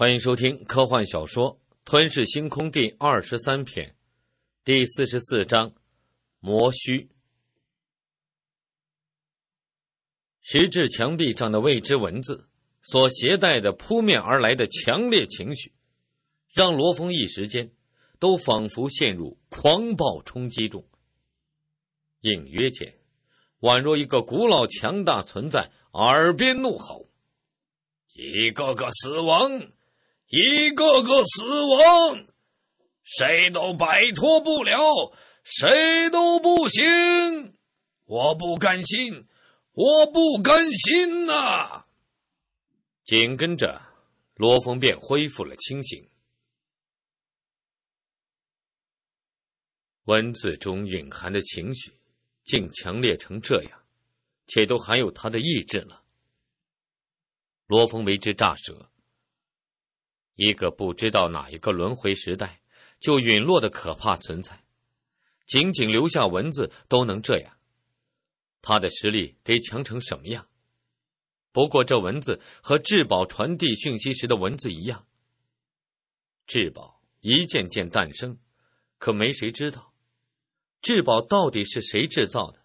欢迎收听科幻小说《吞噬星空》第二十三篇，第四十四章《魔虚》。石质墙壁上的未知文字所携带的扑面而来的强烈情绪，让罗峰一时间都仿佛陷入狂暴冲击中。隐约间，宛若一个古老强大存在耳边怒吼：“一个个死亡！”一个个死亡，谁都摆脱不了，谁都不行。我不甘心，我不甘心呐！紧跟着，罗峰便恢复了清醒。文字中蕴含的情绪，竟强烈成这样，且都含有他的意志了。罗峰为之乍舌。一个不知道哪一个轮回时代就陨落的可怕存在，仅仅留下文字都能这样，他的实力得强成什么样？不过这文字和至宝传递讯息时的文字一样，至宝一件件诞生，可没谁知道，至宝到底是谁制造的？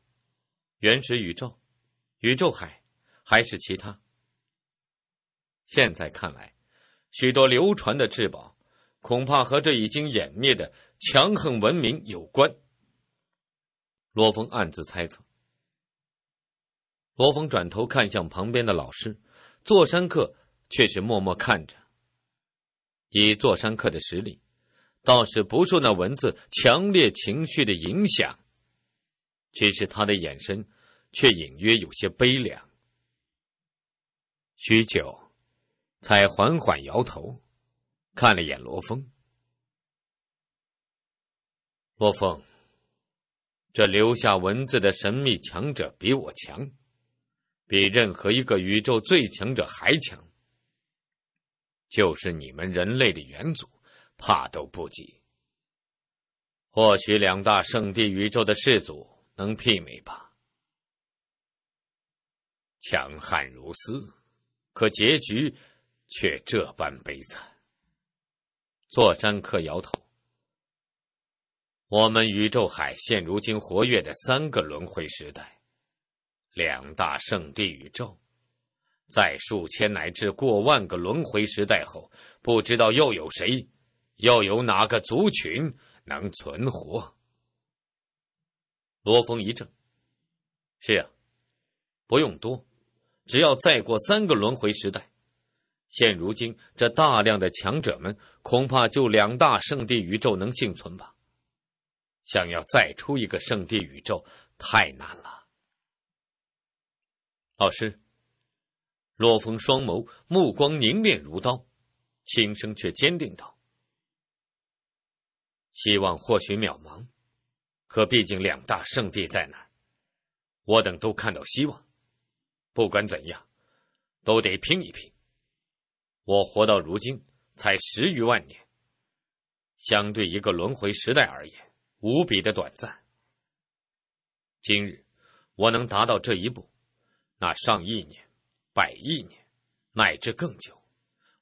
原始宇宙、宇宙海，还是其他？现在看来。许多流传的至宝，恐怕和这已经湮灭的强横文明有关。罗峰暗自猜测。罗峰转头看向旁边的老师，座山客却是默默看着。以座山客的实力，倒是不受那文字强烈情绪的影响，只是他的眼神却隐约有些悲凉。许久。才缓缓摇头，看了眼罗峰。罗峰，这留下文字的神秘强者比我强，比任何一个宇宙最强者还强。就是你们人类的元祖，怕都不及。或许两大圣地宇宙的始祖能媲美吧？强悍如斯，可结局……却这般悲惨。座山客摇头。我们宇宙海现如今活跃的三个轮回时代，两大圣地宇宙，在数千乃至过万个轮回时代后，不知道又有谁，又有哪个族群能存活？罗峰一怔：“是啊，不用多，只要再过三个轮回时代。”现如今，这大量的强者们，恐怕就两大圣地宇宙能幸存吧。想要再出一个圣地宇宙，太难了。老师，洛风双眸目光凝练如刀，轻声却坚定道：“希望或许渺茫，可毕竟两大圣地在那儿，我等都看到希望。不管怎样，都得拼一拼。”我活到如今才十余万年，相对一个轮回时代而言，无比的短暂。今日我能达到这一步，那上亿年、百亿年，乃至更久，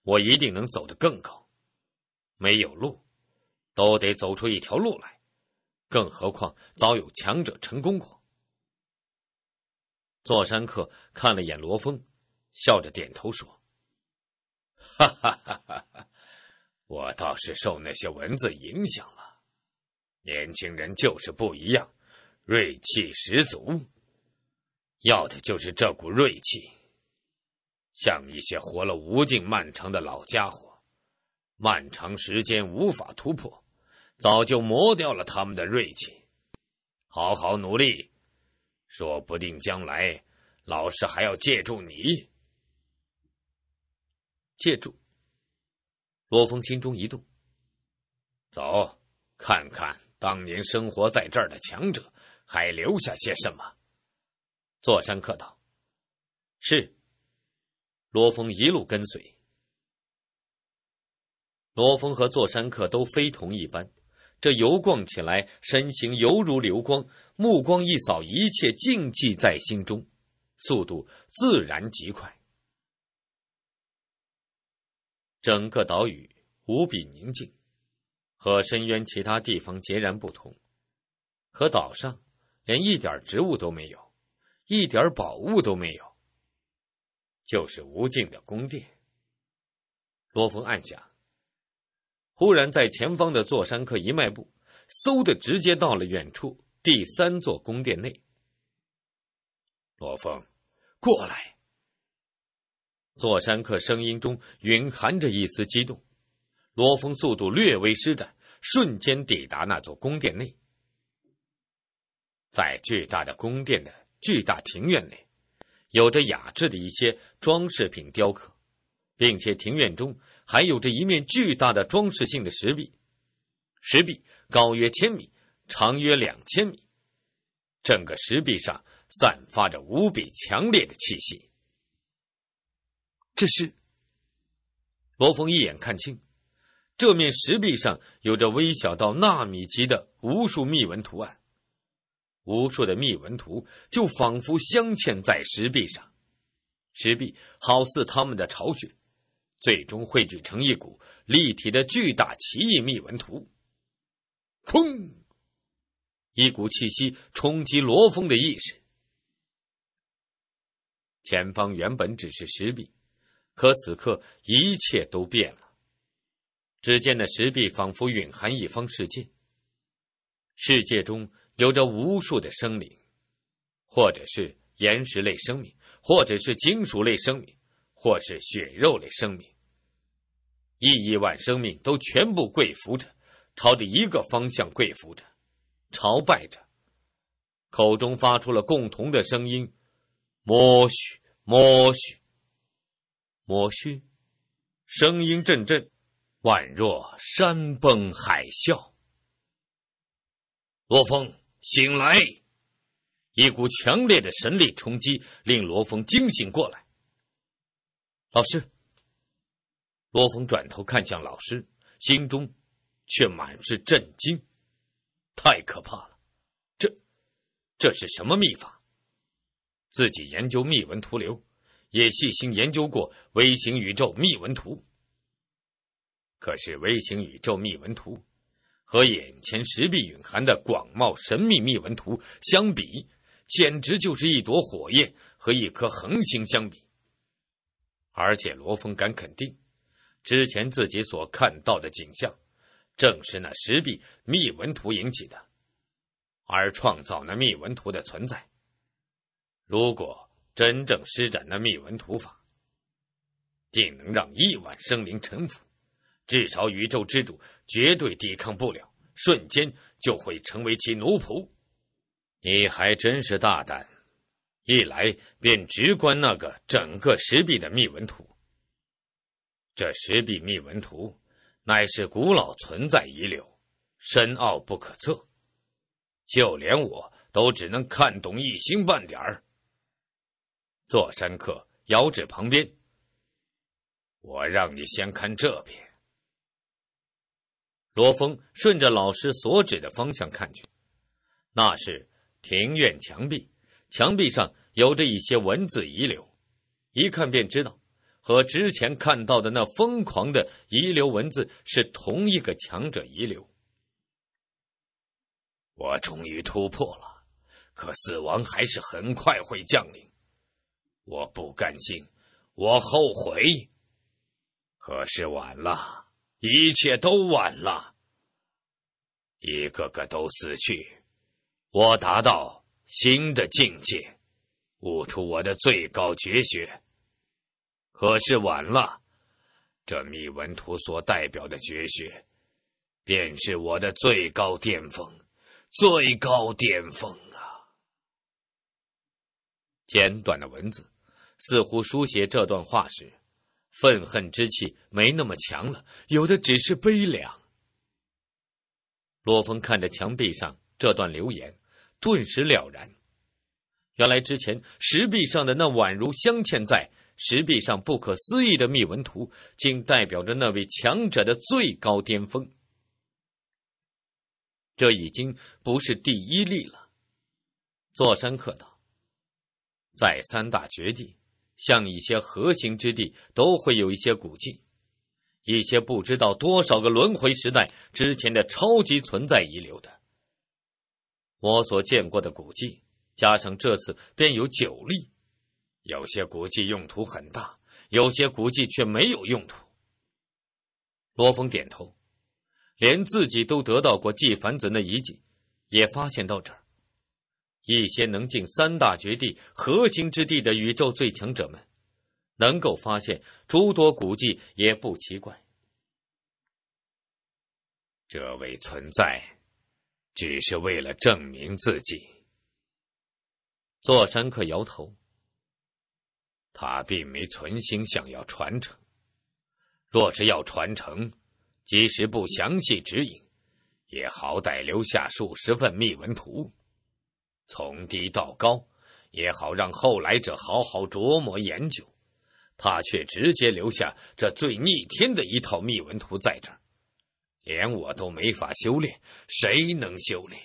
我一定能走得更高。没有路，都得走出一条路来，更何况早有强者成功过。座山客看了眼罗峰，笑着点头说。哈哈哈！哈哈，我倒是受那些文字影响了。年轻人就是不一样，锐气十足。要的就是这股锐气。像一些活了无尽漫长的老家伙，漫长时间无法突破，早就磨掉了他们的锐气。好好努力，说不定将来老师还要借助你。借助。罗峰心中一动。走，看看当年生活在这儿的强者还留下些什么。座山客道：“是。”罗峰一路跟随。罗峰和座山客都非同一般，这游逛起来，身形犹如流光，目光一扫，一切尽记在心中，速度自然极快。整个岛屿无比宁静，和深渊其他地方截然不同。可岛上连一点植物都没有，一点宝物都没有，就是无尽的宫殿。罗峰暗想。忽然，在前方的座山客一迈步，嗖的直接到了远处第三座宫殿内。罗峰，过来！座山客声音中蕴含着一丝激动。罗峰速度略微施展，瞬间抵达那座宫殿内。在巨大的宫殿的巨大庭院内，有着雅致的一些装饰品雕刻，并且庭院中。还有着一面巨大的装饰性的石壁，石壁高约千米，长约两千米，整个石壁上散发着无比强烈的气息。这是罗峰一眼看清，这面石壁上有着微小到纳米级的无数密纹图案，无数的密纹图就仿佛镶嵌在石壁上，石壁好似他们的巢穴。最终汇聚成一股立体的巨大奇异密纹图。砰！一股气息冲击罗峰的意识。前方原本只是石壁，可此刻一切都变了。只见那石壁仿佛蕴含一方世界，世界中有着无数的生灵，或者是岩石类生命，或者是金属类生命，或是血肉类生命。亿亿万生命都全部跪伏着，朝着一个方向跪伏着，朝拜着，口中发出了共同的声音：“摩许，摩许，摩须。”声音阵阵，宛若山崩海啸。罗峰醒来，一股强烈的神力冲击令罗峰惊醒过来。老师。罗峰转头看向老师，心中却满是震惊。太可怕了！这，这是什么秘法？自己研究密文图流，也细心研究过微型宇宙密文图。可是微型宇宙密文图和眼前石壁蕴含的广袤神秘密文图相比，简直就是一朵火焰和一颗恒星相比。而且罗峰敢肯定。之前自己所看到的景象，正是那石壁密文图引起的，而创造那密文图的存在。如果真正施展那密文图法，定能让亿万生灵臣服，至少宇宙之主绝对抵抗不了，瞬间就会成为其奴仆。你还真是大胆，一来便直观那个整个石壁的密文图。这石壁密文图，乃是古老存在遗留，深奥不可测，就连我都只能看懂一星半点儿。座山客遥指旁边：“我让你先看这边。”罗峰顺着老师所指的方向看去，那是庭院墙壁，墙壁上有着一些文字遗留，一看便知道。和之前看到的那疯狂的遗留文字是同一个强者遗留。我终于突破了，可死亡还是很快会降临。我不甘心，我后悔。可是晚了，一切都晚了。一个个都死去，我达到新的境界，悟出我的最高绝学。可是晚了，这密文图所代表的绝学，便是我的最高巅峰，最高巅峰啊！简短的文字，似乎书写这段话时，愤恨之气没那么强了，有的只是悲凉。罗峰看着墙壁上这段留言，顿时了然，原来之前石壁上的那宛如镶嵌在。石壁上不可思议的密文图，竟代表着那位强者的最高巅峰。这已经不是第一例了。座山客道，在三大绝地，像一些核心之地，都会有一些古迹，一些不知道多少个轮回时代之前的超级存在遗留的。我所见过的古迹，加上这次便有九例。有些古迹用途很大，有些古迹却没有用途。罗峰点头，连自己都得到过季凡子的遗迹，也发现到这儿。一些能进三大绝地核心之地的宇宙最强者们，能够发现诸多古迹也不奇怪。这位存在，只是为了证明自己。座山客摇头，他并没存心想要传承。若是要传承，即使不详细指引，也好歹留下数十份密文图。从低到高，也好让后来者好好琢磨研究。他却直接留下这最逆天的一套密文图在这儿，连我都没法修炼，谁能修炼？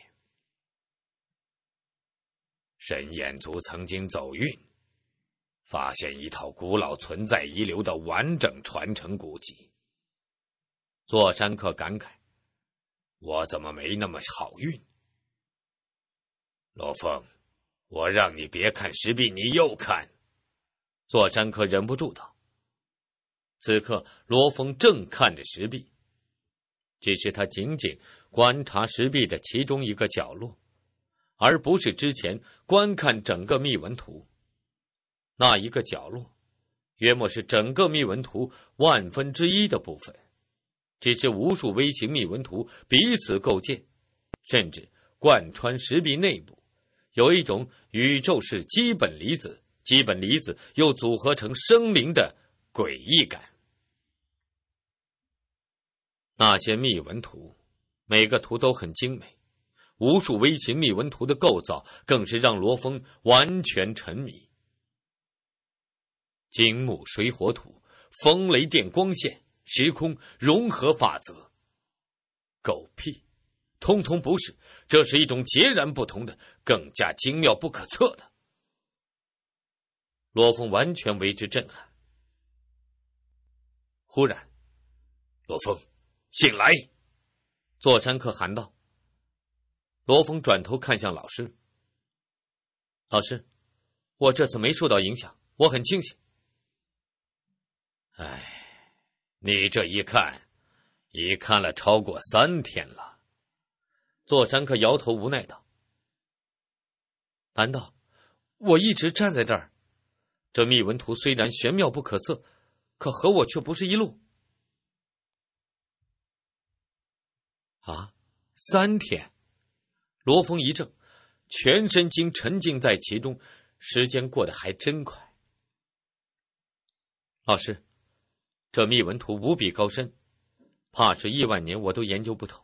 神眼族曾经走运，发现一套古老存在遗留的完整传承古籍。座山客感慨：“我怎么没那么好运？”罗峰，我让你别看石壁，你又看。座山客忍不住道。此刻，罗峰正看着石壁，只是他仅仅观察石壁的其中一个角落，而不是之前观看整个密文图。那一个角落，约莫是整个密文图万分之一的部分，只是无数微型密文图彼此构建，甚至贯穿石壁内部。有一种宇宙是基本离子，基本离子又组合成生灵的诡异感。那些密文图，每个图都很精美，无数微型密文图的构造更是让罗峰完全沉迷。金木水火土，风雷电光线，时空融合法则，狗屁！通通不是，这是一种截然不同的、更加精妙不可测的。罗峰完全为之震撼。忽然，罗峰，醒来！座山客喊道。罗峰转头看向老师：“老师，我这次没受到影响，我很清醒。”哎，你这一看，已看了超过三天了。座山客摇头无奈道：“难道我一直站在这儿？这密文图虽然玄妙不可测，可和我却不是一路。”啊，三天！罗峰一怔，全身经沉浸在其中，时间过得还真快。老师，这密文图无比高深，怕是亿万年我都研究不透。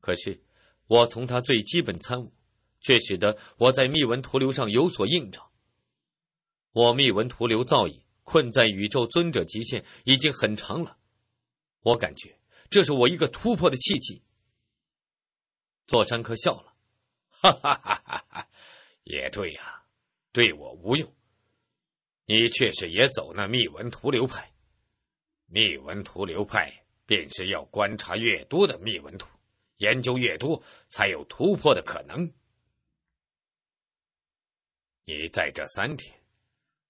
可是。我从他最基本参悟，却使得我在密文图流上有所映照。我密文图流造诣困在宇宙尊者极限已经很长了，我感觉这是我一个突破的契机。座山客笑了，哈哈哈哈哈！也对呀，对我无用。你确实也走那密文图流派，密文图流派便是要观察越多的密文图。研究越多，才有突破的可能。你在这三天，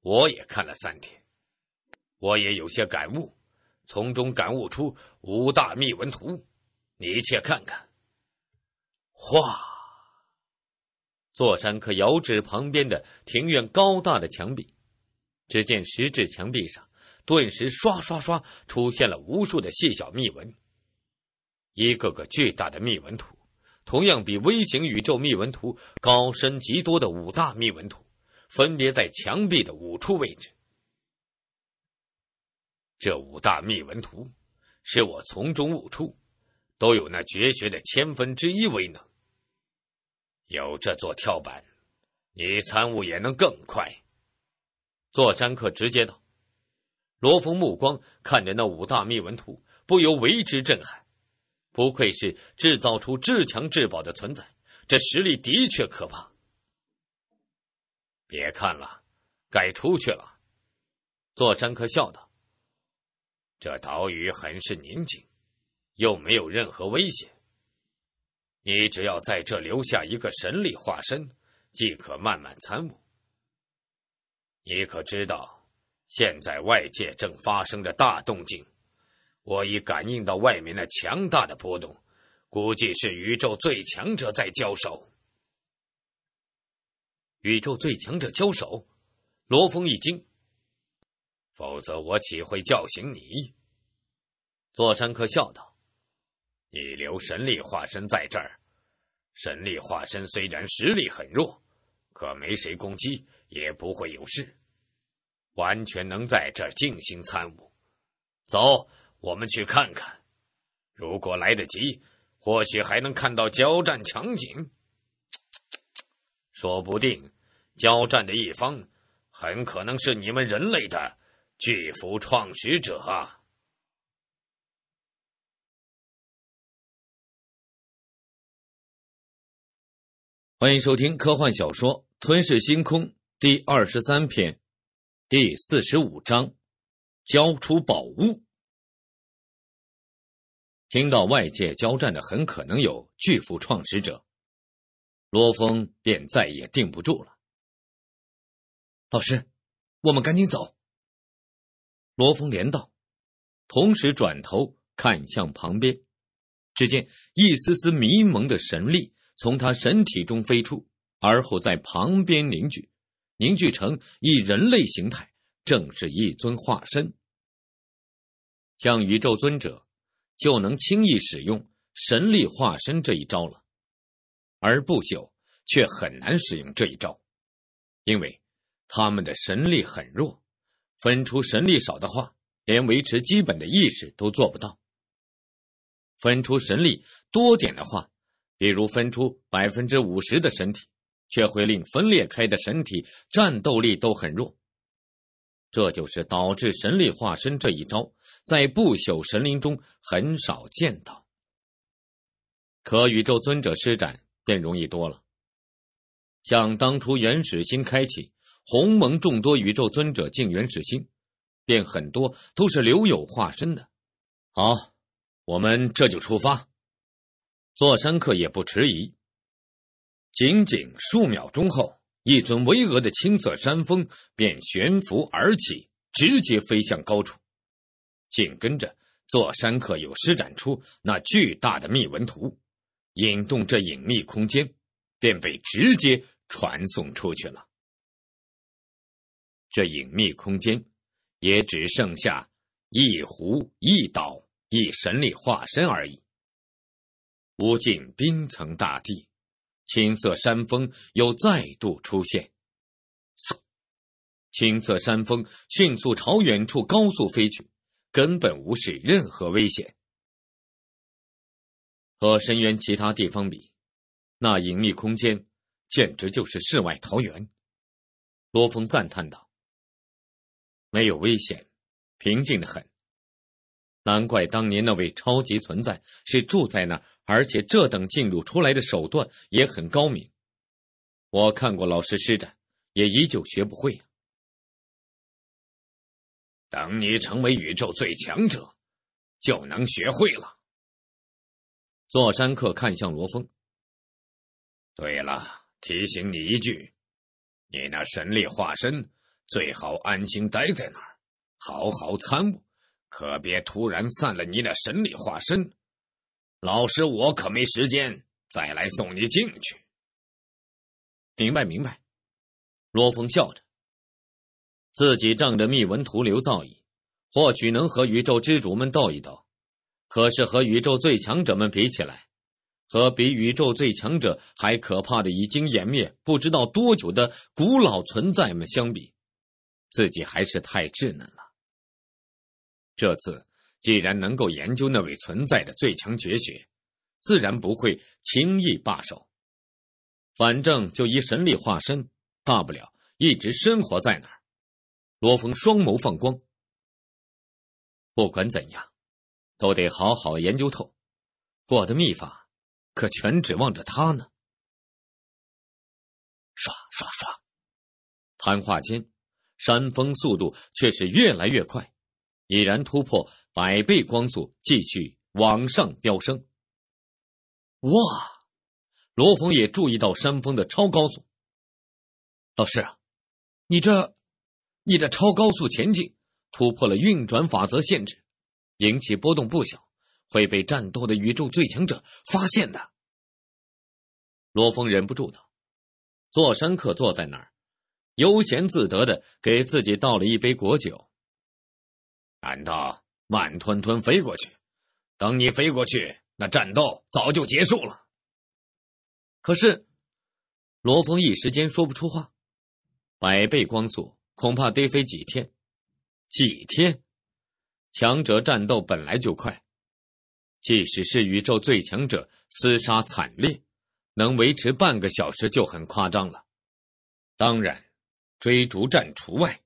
我也看了三天，我也有些感悟，从中感悟出五大秘文图。你且看看。哗！座山客遥指旁边的庭院高大的墙壁，只见石质墙壁上顿时刷刷刷出现了无数的细小密文。一个个巨大的密文图，同样比微型宇宙密文图高深极多的五大密文图，分别在墙壁的五处位置。这五大密文图，是我从中悟出，都有那绝学的千分之一威能。有这座跳板，你参悟也能更快。座山客直接道：“罗峰目光看着那五大密文图，不由为之震撼。”不愧是制造出至强至宝的存在，这实力的确可怕。别看了，该出去了。座山客笑道：“这岛屿很是宁静，又没有任何危险。你只要在这留下一个神力化身，即可慢慢参悟。你可知道，现在外界正发生着大动静，我已感应到外面那强大的波动，估计是宇宙最强者在交手。宇宙最强者交手，罗峰一惊。否则我岂会叫醒你？座山客笑道：“你留神力化身在这儿，神力化身虽然实力很弱，可没谁攻击也不会有事，完全能在这儿静心参悟。走，我们去看看。如果来得及，或许还能看到交战场景。说不定，交战的一方很可能是你们人类的巨幅创始者啊！”欢迎收听科幻小说《吞噬星空》第二十三篇，第四十五章，交出宝物。听到外界交战的很可能有巨幅创始者，罗峰便再也定不住了。老师，我们赶紧走。罗峰连道，同时转头看向旁边，只见一丝丝迷蒙的神力。从他身体中飞出，而后在旁边凝聚，凝聚成一人类形态，正是一尊化身。像宇宙尊者，就能轻易使用神力化身这一招了，而不朽却很难使用这一招，因为他们的神力很弱，分出神力少的话，连维持基本的意识都做不到；分出神力多点的话，比如分出百分之五十的身体，却会令分裂开的身体战斗力都很弱。这就是导致神力化身这一招在不朽神灵中很少见到。可宇宙尊者施展便容易多了。像当初原始星开启，鸿蒙众多宇宙尊者进原始星，便很多都是留有化身的。好，我们这就出发。座山客也不迟疑，仅仅数秒钟后，一尊巍峨的青色山峰便悬浮而起，直接飞向高处。紧跟着，座山客又施展出那巨大的密文图，引动这隐秘空间，便被直接传送出去了。这隐秘空间也只剩下一湖一岛一神力化身而已。无尽冰层大地，青色山峰又再度出现。嗖，青色山峰迅速朝远处高速飞去，根本无视任何危险。和深渊其他地方比，那隐秘空间简直就是世外桃源。罗峰赞叹道：“没有危险，平静的很。难怪当年那位超级存在是住在那儿。”而且这等进入出来的手段也很高明，我看过老师施展，也依旧学不会。等你成为宇宙最强者，就能学会了。座山客看向罗峰。对了，提醒你一句，你那神力化身最好安心待在那儿，好好参悟，可别突然散了你那神力化身。老师，我可没时间再来送你进去。明白，明白。罗峰笑着，自己仗着密文图留造诣，或许能和宇宙之主们斗一斗，可是和宇宙最强者们比起来，和比宇宙最强者还可怕的已经湮灭不知道多久的古老存在们相比，自己还是太稚嫩了。这次。既然能够研究那位存在的最强绝学，自然不会轻易罢手。反正就一神力化身，大不了一直生活在那儿。罗峰双眸放光，不管怎样，都得好好研究透。我的秘法，可全指望着他呢。唰唰唰，谈话间，山峰速度却是越来越快。已然突破百倍光速，继续往上飙升。哇！罗峰也注意到山峰的超高速。老师，你这，你这超高速前进，突破了运转法则限制，引起波动不小，会被战斗的宇宙最强者发现的。罗峰忍不住道。座山客坐在那儿，悠闲自得的给自己倒了一杯果酒。难道慢吞吞飞过去？等你飞过去，那战斗早就结束了。可是，罗峰一时间说不出话。百倍光速恐怕得飞几天，几天？强者战斗本来就快，即使是宇宙最强者，厮杀惨烈。能维持半个小时就很夸张了，当然，追逐战除外。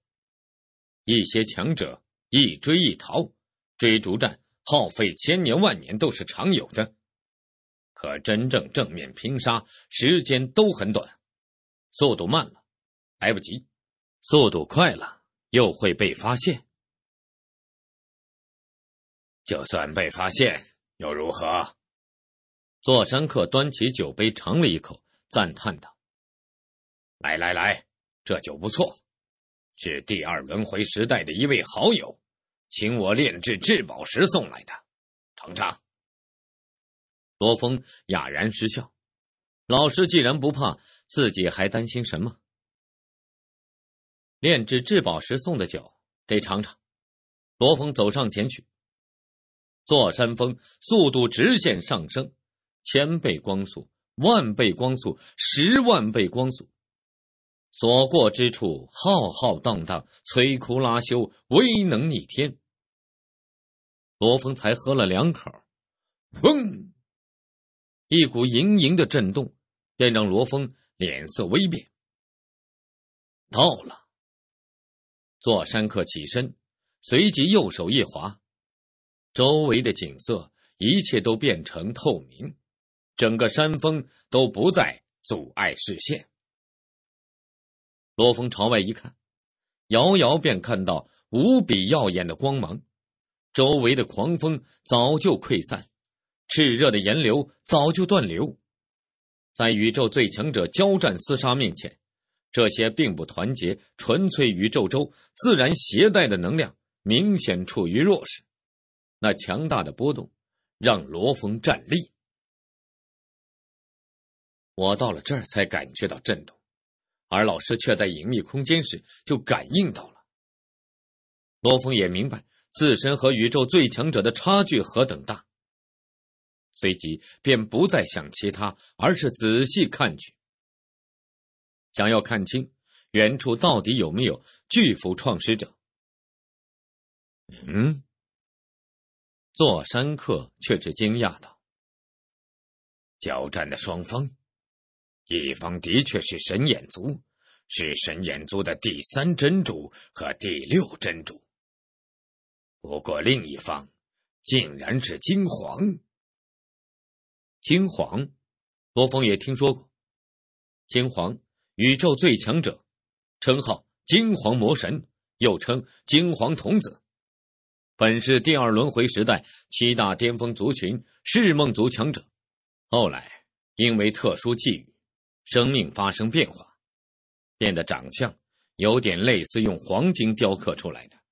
一些强者一追一逃，追逐战耗费千年万年都是常有的。可真正正面拼杀，时间都很短，速度慢了来不及，速度快了又会被发现。就算被发现又如何？座山客端起酒杯，尝了一口，赞叹道：“来来来，这酒不错，是第二轮回时代的一位好友，请我炼制至宝石送来的，尝尝。”罗峰哑然失笑，老师既然不怕，自己还担心什么？炼制至宝石送的酒，得尝尝。罗峰走上前去，坐山峰速度直线上升。千倍光速，万倍光速，十万倍光速，所过之处浩浩荡荡，摧枯拉朽，威能逆天。罗峰才喝了两口，砰！一股盈盈的震动，便让罗峰脸色微变。到了，座山客起身，随即右手一划，周围的景色一切都变成透明。整个山峰都不再阻碍视线。罗峰朝外一看，遥遥便看到无比耀眼的光芒，周围的狂风早就溃散，炽热的炎流早就断流。在宇宙最强者交战厮杀面前，这些并不团结、纯粹宇宙周自然携带的能量明显处于弱势。那强大的波动让罗峰站立。我到了这儿才感觉到震动，而老师却在隐秘空间时就感应到了。罗峰也明白自身和宇宙最强者的差距何等大，随即便不再想其他，而是仔细看去，想要看清远处到底有没有巨斧创始者。嗯，座山客却是惊讶道：“交战的双方。”一方的确是神眼族，是神眼族的第三真主和第六真主。不过另一方，竟然是金黄。金黄，罗峰也听说过。金黄，宇宙最强者，称号金黄魔神，又称金黄童子，本是第二轮回时代七大巅峰族群噬梦族强者，后来因为特殊际遇。生命发生变化，变得长相有点类似用黄金雕刻出来的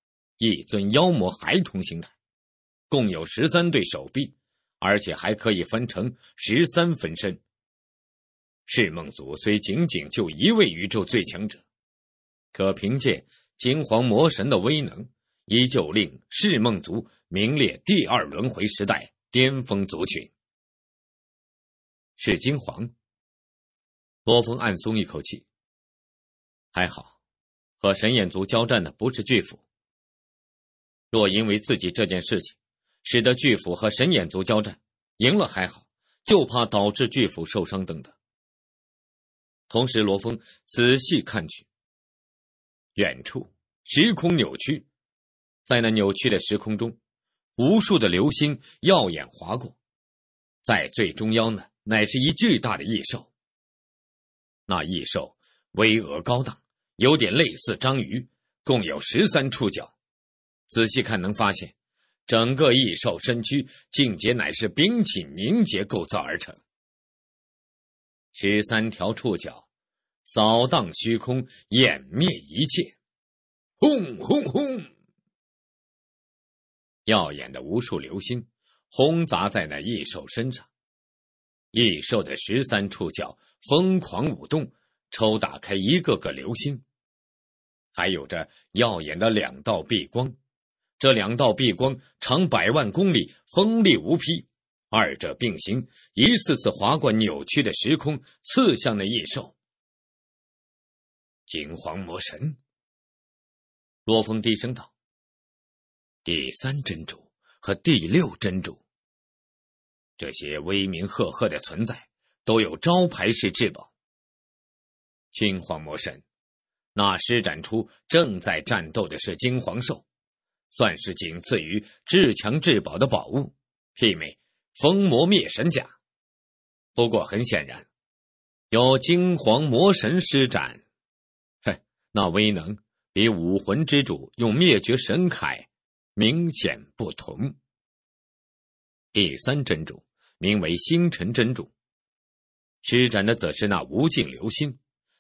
一尊妖魔孩童形态，共有十三对手臂，而且还可以分成十三分身。噬梦族虽仅仅就一位宇宙最强者，可凭借金黄魔神的威能，依旧令噬梦族名列第二轮回时代巅峰族群。是金黄。罗峰暗松一口气，还好，和神眼族交战的不是巨斧。若因为自己这件事情，使得巨斧和神眼族交战赢了还好，就怕导致巨斧受伤等等。同时，罗峰仔细看去，远处时空扭曲，在那扭曲的时空中，无数的流星耀眼划过，在最中央的乃是一巨大的异兽。那异兽巍峨高大，有点类似章鱼，共有十三触角，仔细看能发现，整个异兽身躯境界乃是兵器凝结构造而成。十三条触角扫荡虚空，湮灭一切。轰轰轰！耀眼的无数流星轰砸在那异兽身上，异兽的十三触角疯狂舞动，抽打开一个个流星。还有着耀眼的两道碧光，这两道碧光长百万公里，锋利无匹，二者并行，一次次划过扭曲的时空，刺向那异兽。金黄魔神，罗峰低声道：“第三真主和第六真主，这些威名赫赫的存在，都有招牌式至宝。金黄魔神。”那施展出正在战斗的是金黄兽，算是仅次于至强至宝的宝物，媲美封魔灭神甲。不过很显然，有金黄魔神施展，嘿，那威能比武魂之主用灭绝神铠明显不同。第三真主名为星辰真主，施展的则是那无尽流星。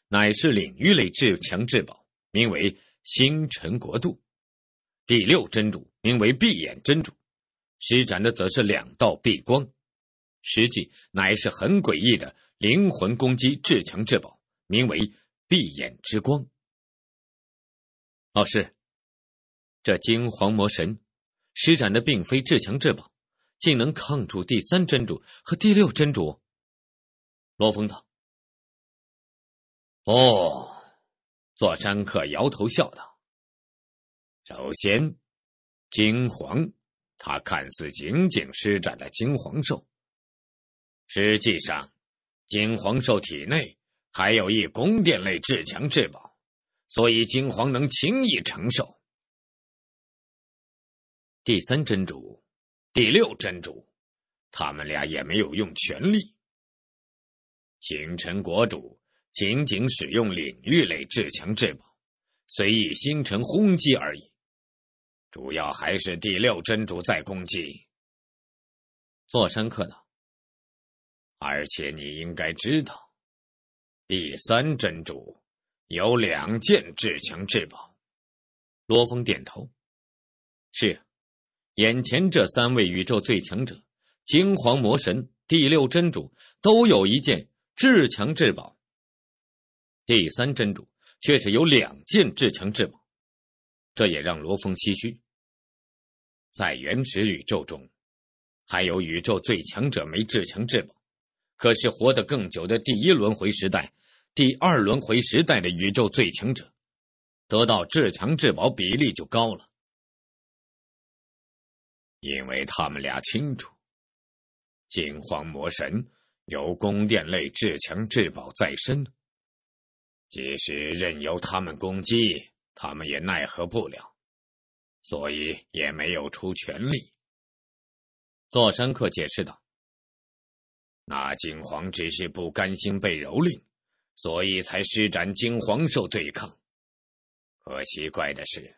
乃是领域类至强至宝，名为星辰国度。第六真主名为闭眼真主，施展的则是两道碧光，实际乃是很诡异的灵魂攻击至强至宝，名为闭眼之光。老师，这金黄魔神施展的并非至强至宝，竟能抗住第三真主和第六真主。罗峰道。哦，座山客摇头笑道：“首先，金黄，他看似仅仅施展了金黄兽，实际上，金黄兽体内还有一宫殿类至强至宝，所以金黄能轻易承受。第三真主，第六真主，他们俩也没有用全力。星辰国主。”仅仅使用领域类至强至宝，随意星辰轰击而已。主要还是第六真主在攻击。座山客道。而且你应该知道，第三真主有两件至强至宝。罗峰点头。是，眼前这三位宇宙最强者，金黄魔神、第六真主都有一件至强至宝。第三真主却是有两件至强至宝，这也让罗峰唏嘘。在原始宇宙中，还有宇宙最强者没至强至宝，可是活得更久的第一轮回时代、第二轮回时代的宇宙最强者，得到至强至宝比例就高了，因为他们俩清楚，金黄魔神有宫殿类至强至宝在身。即使任由他们攻击，他们也奈何不了，所以也没有出全力。座山客解释道：“那金黄只是不甘心被蹂躏，所以才施展金黄兽对抗。可奇怪的是，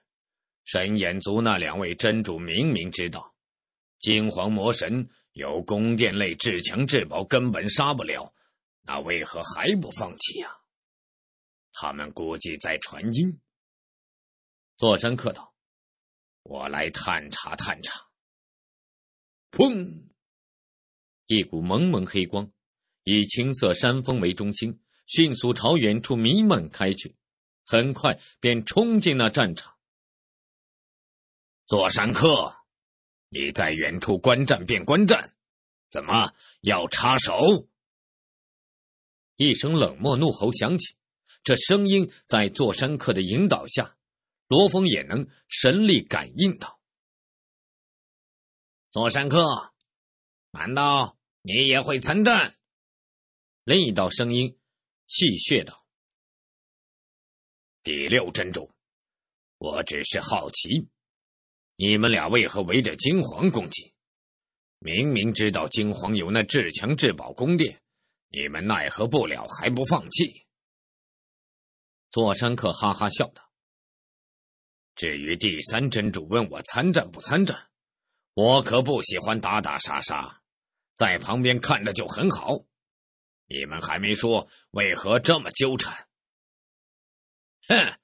神眼族那两位真主明明知道金黄魔神有宫殿类至强至宝，根本杀不了，那为何还不放弃呀？”他们估计在传音。座山客道：“我来探查探查。”砰！一股蒙蒙黑光，以青色山峰为中心，迅速朝远处弥漫开去，很快便冲进那战场。座山客，你在远处观战便观战，怎么要插手？一声冷漠怒吼响起。这声音在座山客的引导下，罗峰也能神力感应到。座山客，难道你也会参战？另一道声音戏谑道：“第六真主，我只是好奇，你们俩为何围着金黄攻击？明明知道金黄有那至强至宝宫殿，你们奈何不了，还不放弃？”座山客哈哈笑道：“至于第三真主问我参战不参战，我可不喜欢打打杀杀，在旁边看着就很好。你们还没说为何这么纠缠？哼，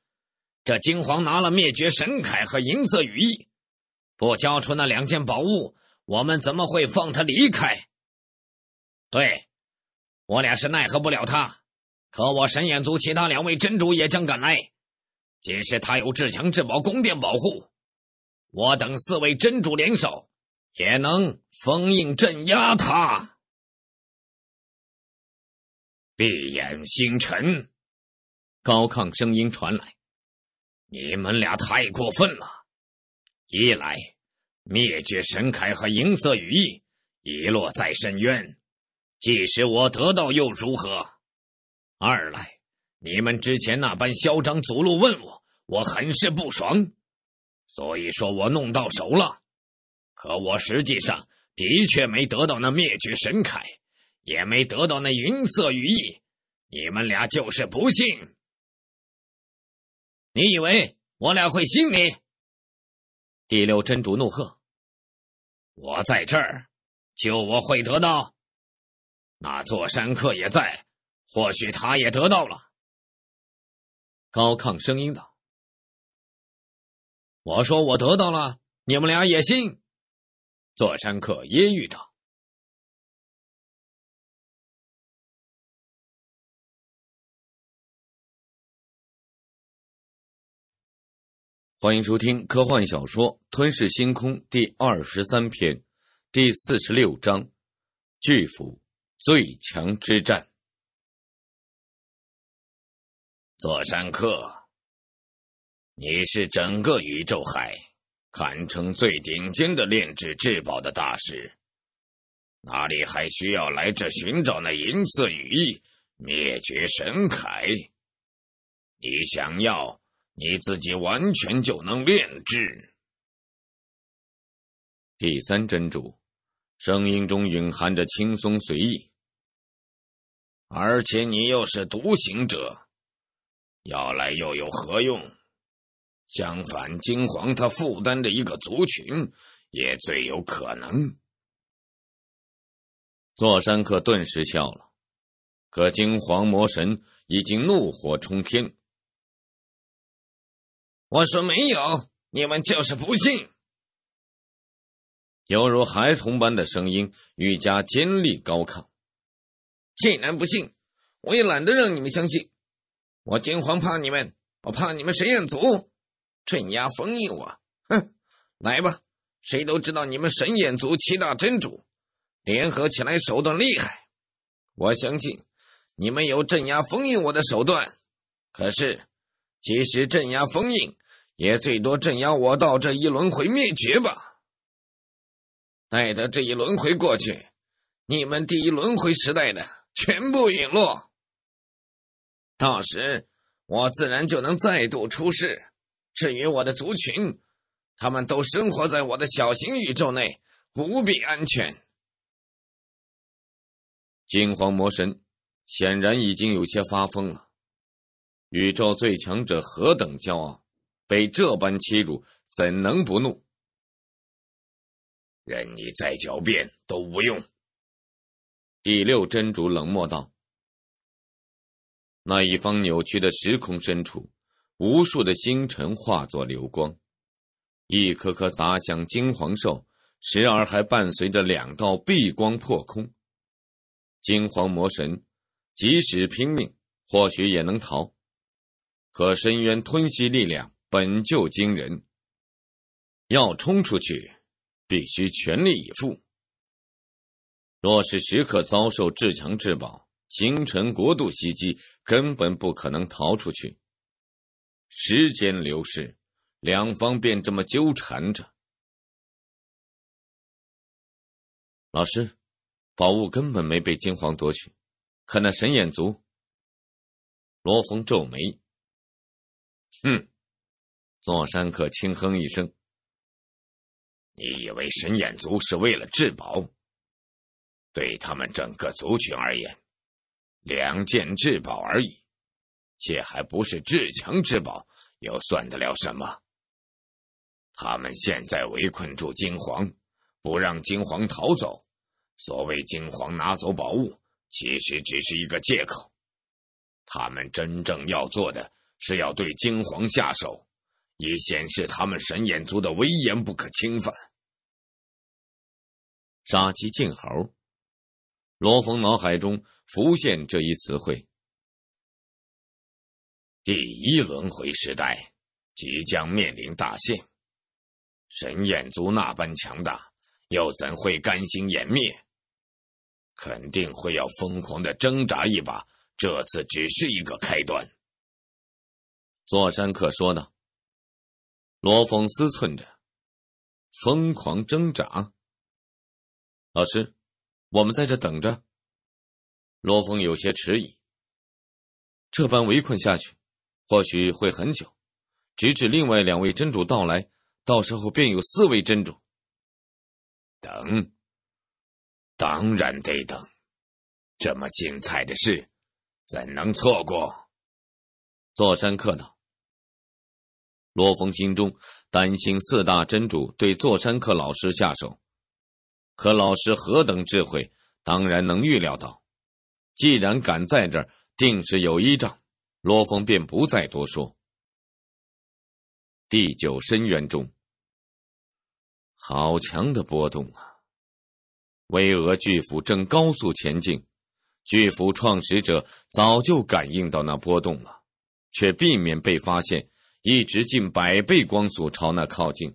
这金皇拿了灭绝神铠和银色羽翼，不交出那两件宝物，我们怎么会放他离开？对，我俩是奈何不了他，可我神眼族其他两位真主也将赶来。即使他有至强至宝宫殿保护，我等四位真主联手，也能封印镇压他。闭眼星辰，高亢声音传来：“你们俩太过分了！一来，灭绝神铠和银色羽翼遗落在深渊，即使我得到又如何？二来。”你们之前那般嚣张走路问我，我很是不爽，所以说我弄到手了。可我实际上的确没得到那灭绝神铠，也没得到那云色羽翼。你们俩就是不信。你以为我俩会信你？第六真主怒喝：“我在这儿，就我会得到。那座山客也在，或许他也得到了。”高亢声音道：“我说我得到了，你们俩也信？”座山客揶揄道：“欢迎收听科幻小说《吞噬星空》第二十三篇，第四十六章：巨斧最强之战。”座山客，你是整个宇宙海堪称最顶尖的炼制至宝的大师，哪里还需要来这寻找那银色羽翼、灭绝神铠？你想要，你自己完全就能炼制。第三真主，声音中蕴含着轻松随意，而且你又是独行者。要来又有何用？相反，金黄他负担着一个族群，也最有可能。座山客顿时笑了，可金黄魔神已经怒火冲天。我说没有，你们就是不信。犹如孩童般的声音愈加尖利高亢。既然不信，我也懒得让你们相信。我金皇怕你们，我怕你们神眼族镇压封印我。哼，来吧，谁都知道你们神眼族七大真主联合起来手段厉害。我相信你们有镇压封印我的手段，可是即使镇压封印，也最多镇压我到这一轮回灭绝吧。待得这一轮回过去，你们第一轮回时代的全部陨落。到时，我自然就能再度出世。至于我的族群，他们都生活在我的小型宇宙内，无比安全。金黄魔神显然已经有些发疯了。宇宙最强者何等骄傲，被这般欺辱，怎能不怒？任你再狡辩都无用。第六真主冷漠道。那一方扭曲的时空深处，无数的星辰化作流光，一颗颗砸向金黄兽，时而还伴随着两道碧光破空。金黄魔神即使拼命，或许也能逃，可深渊吞噬力量本就惊人，要冲出去，必须全力以赴。若是时刻遭受至强至宝，星辰国度袭击，根本不可能逃出去。时间流逝，两方便这么纠缠着。老师，宝物根本没被金皇夺取，可那神眼族……罗峰皱眉，哼！座山客轻哼一声：“你以为神眼族是为了至宝？对他们整个族群而言？”两件至宝而已，且还不是至强之宝，又算得了什么？他们现在围困住金皇，不让金皇逃走。所谓金皇拿走宝物，其实只是一个借口。他们真正要做的是要对金皇下手，以显示他们神眼族的威严不可侵犯。杀鸡儆猴，罗峰脑海中浮现这一词汇。第一轮回时代即将面临大限。神眼族那般强大，又怎会甘心湮灭？肯定会要疯狂的挣扎一把。这次只是一个开端。座山客说道。罗峰思忖着，疯狂挣扎。老师，我们在这等着。罗峰有些迟疑。这般围困下去，或许会很久，直至另外两位真主到来。到时候便有四位真主。等，当然得等。这么精彩的事，怎能错过？座山客道。罗峰心中担心四大真主对座山客老师下手，可老师何等智慧，当然能预料到。既然敢在这儿，定是有依仗。罗峰便不再多说。第九深渊中，好强的波动啊！巍峨巨斧正高速前进，巨斧创始者早就感应到那波动了，却避免被发现，一直近百倍光速朝那靠近。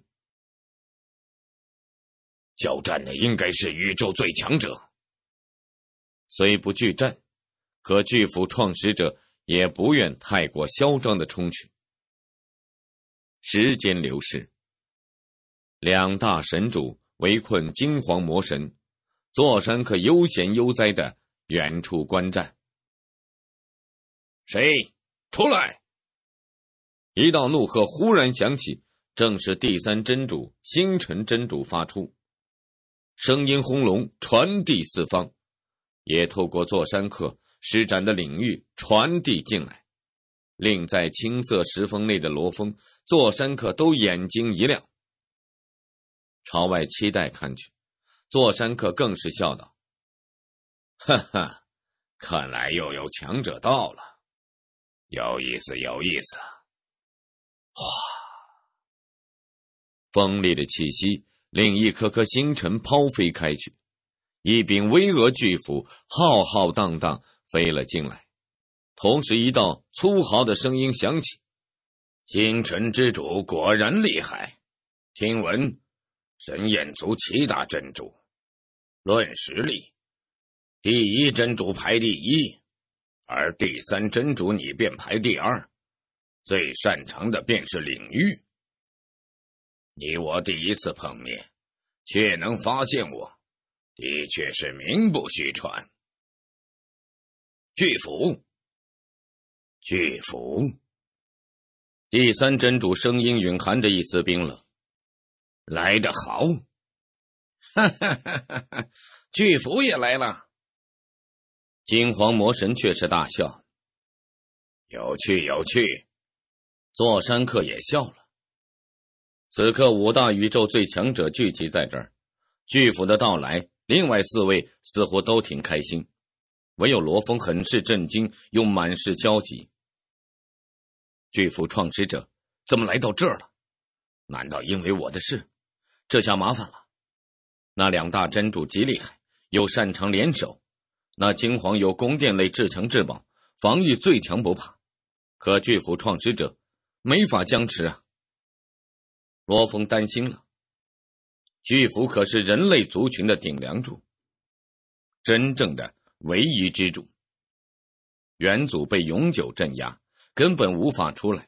交战的应该是宇宙最强者，虽不拒战，可巨斧创始者也不愿太过嚣张的冲去。时间流逝，两大神主围困金黄魔神，座山客悠闲悠哉的远处观战。谁出来？一道怒喝忽然响起，正是第三真主星辰真主发出，声音轰隆，传递四方，也透过座山客施展的领域传递进来。令在青色石峰内的罗峰、座山客都眼睛一亮，朝外期待看去。座山客更是笑道：“哈哈，看来又有强者到了，有意思，有意思。”哗，锋利的气息令一颗颗星辰抛飞开去，一柄巍峨巨斧浩浩荡荡飞了进来。同时，一道粗豪的声音响起：“星辰之主果然厉害。听闻神眼族七大真主，论实力，第一真主排第一，而第三真主你便排第二。最擅长的便是领域。你我第一次碰面，却能发现我，的确是名不虚传。巨斧。”巨斧，第三真主声音蕴含着一丝冰冷。来得好，哈哈哈哈哈！巨斧也来了。金黄魔神却是大笑，有趣有趣。座山客也笑了。此刻五大宇宙最强者聚集在这儿，巨斧的到来，另外四位似乎都挺开心，唯有罗峰很是震惊，又满是焦急。巨斧创始者怎么来到这儿了？难道因为我的事？这下麻烦了。那两大真主极厉害，又擅长联手。那金皇有宫殿类至强至宝，防御最强不怕。可巨斧创始者没法僵持啊！罗峰担心了。巨斧可是人类族群的顶梁柱，真正的唯一之主。元祖被永久镇压。根本无法出来。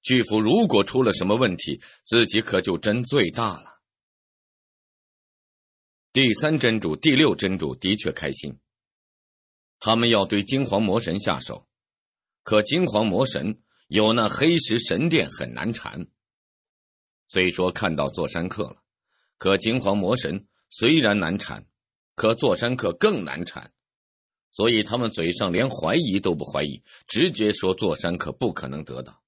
巨斧如果出了什么问题，自己可就真罪大了。第三真主、第六真主的确开心，他们要对金黄魔神下手。可金黄魔神有那黑石神殿，很难缠。虽说看到座山客了，可金黄魔神虽然难缠，可座山客更难缠。所以他们嘴上连怀疑都不怀疑，直接说座山客不可能得到。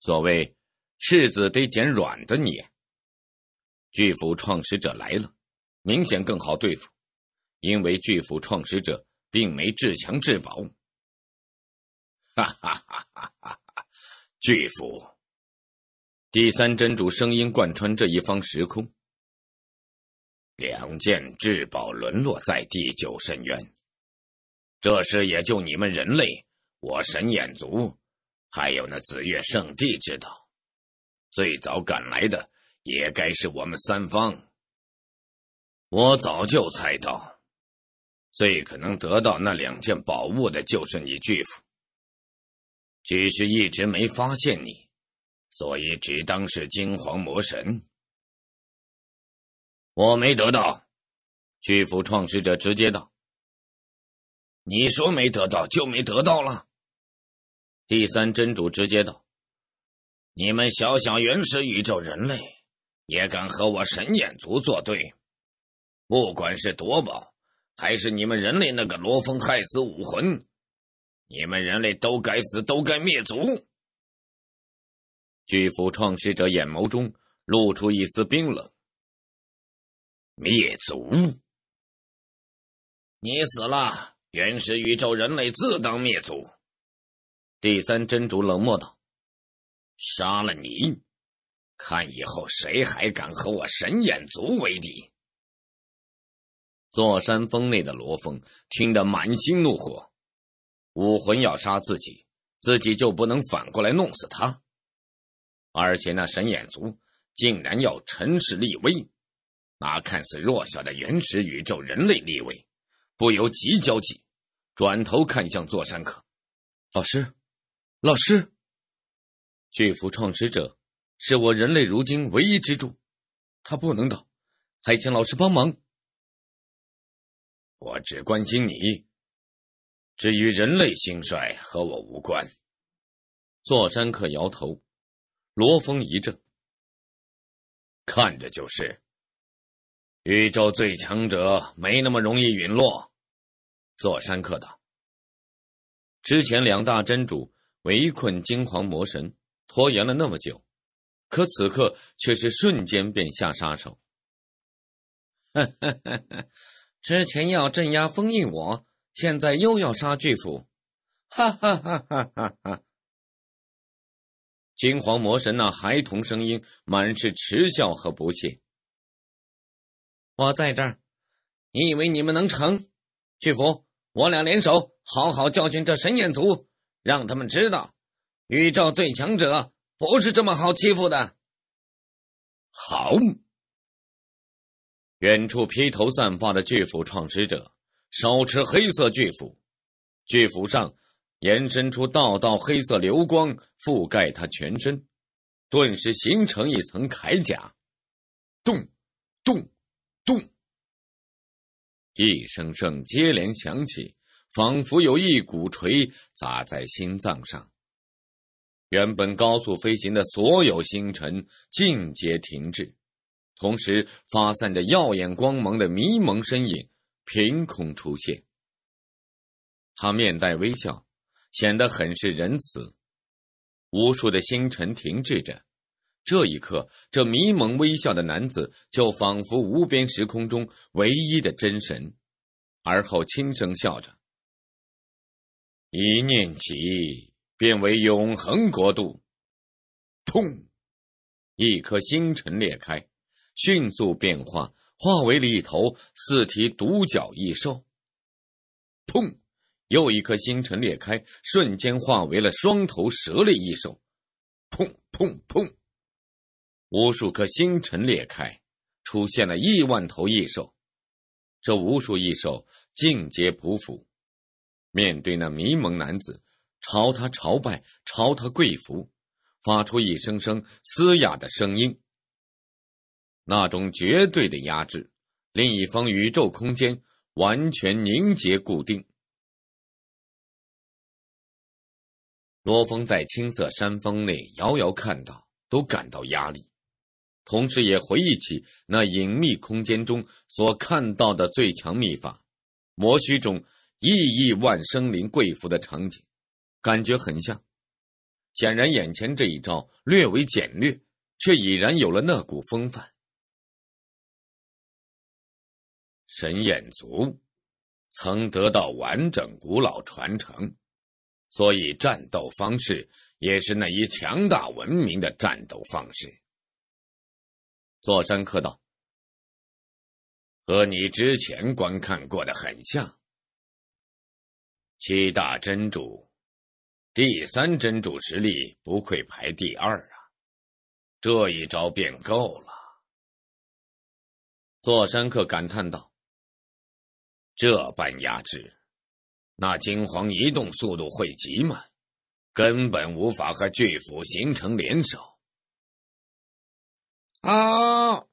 所谓柿子得捡软的捏。巨斧创始者来了，明显更好对付，因为巨斧创始者并没至强至宝。哈哈哈哈哈！巨斧，第三真主声音贯穿这一方时空。两件至宝沦落在第九深渊，这事也就你们人类，我神眼族，还有那紫月圣地知道。最早赶来的也该是我们三方。我早就猜到，最可能得到那两件宝物的就是你巨斧，只是一直没发现你，所以只当是金黄魔神。我没得到，巨斧创始者直接道：“你说没得到就没得到了。”第三真主直接道。你们小小原始宇宙人类，也敢和我神眼族作对？不管是夺宝，还是你们人类那个罗峰害死武魂，你们人类都该死，都该灭族！巨斧创世者眼眸中露出一丝冰冷。灭族！你死了，原始宇宙人类自当灭族！第三真主冷漠道。杀了你，看以后谁还敢和我神眼族为敌！座山峰内的罗峰听得满心怒火，武魂要杀自己，自己就不能反过来弄死他？而且那神眼族竟然要陈氏立威，那看似弱小的原始宇宙人类立威，不由急焦急，转头看向座山客老师，老师。巨幅创始者是我人类如今唯一支柱，他不能倒，还请老师帮忙。我只关心你，至于人类兴衰和我无关。座山客摇头，罗峰一怔，看着就是，宇宙最强者没那么容易陨落。座山客道：“之前两大真主围困金黄魔神。”拖延了那么久，可此刻却是瞬间便下杀手。之前要镇压封印我，现在又要杀巨斧，哈哈哈哈哈哈！金黄魔神那孩童声音满是耻笑和不屑。我在这儿，你以为你们能成？巨斧，我俩联手，好好教训这神眼族，让他们知道。宇宙最强者不是这么好欺负的。好，远处披头散发的巨斧创始者手持黑色巨斧，巨斧上延伸出道道黑色流光，覆盖他全身，顿时形成一层铠甲。咚，咚，咚，一声声接连响起，仿佛有一鼓锤砸在心脏上。原本高速飞行的所有星辰尽皆停滞，同时发散着耀眼光芒的迷蒙身影凭空出现。他面带微笑，显得很是仁慈。无数的星辰停滞着，这一刻，这迷蒙微笑的男子就仿佛无边时空中唯一的真神。而后轻声笑着，一念起。变为永恒国度。砰！一颗星辰裂开，迅速变化，化为了一头四蹄独角异兽。砰！又一颗星辰裂开，瞬间化为了双头蛇类异兽。砰砰砰！无数颗星辰裂开，出现了亿万头异兽。这无数异兽尽皆匍匐，面对那迷蒙男子。朝他朝拜，朝他跪伏，发出一声声嘶哑的声音。那种绝对的压制，另一方宇宙空间完全凝结固定。罗峰在青色山峰内遥遥看到，都感到压力，同时也回忆起那隐秘空间中所看到的最强秘法——魔虚中亿亿万生灵跪服的场景。感觉很像，显然眼前这一招略为简略，却已然有了那股风范。神眼族曾得到完整古老传承，所以战斗方式也是那一强大文明的战斗方式。座山客道：“和你之前观看过的很像。七大真主，第三真主实力不愧排第二啊！这一招便够了。”座山客感叹道。这般压制，那金黄移动速度会极慢，根本无法和巨斧形成联手。啊！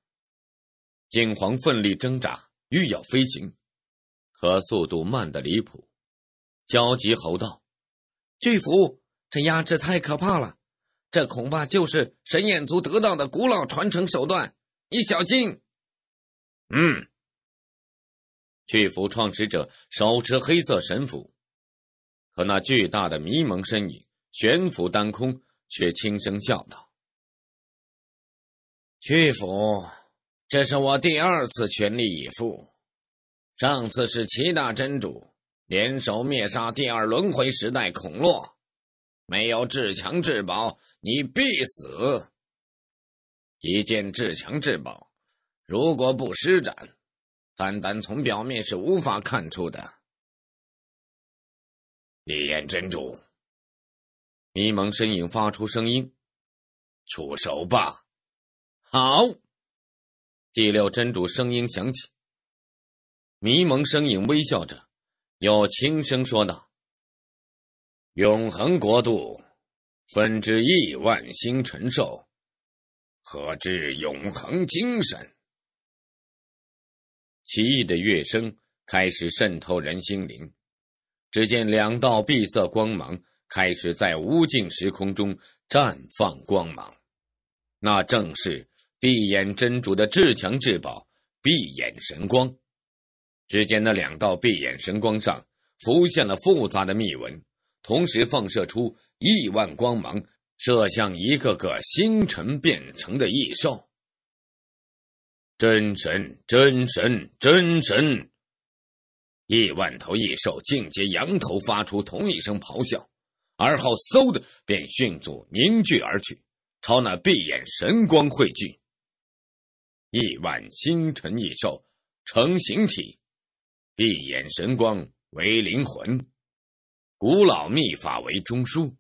金黄奋力挣扎，欲要飞行，可速度慢得离谱，焦急吼道：“巨斧，这压制太可怕了！这恐怕就是神眼族得到的古老传承手段，你小心！”嗯。巨斧创始者手持黑色神斧，可那巨大的迷蒙身影悬浮当空，却轻声笑道：“巨斧，这是我第二次全力以赴。上次是七大真主联手灭杀第二轮回时代孔洛，没有至强至宝，你必死。一件至强至宝，如果不施展。”单单从表面是无法看出的。烈焰真主，迷蒙身影发出声音：“出手吧！”好。第六真主声音响起，迷蒙身影微笑着，又轻声说道：“永恒国度，分之亿万星辰兽，何之永恒精神？”奇异的乐声开始渗透人心灵，只见两道碧色光芒开始在无尽时空中绽放光芒，那正是闭眼真主的至强至宝——闭眼神光。只见那两道闭眼神光上浮现了复杂的密文，同时放射出亿万光芒，射向一个个星辰变成的异兽。真神，真神，真神！亿万头异兽尽皆仰头发出同一声咆哮，而后嗖的便迅速凝聚而去，朝那闭眼神光汇聚。亿万星辰异兽成形体，闭眼神光为灵魂，古老秘法为中枢，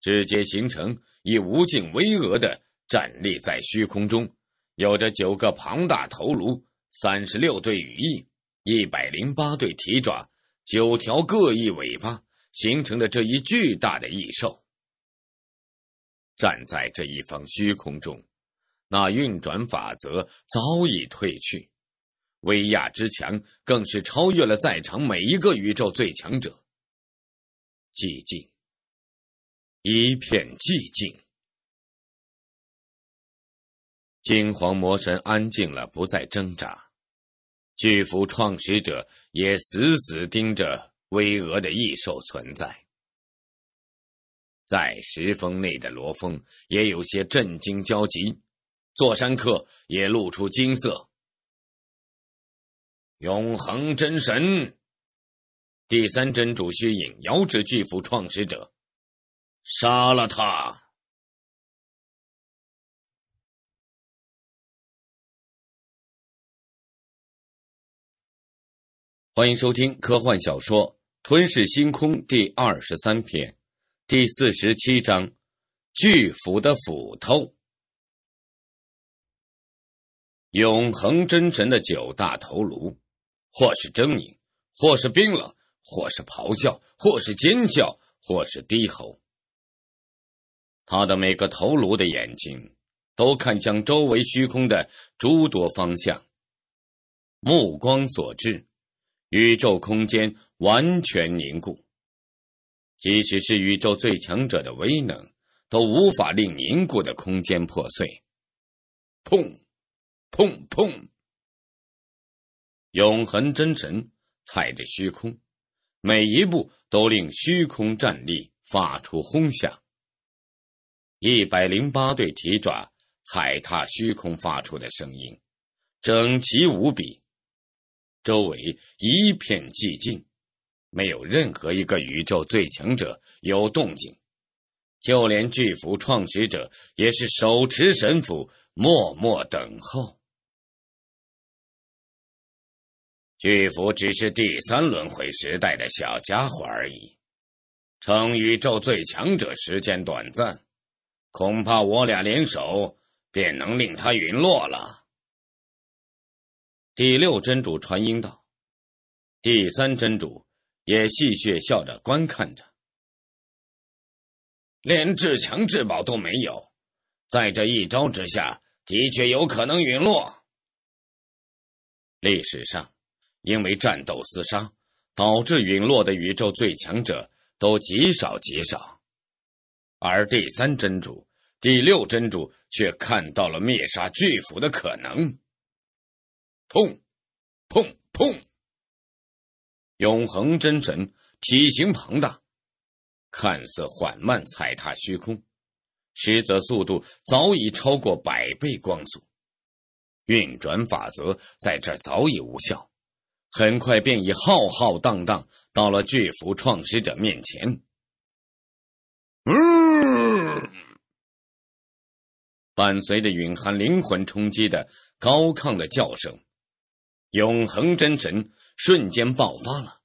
直接形成以无尽巍峨的站立在虚空中。有着九个庞大头颅，三十六对羽翼，一百零八对蹄爪，九条各异尾巴，形成的这一巨大的异兽。站在这一方虚空中，那运转法则早已褪去，威亚之强更是超越了在场每一个宇宙最强者。寂静，一片寂静。金黄魔神安静了，不再挣扎。巨斧创始者也死死盯着巍峨的异兽存在。在石峰内的罗峰也有些震惊焦急，座山客也露出惊色。永恒真神，第三真主虚影遥指巨斧创始者，杀了他！欢迎收听科幻小说《吞噬星空》第二十三篇，第四十七章：巨斧的斧头。永恒真神的九大头颅，或是狰狞，或是冰冷，或是咆哮，或是尖叫，或是低吼。他的每个头颅的眼睛，都看向周围虚空的诸多方向，目光所至。宇宙空间完全凝固，即使是宇宙最强者的威能，都无法令凝固的空间破碎。砰，砰砰！永恒真神踩着虚空，每一步都令虚空站立，发出轰响。一百零八对蹄爪踩踏虚空发出的声音，整齐无比。周围一片寂静，没有任何一个宇宙最强者有动静，就连巨斧创始者也是手持神斧，默默等候。巨斧只是第三轮回时代的小家伙而已，成宇宙最强者时间短暂，恐怕我俩联手便能令他陨落了。第六真主传音道：“第三真主也戏谑笑着观看着，连至强至宝都没有，在这一招之下，的确有可能陨落。历史上。”因为战斗厮杀，导致陨落的宇宙最强者都极少极少，而第三真主、第六真主却看到了灭杀巨斧的可能。砰，砰砰！永恒真神体型庞大，看似缓慢踩踏虚空，实则速度早已超过百倍光速。运转法则在这早已无效。很快便已浩浩荡荡到了巨幅创始者面前。嗯，伴随着蕴含灵魂冲击的高亢的叫声，永恒真神瞬间爆发了，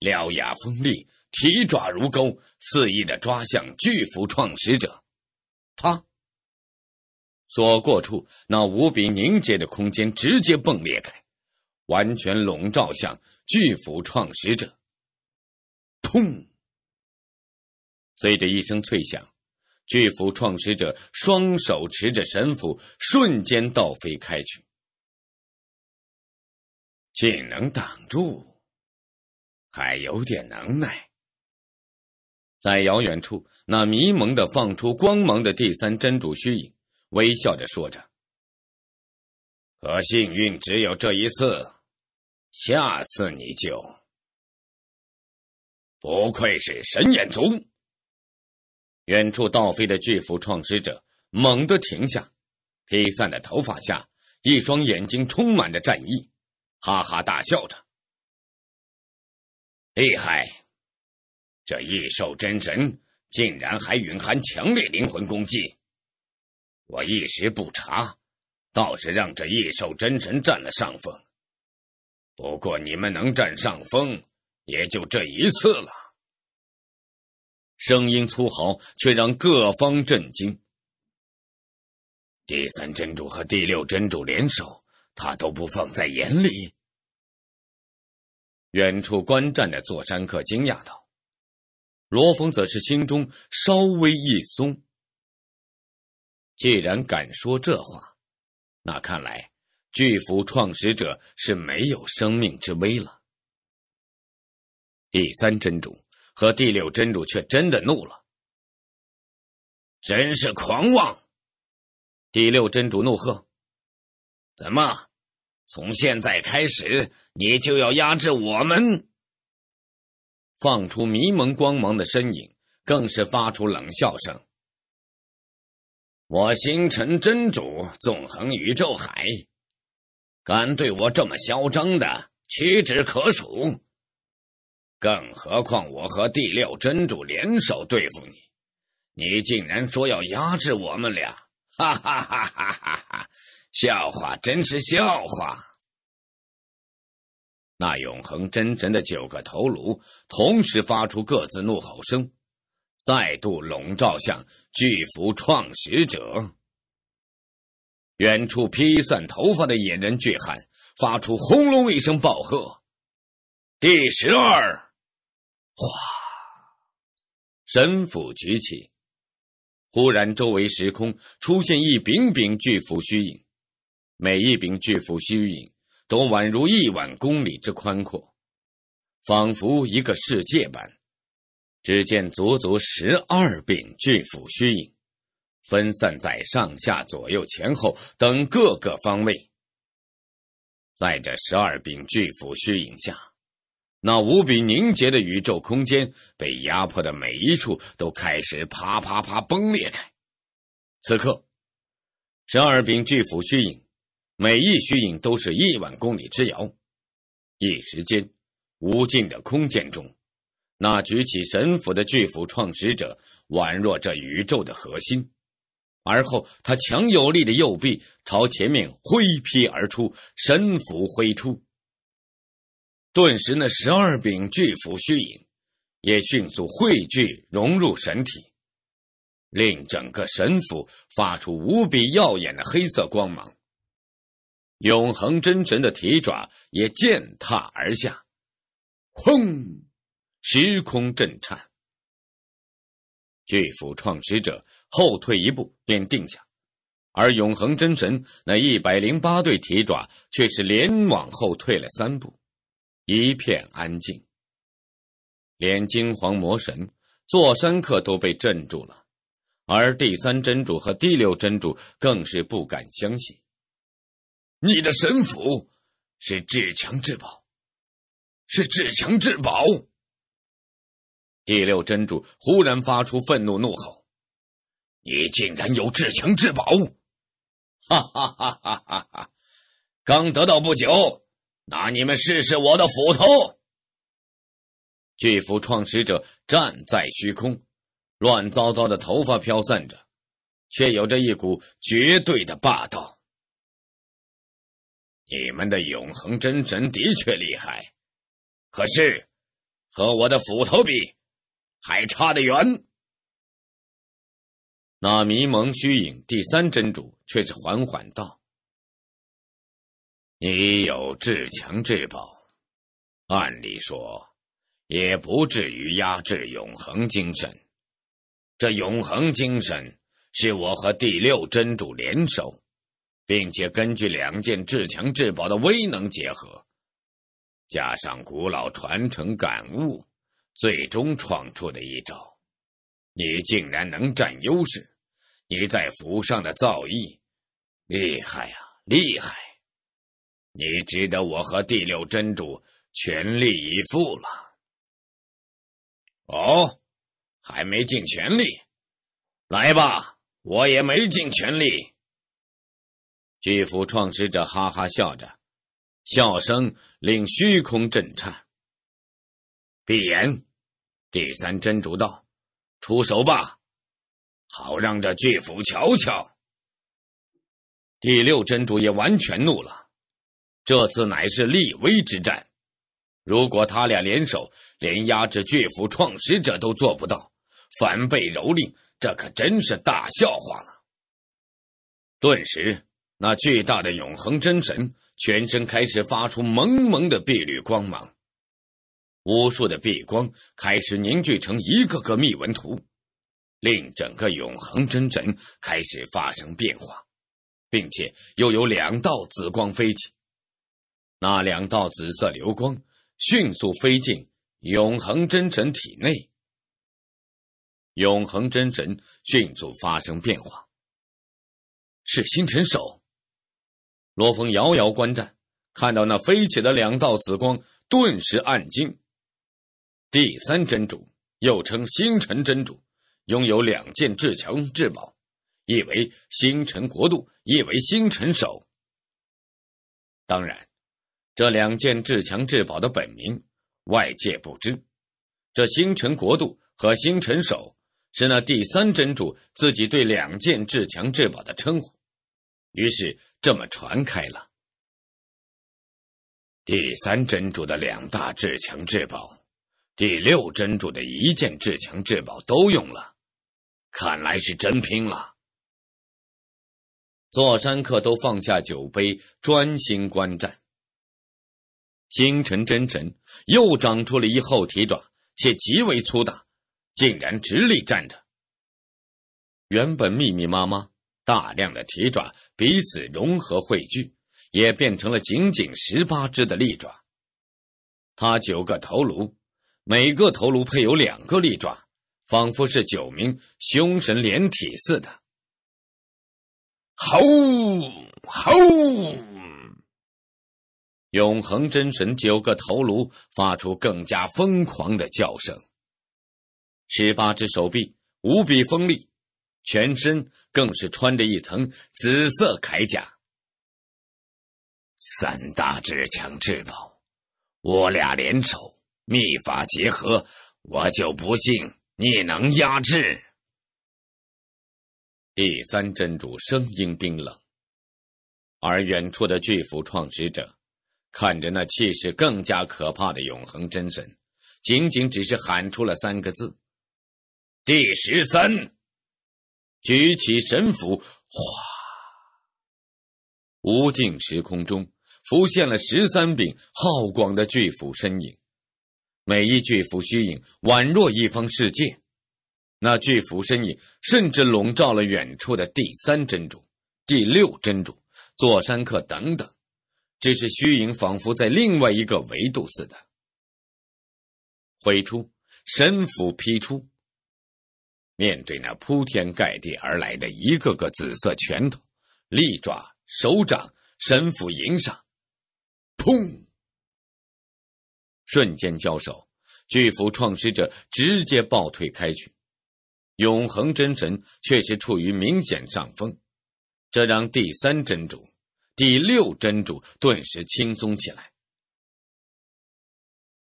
獠牙锋利，蹄爪如钩，肆意的抓向巨斧创始者。他所过处，那无比凝结的空间直接迸裂开。完全笼罩向巨斧创始者，砰！随着一声脆响，巨斧创始者双手持着神斧，瞬间倒飞开去，竟能挡住，还有点能耐。在遥远处，那迷蒙的放出光芒的第三真主虚影，微笑着说着。可幸运只有这一次，下次你就不愧是神眼族。远处倒飞的巨斧创始者猛地停下，披散的头发下，一双眼睛充满着战意，哈哈大笑着：“厉害！这异兽真神竟然还蕴含强烈灵魂攻击，我一时不察。”倒是让这异兽真神占了上风，不过你们能占上风，也就这一次了。声音粗豪，却让各方震惊。第三真主和第六真主联手，他都不放在眼里。远处观战的座山客惊讶道：“罗峰则是心中稍微一松，既然敢说这话。”那看来，巨斧创始者是没有生命之危了。第三真主和第六真主却真的怒了，真是狂妄！第六真主怒喝：“怎么，从现在开始，你就要压制我们？”放出迷蒙光芒的身影更是发出冷笑声。我星辰真主纵横宇宙海，敢对我这么嚣张的，屈指可数。更何况我和第六真主联手对付你，你竟然说要压制我们俩，哈哈哈哈哈哈！笑话，真是笑话！那永恒真神的九个头颅同时发出各自怒吼声。再度笼罩向巨斧创始者。远处披散头发的野人巨汉发出轰隆一声暴喝：“第十二！”哗，神斧举起，忽然周围时空出现一柄柄巨斧虚影，每一柄巨斧虚影都宛如亿万公里之宽阔，仿佛一个世界般。只见足足十二柄巨斧虚影，分散在上下左右前后等各个方位。在这十二柄巨斧虚影下，那无比凝结的宇宙空间被压迫的每一处都开始啪啪啪崩裂开，此刻，十二柄巨斧虚影，每一虚影都是亿万公里之遥。一时间，无尽的空间中，那举起神斧的巨斧创始者，宛若这宇宙的核心。而后，他强有力的右臂朝前面挥劈而出，神斧挥出。顿时，那十二柄巨斧虚影也迅速汇聚融入神体，令整个神斧发出无比耀眼的黑色光芒。永恒真神的提爪也践踏而下，轰！时空震颤。巨斧创始者后退一步便定下，而永恒真神那一百零八对提爪却是连往后退了三步，一片安静。连金黄魔神、座山客都被镇住了，而第三真主和第六真主更是不敢相信。你的神斧是至强至宝，是至强至宝。第六真主忽然发出愤怒怒吼：“你竟然有至强至宝！哈哈哈哈哈哈！刚得到不久，拿你们试试我的斧头。”巨斧创始者站在虚空，乱糟糟的头发飘散着，却有着一股绝对的霸道。你们的永恒真神的确厉害，可是和我的斧头比，还差得远。那迷蒙虚影第三真主却是缓缓道：“你有至强至宝，按理说也不至于压制永恒精神。这永恒精神是我和第六真主联手。”并且根据两件至强至宝的威能结合，加上古老传承感悟，最终创出的一招，你竟然能占优势！你在府上的造诣，厉害啊，厉害！你值得我和第六真主全力以赴了。哦，还没尽全力，来吧，我也没尽全力。巨斧创始者哈哈笑着，笑声令虚空震颤。闭眼，第三真主道：“出手吧，好让这巨斧瞧瞧。”第六真主也完全怒了，这次乃是立威之战，如果他俩联手，连压制巨斧创始者都做不到，反被蹂躏，这可真是大笑话了。顿时。那巨大的永恒真神全身开始发出蒙蒙的碧绿光芒，无数的碧光开始凝聚成一个个密纹图，令整个永恒真神开始发生变化，并且又有两道紫光飞起。那两道紫色流光迅速飞进永恒真神体内，永恒真神迅速发生变化，是星辰手。罗峰遥遥观战，看到那飞起的两道紫光，顿时暗惊。第三真主又称星辰真主，拥有两件至强至宝，一为星辰国度，一为星辰手。当然，这两件至强至宝的本名外界不知。这星辰国度和星辰手是那第三真主自己对两件至强至宝的称呼。于是。这么传开了。第三真主的两大至强至宝，第六真主的一件至强至宝都用了，看来是真拼了。座山客都放下酒杯，专心观战。星辰真神又长出了一后蹄爪，且极为粗大，竟然直立站着。原本密密麻麻。大量的蹄爪彼此融合汇聚，也变成了仅仅十八只的利爪。它九个头颅，每个头颅配有两个利爪，仿佛是九名凶神连体似的。吼吼！永恒真神九个头颅发出更加疯狂的叫声。十八只手臂无比锋利。全身更是穿着一层紫色铠甲。三大至强至宝，我俩联手，秘法结合，我就不信你能压制。第三真主声音冰冷，而远处的巨斧创始者看着那气势更加可怕的永恒真神，仅仅只是喊出了三个字：“第十三。”举起神斧，哗！无尽时空中浮现了十三柄浩广的巨斧身影，每一巨斧虚影宛若一方世界。那巨斧身影甚至笼罩了远处的第三真主、第六真主、座山客等等，只是虚影仿佛在另外一个维度似的。挥出神斧，劈出。面对那铺天盖地而来的一个个紫色拳头、利爪、手掌，神斧迎上，砰！瞬间交手，巨斧创始者直接暴退开去，永恒真神却是处于明显上风，这让第三真主、第六真主顿时轻松起来。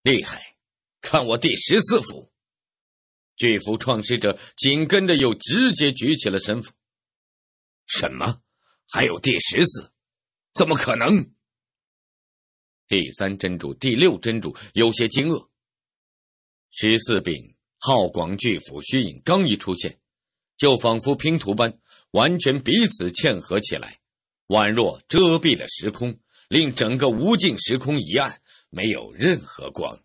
厉害，看我第十四斧！巨斧创始者紧跟着又直接举起了神斧。什么？还有第十四？怎么可能？第三真主、第六真主有些惊愕。十四柄浩广巨斧虚影刚一出现，就仿佛拼图般完全彼此嵌合起来，宛若遮蔽了时空，令整个无尽时空一暗，没有任何光。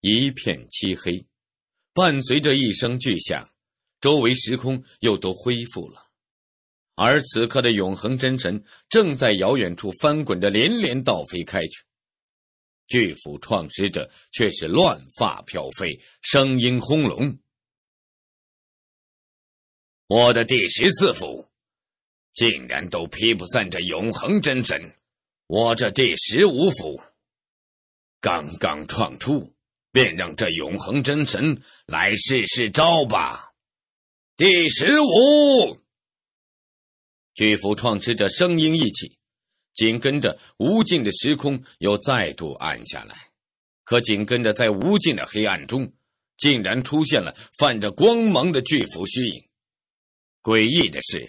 一片漆黑，伴随着一声巨响，周围时空又都恢复了。而此刻的永恒真神正在遥远处翻滚着，连连倒飞开去。巨斧创始者却是乱发飘飞，声音轰隆：“我的第十四斧，竟然都劈不散这永恒真神！我这第十五斧，刚刚创出。”便让这永恒真神来试试招吧。第十五，巨斧创始者声音一起，紧跟着无尽的时空又再度暗下来。可紧跟着，在无尽的黑暗中，竟然出现了泛着光芒的巨斧虚影。诡异的是，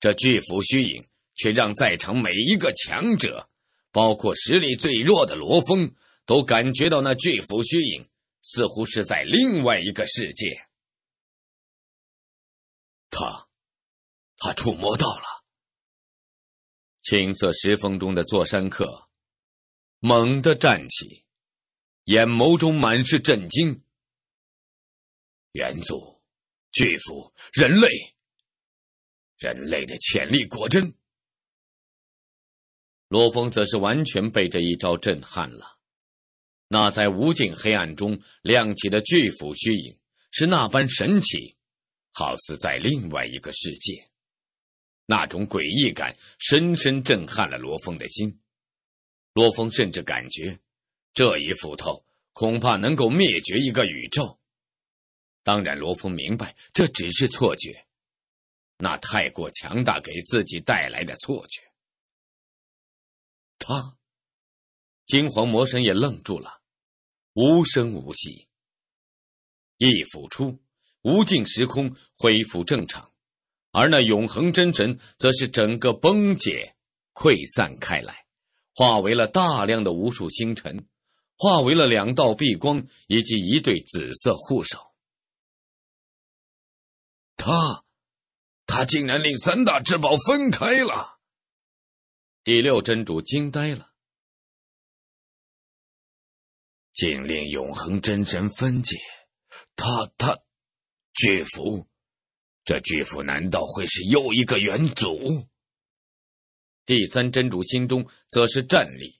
这巨斧虚影却让在场每一个强者，包括实力最弱的罗峰。都感觉到那巨斧虚影似乎是在另外一个世界。他，他触摸到了。青色石缝中的座山客猛地站起，眼眸中满是震惊。元祖，巨斧，人类，人类的潜力果真。罗峰则是完全被这一招震撼了。那在无尽黑暗中亮起的巨斧虚影是那般神奇，好似在另外一个世界。那种诡异感深深震撼了罗峰的心。罗峰甚至感觉，这一斧头恐怕能够灭绝一个宇宙。当然，罗峰明白这只是错觉，那太过强大给自己带来的错觉。他，金黄魔神也愣住了。无声无息，一斧出，无尽时空恢复正常，而那永恒真神则是整个崩解、溃散开来，化为了大量的无数星辰，化为了两道碧光以及一对紫色护手。他，他竟然令三大至宝分开了！第六真主惊呆了。竟令永恒真神分解，他他，巨斧，这巨斧难道会是又一个元祖？第三真主心中则是战栗，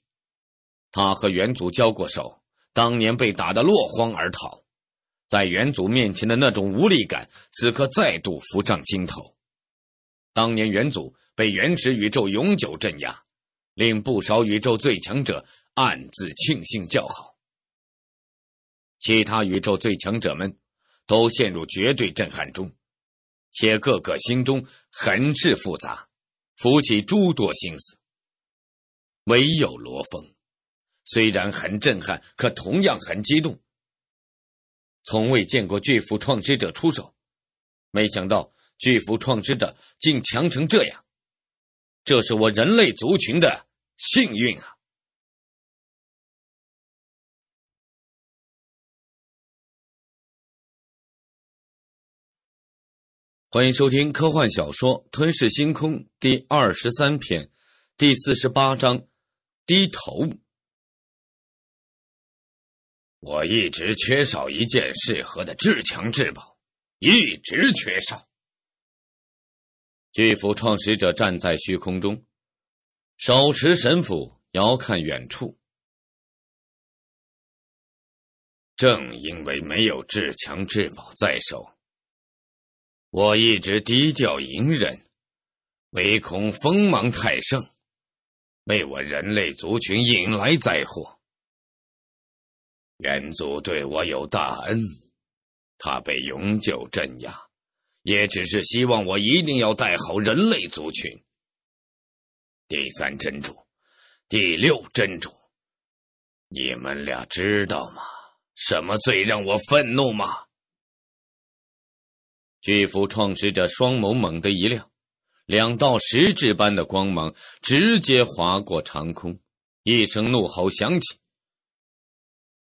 他和元祖交过手，当年被打得落荒而逃，在元祖面前的那种无力感，此刻再度浮上心头。当年元祖被原始宇宙永久镇压，令不少宇宙最强者暗自庆幸叫好。其他宇宙最强者们，都陷入绝对震撼中，且个个心中很是复杂，浮起诸多心思。唯有罗峰，虽然很震撼，可同样很激动。从未见过巨斧创始者出手，没想到巨斧创始者竟强成这样，这是我人类族群的幸运啊！欢迎收听科幻小说《吞噬星空》第二十三篇，第四十八章：低头。我一直缺少一件适合的至强至宝，一直缺少。巨斧创始者站在虚空中，手持神斧，遥看远处。正因为没有至强至宝在手。我一直低调隐忍，唯恐锋芒太盛，为我人类族群引来灾祸。元祖对我有大恩，他被永久镇压，也只是希望我一定要带好人类族群。第三真主，第六真主，你们俩知道吗？什么最让我愤怒吗？巨斧创始者双眸猛地一亮，两道实质般的光芒直接划过长空，一声怒吼响起：“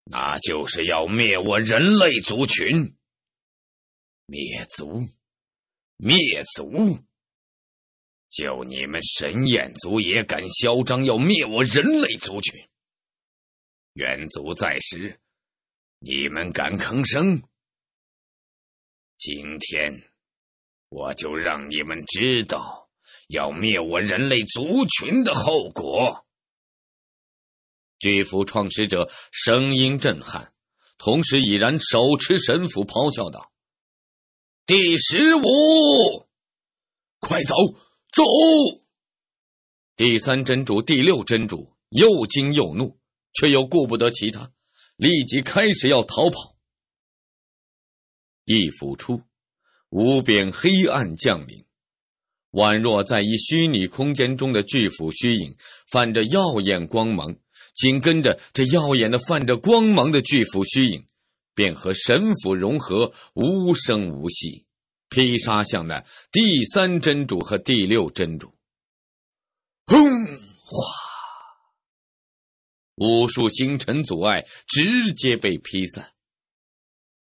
那就是要灭我人类族群！灭族！灭族！就你们神眼族也敢嚣张要灭我人类族群？元族在时，你们敢吭声？”今天，我就让你们知道要灭我人类族群的后果。巨斧创始者声音震撼，同时已然手持神斧，咆哮道：“第十五，快走，走！”第三真主、第六真主又惊又怒，却又顾不得其他，立即开始要逃跑。一斧出，无边黑暗降临，宛若在一虚拟空间中的巨斧虚影，泛着耀眼光芒。紧跟着这耀眼的、泛着光芒的巨斧虚影，便和神斧融合，无声无息，劈杀向那第三真主和第六真主。轰！哗！无数星辰阻碍，直接被劈散。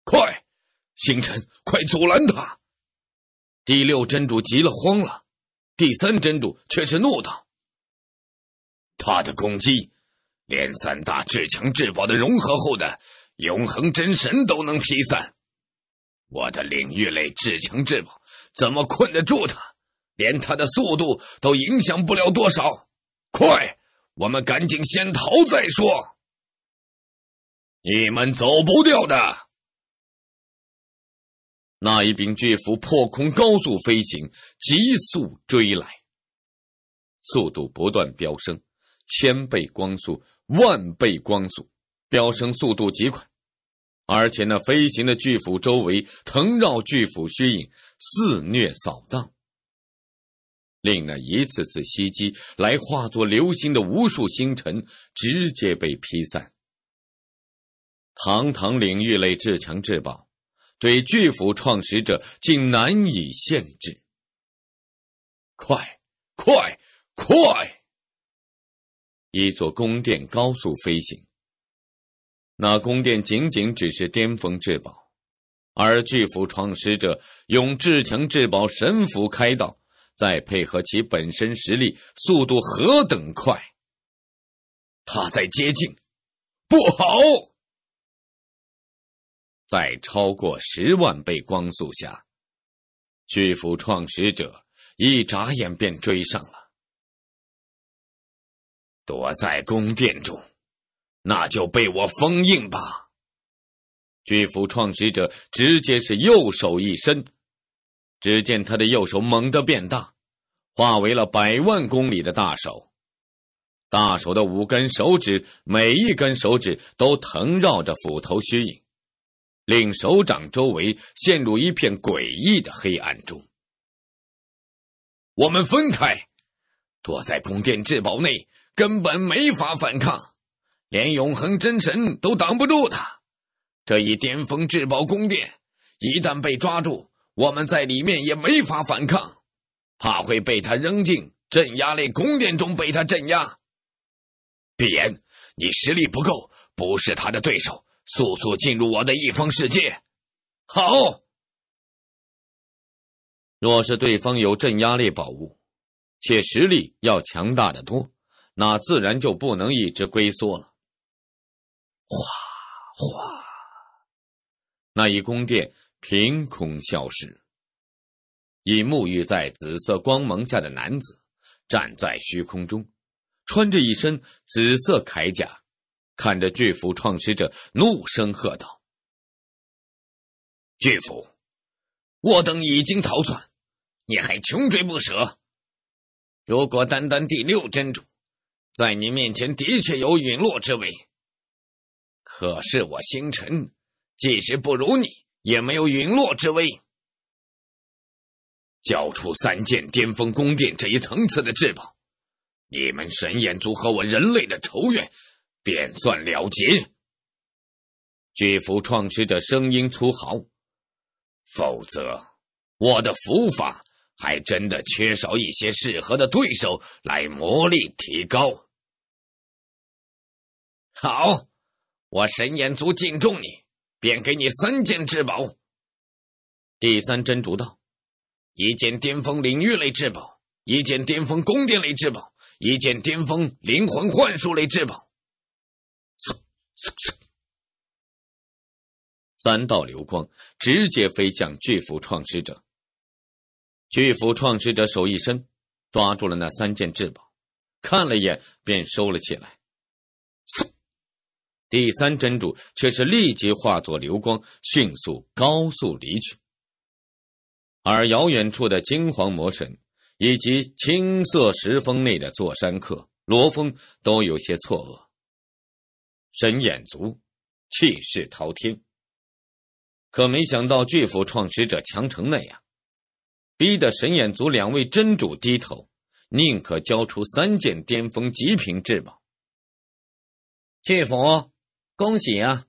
快！星辰，快阻拦他！第六真主急了，慌了。第三真主却是怒道：“他的攻击，连三大至强至宝的融合后的永恒真神都能劈散。我的领域类至强至宝怎么困得住他？连他的速度都影响不了多少。快，我们赶紧先逃再说。你们走不掉的。”那一柄巨斧破空高速飞行，急速追来，速度不断飙升，千倍光速、万倍光速，飙升速度极快。而且那飞行的巨斧周围腾绕巨斧虚影，肆虐扫荡，令那一次次袭击来化作流星的无数星辰直接被劈散。堂堂领域类至强至宝。对巨斧创始者竟难以限制。快，快，快！一座宫殿高速飞行。那宫殿仅仅只是巅峰至宝，而巨斧创始者用至强至宝神斧开道，再配合其本身实力，速度何等快！他在接近，不好！在超过十万倍光速下，巨斧创始者一眨眼便追上了。躲在宫殿中，那就被我封印吧！巨斧创始者直接是右手一伸，只见他的右手猛地变大，化为了百万公里的大手。大手的五根手指，每一根手指都腾绕着斧头虚影。令首长周围陷入一片诡异的黑暗中。我们分开，躲在宫殿至宝内，根本没法反抗，连永恒真神都挡不住他。这一巅峰至宝宫殿，一旦被抓住，我们在里面也没法反抗，怕会被他扔进镇压类宫殿中被他镇压。闭眼，你实力不够，不是他的对手，速速进入我的一方世界。好。若是对方有镇压力宝物，且实力要强大的多，那自然就不能一直龟缩了。哗哗，那一宫殿凭空消失，已沐浴在紫色光芒下的男子站在虚空中，穿着一身紫色铠甲，看着巨斧创始者，怒声喝道：“巨斧，我等已经逃窜。”你还穷追不舍？如果单单第六真主，在你面前的确有陨落之威。可是我星辰，即使不如你，也没有陨落之威。交出三件巅峰宫殿这一层次的至宝，你们神眼族和我人类的仇怨便算了结。巨斧创始者声音粗豪，否则我的符法。还真的缺少一些适合的对手来魔力提高。好，我神眼族敬重你，便给你三件至宝。第三真主道：一件巅峰领域类至宝，一件巅峰宫殿类至宝，一件巅峰灵魂幻术类至宝。三道流光直接飞向巨斧创始者。巨斧创始者手一伸，抓住了那三件至宝，看了一眼便收了起来。第三真主却是立即化作流光，迅速高速离去。而遥远处的金黄魔神以及青色石峰内的座山客罗峰都有些错愕。神眼族气势滔天，可没想到巨斧创始者强成那样。逼得神眼族两位真主低头，宁可交出三件巅峰极品至宝。巨斧，恭喜啊！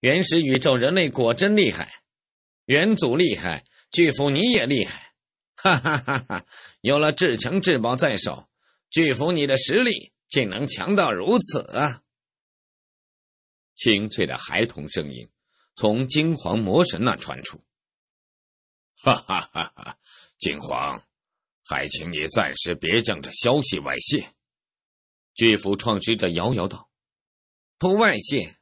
原始宇宙人类果真厉害，元祖厉害，巨斧你也厉害！哈哈哈哈！有了至强至宝在手，巨斧你的实力竟能强到如此啊！清脆的孩童声音从金黄魔神那传出。哈哈哈哈！金黄，还请你暂时别将这消息外泄。巨斧创始者摇摇道：“不外泄，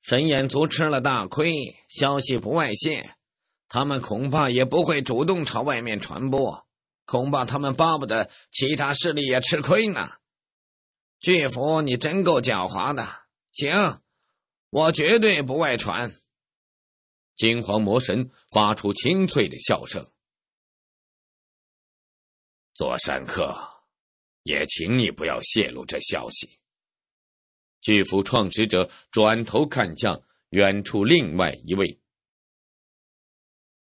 神眼族吃了大亏。消息不外泄，他们恐怕也不会主动朝外面传播。恐怕他们巴不得其他势力也吃亏呢。巨斧，你真够狡猾的。行，我绝对不外传。”金黄魔神发出清脆的笑声。座山客，也请你不要泄露这消息。巨斧创始者转头看向远处另外一位，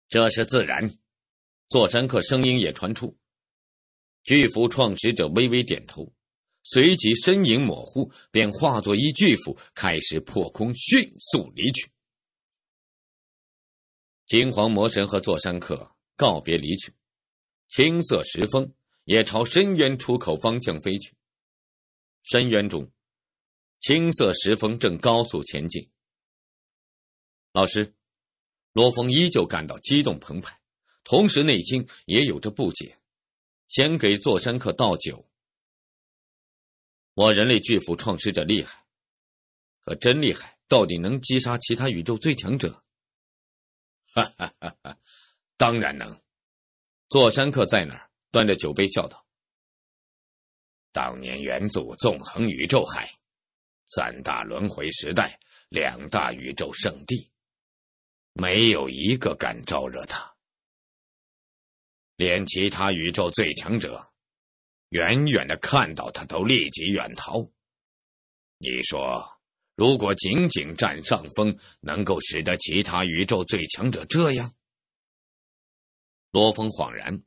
这是自然。座山客声音也传出。巨斧创始者微微点头，随即身影模糊，便化作一巨斧，开始破空，迅速离去。金黄魔神和座山客告别离去，青色石峰也朝深渊出口方向飞去。深渊中，青色石峰正高速前进。老师，罗峰依旧感到激动澎湃，同时内心也有着不解。先给座山客倒酒。我人类巨斧创始者厉害，可真厉害，到底能击杀其他宇宙最强者？哈哈哈！哈当然能。座山客在那儿端着酒杯笑道：“当年元祖纵横宇宙海，三大轮回时代，两大宇宙圣地，没有一个敢招惹他。连其他宇宙最强者，远远的看到他都立即远逃。你说，如果仅仅占上风，能够使得其他宇宙最强者这样？罗峰恍然：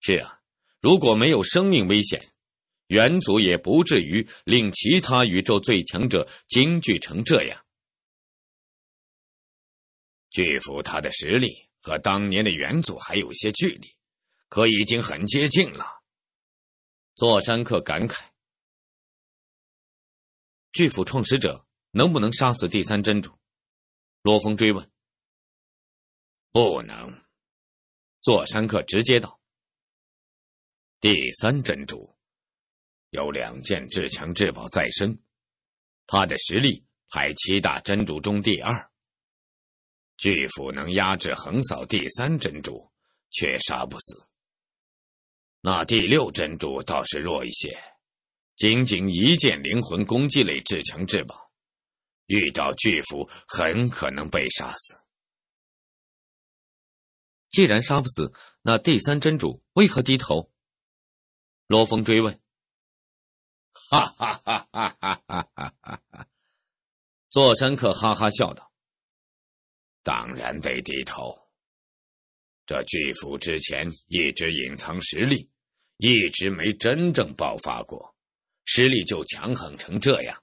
是啊，如果没有生命危险，元祖也不至于令其他宇宙最强者惊惧成这样。巨斧他的实力和当年的元祖还有些距离，可已经很接近了。座山客感慨。巨斧创始者能不能杀死第三真主？罗峰追问。不能。座山客直接道：“第三真主有两件至强至宝在身，他的实力排七大真主中第二。巨斧能压制横扫第三真主，却杀不死。那第六真主倒是弱一些。”仅仅一件灵魂攻击类至强至宝，遇到巨斧很可能被杀死。既然杀不死，那第三真主为何低头？罗峰追问。哈哈哈哈哈哈哈哈！座山客哈哈笑道：“当然得低头。这巨斧之前一直隐藏实力，一直没真正爆发过。”实力就强横成这样，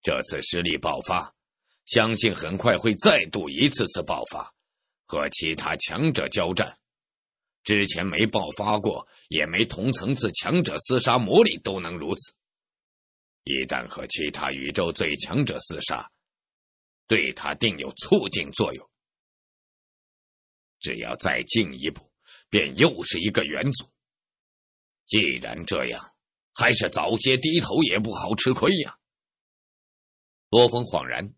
这次实力爆发，相信很快会再度一次次爆发，和其他强者交战。之前没爆发过，也没同层次强者厮杀魔力都能如此。一旦和其他宇宙最强者厮杀，对他定有促进作用。只要再进一步，便又是一个元祖。既然这样。还是早些低头也不好吃亏呀。罗峰恍然，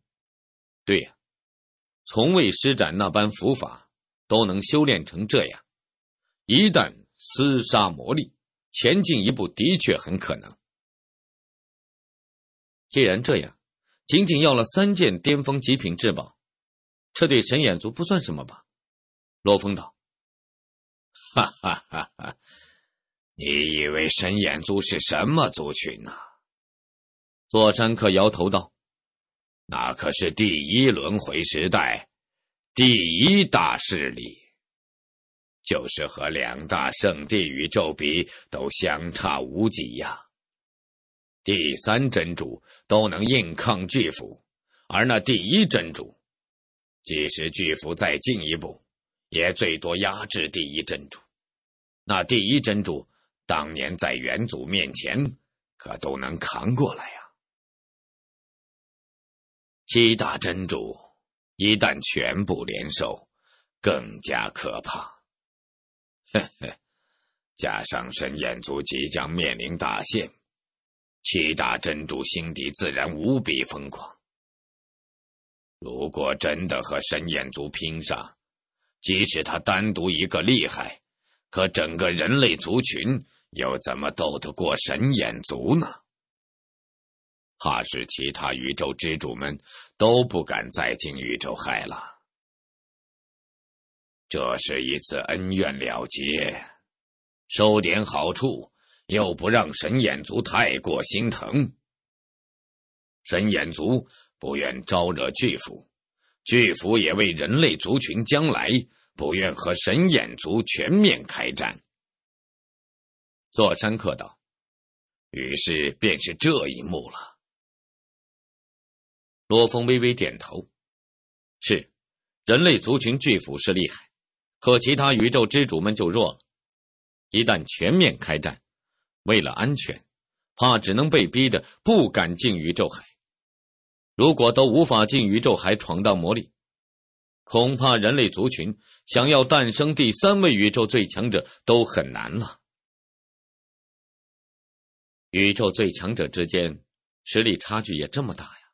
对呀，从未施展那般符法，都能修炼成这样，一旦厮杀魔力，前进一步的确很可能。既然这样，仅仅要了三件巅峰极品至宝，这对神眼族不算什么吧？罗峰道：“哈哈哈哈。”你以为神眼族是什么族群呢？座山客摇头道：“那可是第一轮回时代第一大势力，就是和两大圣地宇宙比都相差无几呀。第三真主都能硬抗巨斧，而那第一真主，即使巨斧再进一步，也最多压制第一真主。那第一真主。”当年在元祖面前，可都能扛过来呀！七大真主一旦全部联手，更加可怕。嘿嘿，加上神眼族即将面临大限，七大真主心底自然无比疯狂。如果真的和神眼族拼上，即使他单独一个厉害，可整个人类族群。又怎么斗得过神眼族呢？怕是其他宇宙之主们都不敢再进宇宙海了。这是一次恩怨了结，收点好处，又不让神眼族太过心疼。神眼族不愿招惹巨斧，巨斧也为人类族群将来不愿和神眼族全面开战。座山客道：“于是便是这一幕了。”罗峰微微点头：“是，人类族群巨斧是厉害，可其他宇宙之主们就弱了。一旦全面开战，为了安全，怕只能被逼的不敢进宇宙海。如果都无法进宇宙海闯荡魔力，恐怕人类族群想要诞生第三位宇宙最强者都很难了。”宇宙最强者之间实力差距也这么大呀！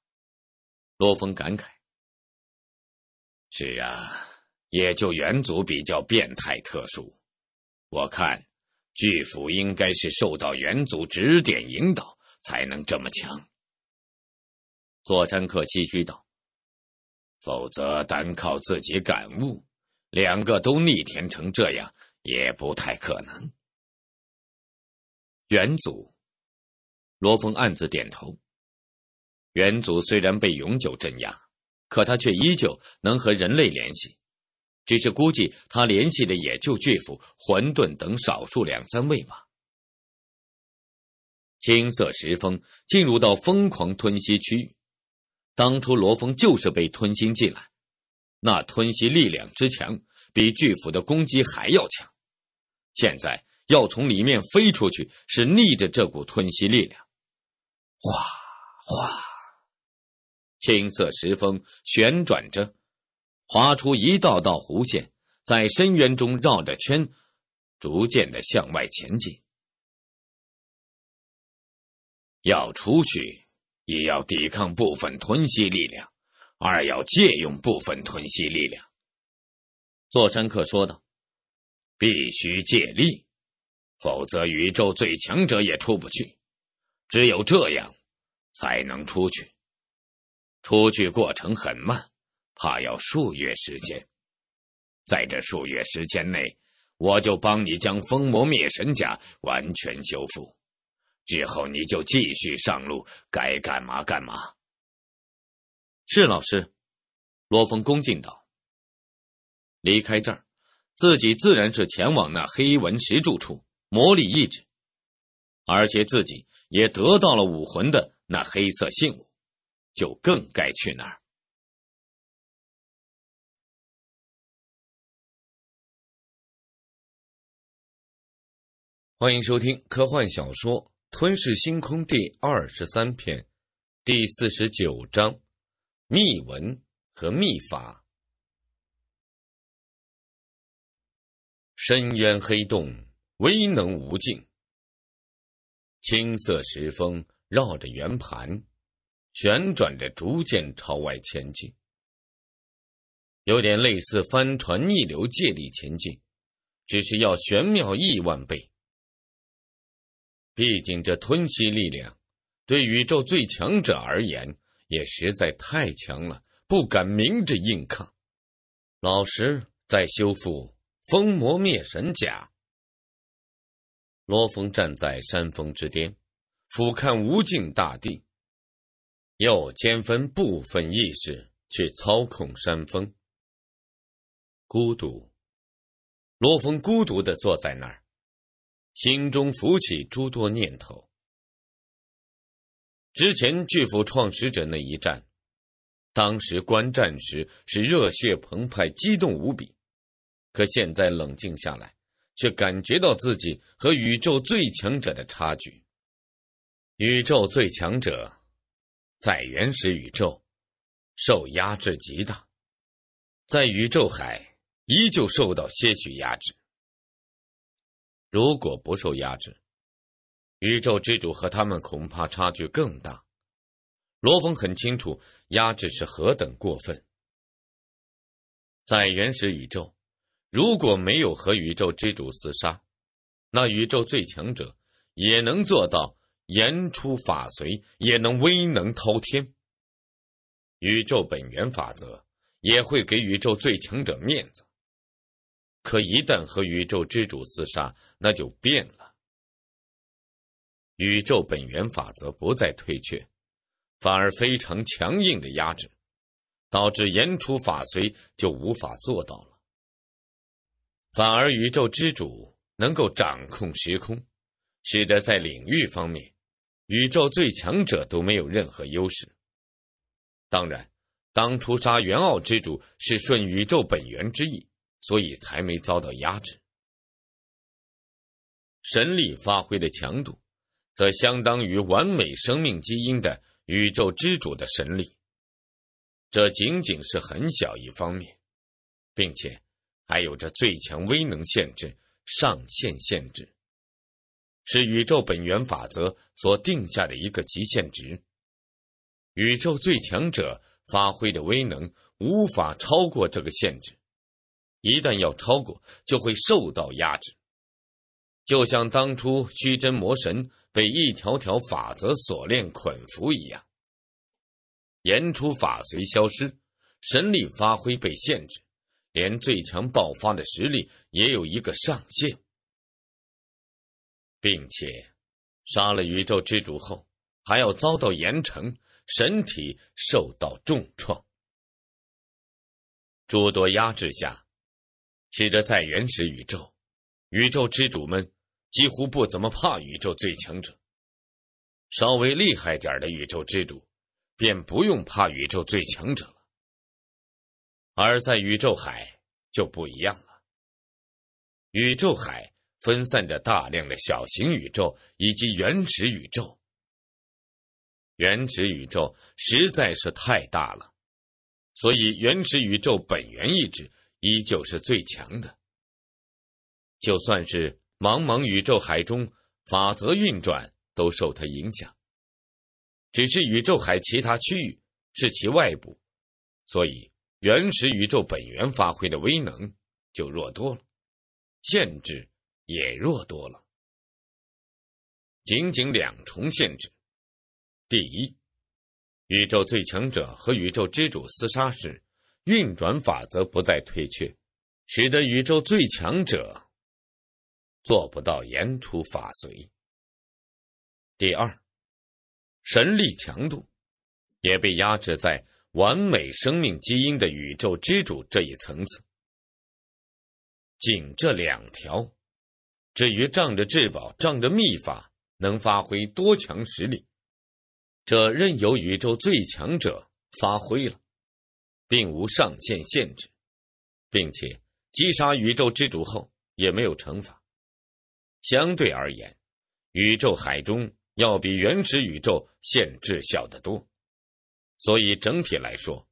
罗峰感慨：“是啊，也就元祖比较变态特殊。我看巨斧应该是受到元祖指点引导，才能这么强。”座山客唏嘘道：“否则单靠自己感悟，两个都逆天成这样，也不太可能。”元祖。罗峰暗自点头。元祖虽然被永久镇压，可他却依旧能和人类联系，只是估计他联系的也就巨斧、混沌等少数两三位吧。青色石峰进入到疯狂吞吸区域，当初罗峰就是被吞心进来，那吞吸力量之强，比巨斧的攻击还要强。现在要从里面飞出去，是逆着这股吞吸力量。哗哗，青色石峰旋转着，划出一道道弧线，在深渊中绕着圈，逐渐的向外前进。要出去，一要抵抗部分吞吸力量；二要借用部分吞吸力量。座山客说道：“必须借力，否则宇宙最强者也出不去。只有这样，才能出去。出去过程很慢，怕要数月时间。在这数月时间内，我就帮你将封魔灭神甲完全修复。”之后你就继续上路，该干嘛干嘛。是老师，罗峰恭敬道。离开这儿，自己自然是前往那黑纹石柱处魔力意志，而且自己也得到了武魂的那黑色信物，就更该去那儿。欢迎收听科幻小说。《吞噬星空》第二十三篇，第四十九章：秘文和秘法。深渊黑洞，威能无尽。青色石峰绕着圆盘旋转着，逐渐朝外前进，有点类似帆船逆流借力前进，只是要玄妙亿万倍。毕竟，这吞吸力量对宇宙最强者而言也实在太强了，不敢明着硬抗。老师在修复封魔灭神甲。罗峰站在山峰之巅，俯瞰无尽大地，又兼分部分意识去操控山峰。孤独，罗峰孤独的坐在那儿。心中浮起诸多念头。之前巨斧创始者那一战，当时观战时是热血澎湃、激动无比，可现在冷静下来，却感觉到自己和宇宙最强者的差距。宇宙最强者在原始宇宙受压制极大，在宇宙海依旧受到些许压制。如果不受压制，宇宙之主和他们恐怕差距更大。罗峰很清楚压制是何等过分。在原始宇宙，如果没有和宇宙之主厮杀，那宇宙最强者也能做到言出法随，也能威能滔天。宇宙本源法则也会给宇宙最强者面子。可一旦和宇宙之主厮杀，那就变了。宇宙本源法则不再退却，反而非常强硬的压制，导致言出法随就无法做到了。反而宇宙之主能够掌控时空，使得在领域方面，宇宙最强者都没有任何优势。当然，当初杀元奥之主是顺宇宙本源之意。所以才没遭到压制。神力发挥的强度，则相当于完美生命基因的宇宙之主的神力。这仅仅是很小一方面，并且还有着最强威能限制上限限制，是宇宙本源法则所定下的一个极限值。宇宙最强者发挥的威能无法超过这个限制。一旦要超过，就会受到压制，就像当初虚真魔神被一条条法则锁链捆缚一样。言出法随消失，神力发挥被限制，连最强爆发的实力也有一个上限，并且杀了宇宙之主后，还要遭到严惩，身体受到重创。诸多压制下，使得在原始宇宙，宇宙之主们几乎不怎么怕宇宙最强者。稍微厉害点的宇宙之主，便不用怕宇宙最强者了。而在宇宙海就不一样了，宇宙海分散着大量的小型宇宙以及原始宇宙。原始宇宙实在是太大了。所以，原始宇宙本源意志依旧是最强的。就算是茫茫宇宙海中法则运转，都受它影响。只是宇宙海其他区域是其外部，所以原始宇宙本源发挥的威能就弱多了，限制也弱多了。仅仅两重限制：第一。宇宙最强者和宇宙之主厮杀时，运转法则不再退却，使得宇宙最强者做不到言出法随。第二，神力强度也被压制在完美生命基因的宇宙之主这一层次。仅这两条，至于仗着至宝、仗着秘法能发挥多强实力？这任由宇宙最强者发挥了，并无上限限制，并且击杀宇宙之主后也没有惩罚。相对而言，宇宙海中要比原始宇宙限制小得多，所以整体来说，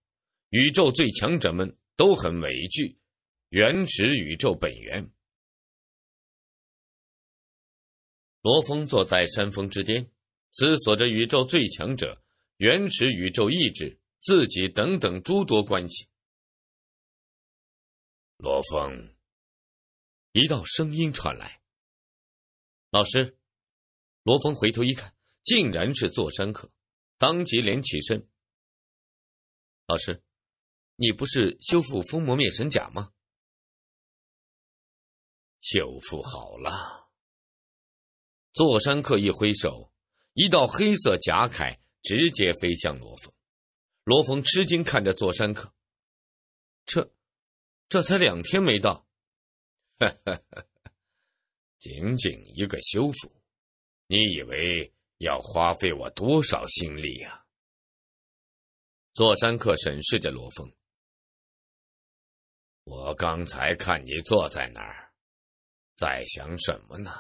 宇宙最强者们都很畏惧原始宇宙本源。罗峰坐在山峰之巅。思索着宇宙最强者、原始宇宙意志、自己等等诸多关系。罗峰，一道声音传来。老师，罗峰回头一看，竟然是座山客，当即连起身。老师，你不是修复封魔灭神甲吗？修复好了。座山客一挥手。一道黑色甲铠直接飞向罗峰，罗峰吃惊看着座山客，这，这才两天没到，哈哈，仅仅一个修复，你以为要花费我多少心力呀？座山客审视着罗峰，我刚才看你坐在那儿，在想什么呢？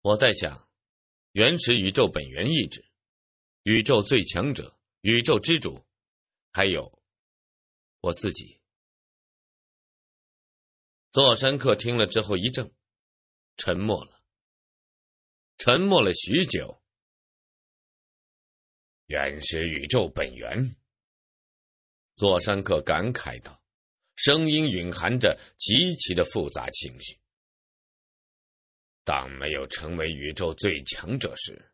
我在想，原始宇宙本源意志、宇宙最强者、宇宙之主，还有我自己。座山客听了之后一怔，沉默了，沉默了许久。原始宇宙本源，座山客感慨道，声音蕴含着极其的复杂情绪。当没有成为宇宙最强者时，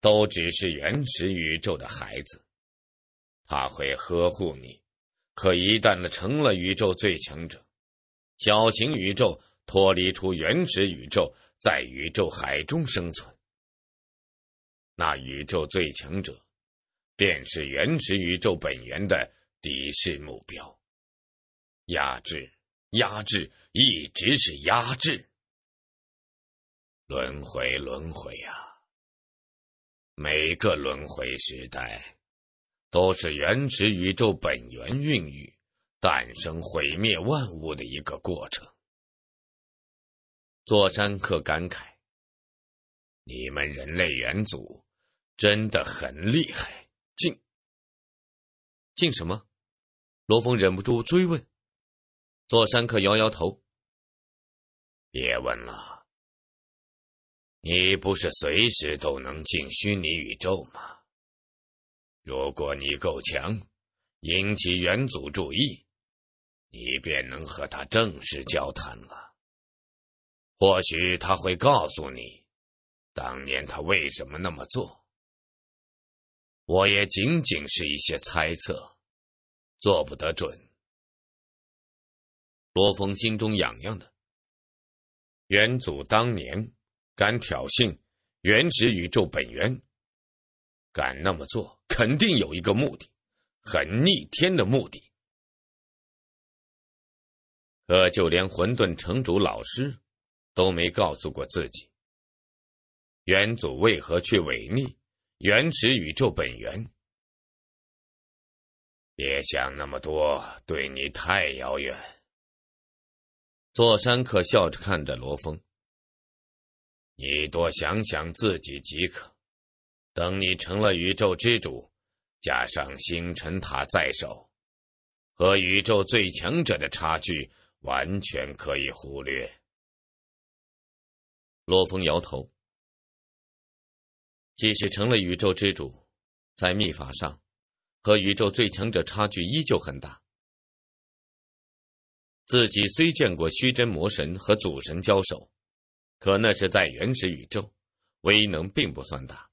都只是原始宇宙的孩子。他会呵护你，可一旦成了宇宙最强者，小型宇宙脱离出原始宇宙，在宇宙海中生存，那宇宙最强者便是原始宇宙本源的敌视目标。压制，压制，一直是压制。轮回，轮回呀！每个轮回时代，都是原始宇宙本源孕育、诞生、毁灭万物的一个过程。座山客感慨：“你们人类元祖真的很厉害。”敬敬什么？罗峰忍不住追问。座山客摇摇头：“别问了。”你不是随时都能进虚拟宇宙吗？如果你够强，引起元祖注意，你便能和他正式交谈了。或许他会告诉你，当年他为什么那么做。我也仅仅是一些猜测，做不得准。罗峰心中痒痒的，元祖当年。敢挑衅原始宇宙本源，敢那么做，肯定有一个目的，很逆天的目的。可就连混沌城主老师都没告诉过自己，元祖为何去违逆原始宇宙本源。别想那么多，对你太遥远。座山客笑着看着罗峰：“你多想想自己即可。等你成了宇宙之主，加上星辰塔在手，和宇宙最强者的差距完全可以忽略。”罗峰摇头：“即使成了宇宙之主，在秘法上……”和宇宙最强者差距依旧很大。自己虽见过虚真魔神和祖神交手，可那是在原始宇宙，威能并不算大。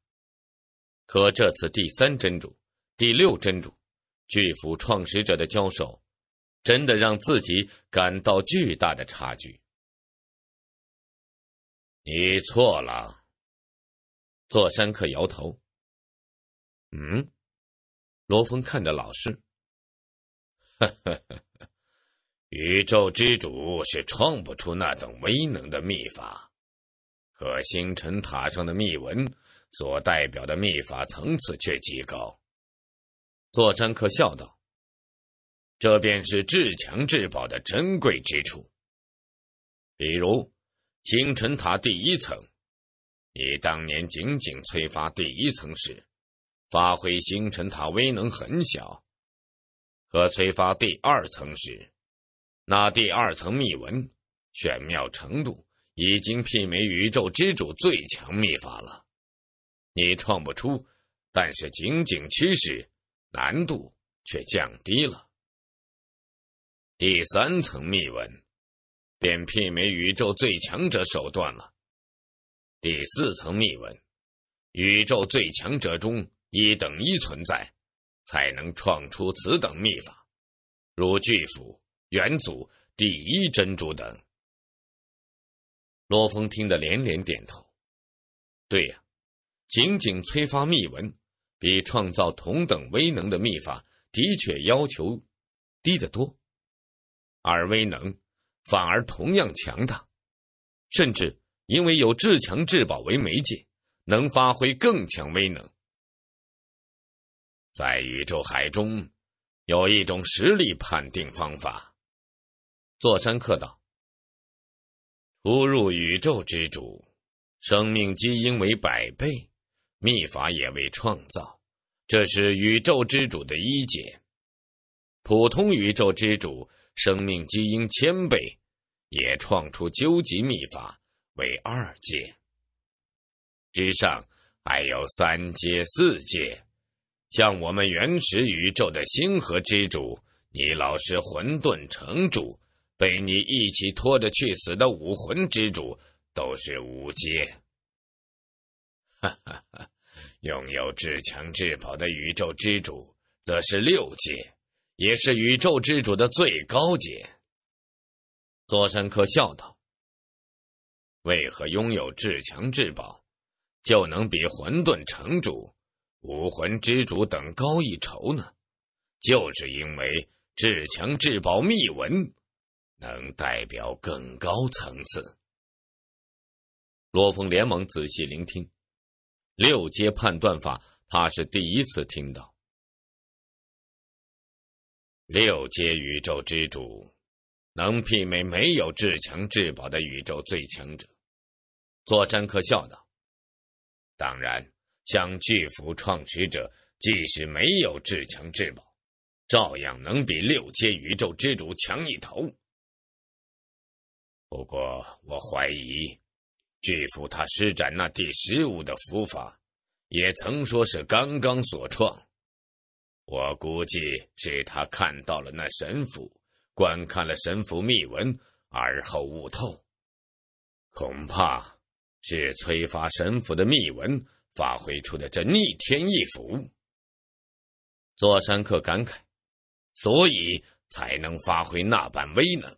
可这次第三真主、第六真主、巨斧创始者的交手，真的让自己感到巨大的差距。你错了。座山客摇头。嗯。罗峰看着老师，呵呵呵呵，宇宙之主是创不出那等威能的秘法，可星辰塔上的秘文所代表的秘法层次却极高。座山客笑道：“这便是至强至宝的珍贵之处。比如星辰塔第一层，你当年仅仅催发第一层时。”发挥星辰塔威能很小，可催发第二层时，那第二层秘文玄妙程度已经媲美宇宙之主最强秘法了。你创不出，但是仅仅趋势难度却降低了。第三层秘文便媲美宇宙最强者手段了。第四层秘文，宇宙最强者中。一等一存在，才能创出此等秘法，如巨斧、元祖、第一珍珠等。罗峰听得连连点头。对呀，仅仅催发秘文，比创造同等威能的秘法的确要求低得多，而威能反而同样强大，甚至因为有至强至宝为媒介，能发挥更强威能。在宇宙海中，有一种实力判定方法。座山客道：“初入宇宙之主，生命基因为百倍，秘法也未创造，这是宇宙之主的一阶。普通宇宙之主，生命基因千倍，也创出究极秘法为二阶。之上还有三阶、四阶。”像我们原始宇宙的星河之主，你老是混沌城主，被你一起拖着去死的武魂之主，都是五阶。哈哈哈！拥有至强至宝的宇宙之主，则是六阶，也是宇宙之主的最高阶。佐山客笑道：“为何拥有至强至宝，就能比混沌城主？”武魂之主等高一筹呢，就是因为至强至宝秘文能代表更高层次。罗峰连忙仔细聆听，六阶判断法他是第一次听到。六阶宇宙之主能媲美没有至强至宝的宇宙最强者。座山克笑道：“当然。”像巨斧创始者，即使没有至强至宝，照样能比六阶宇宙之主强一头。不过，我怀疑，巨斧他施展那第十五的符法，也曾说是刚刚所创。我估计是他看到了那神符，观看了神符秘文，而后悟透。恐怕是催发神符的秘文。发挥出的这逆天一斧，座山客感慨，所以才能发挥那般威能。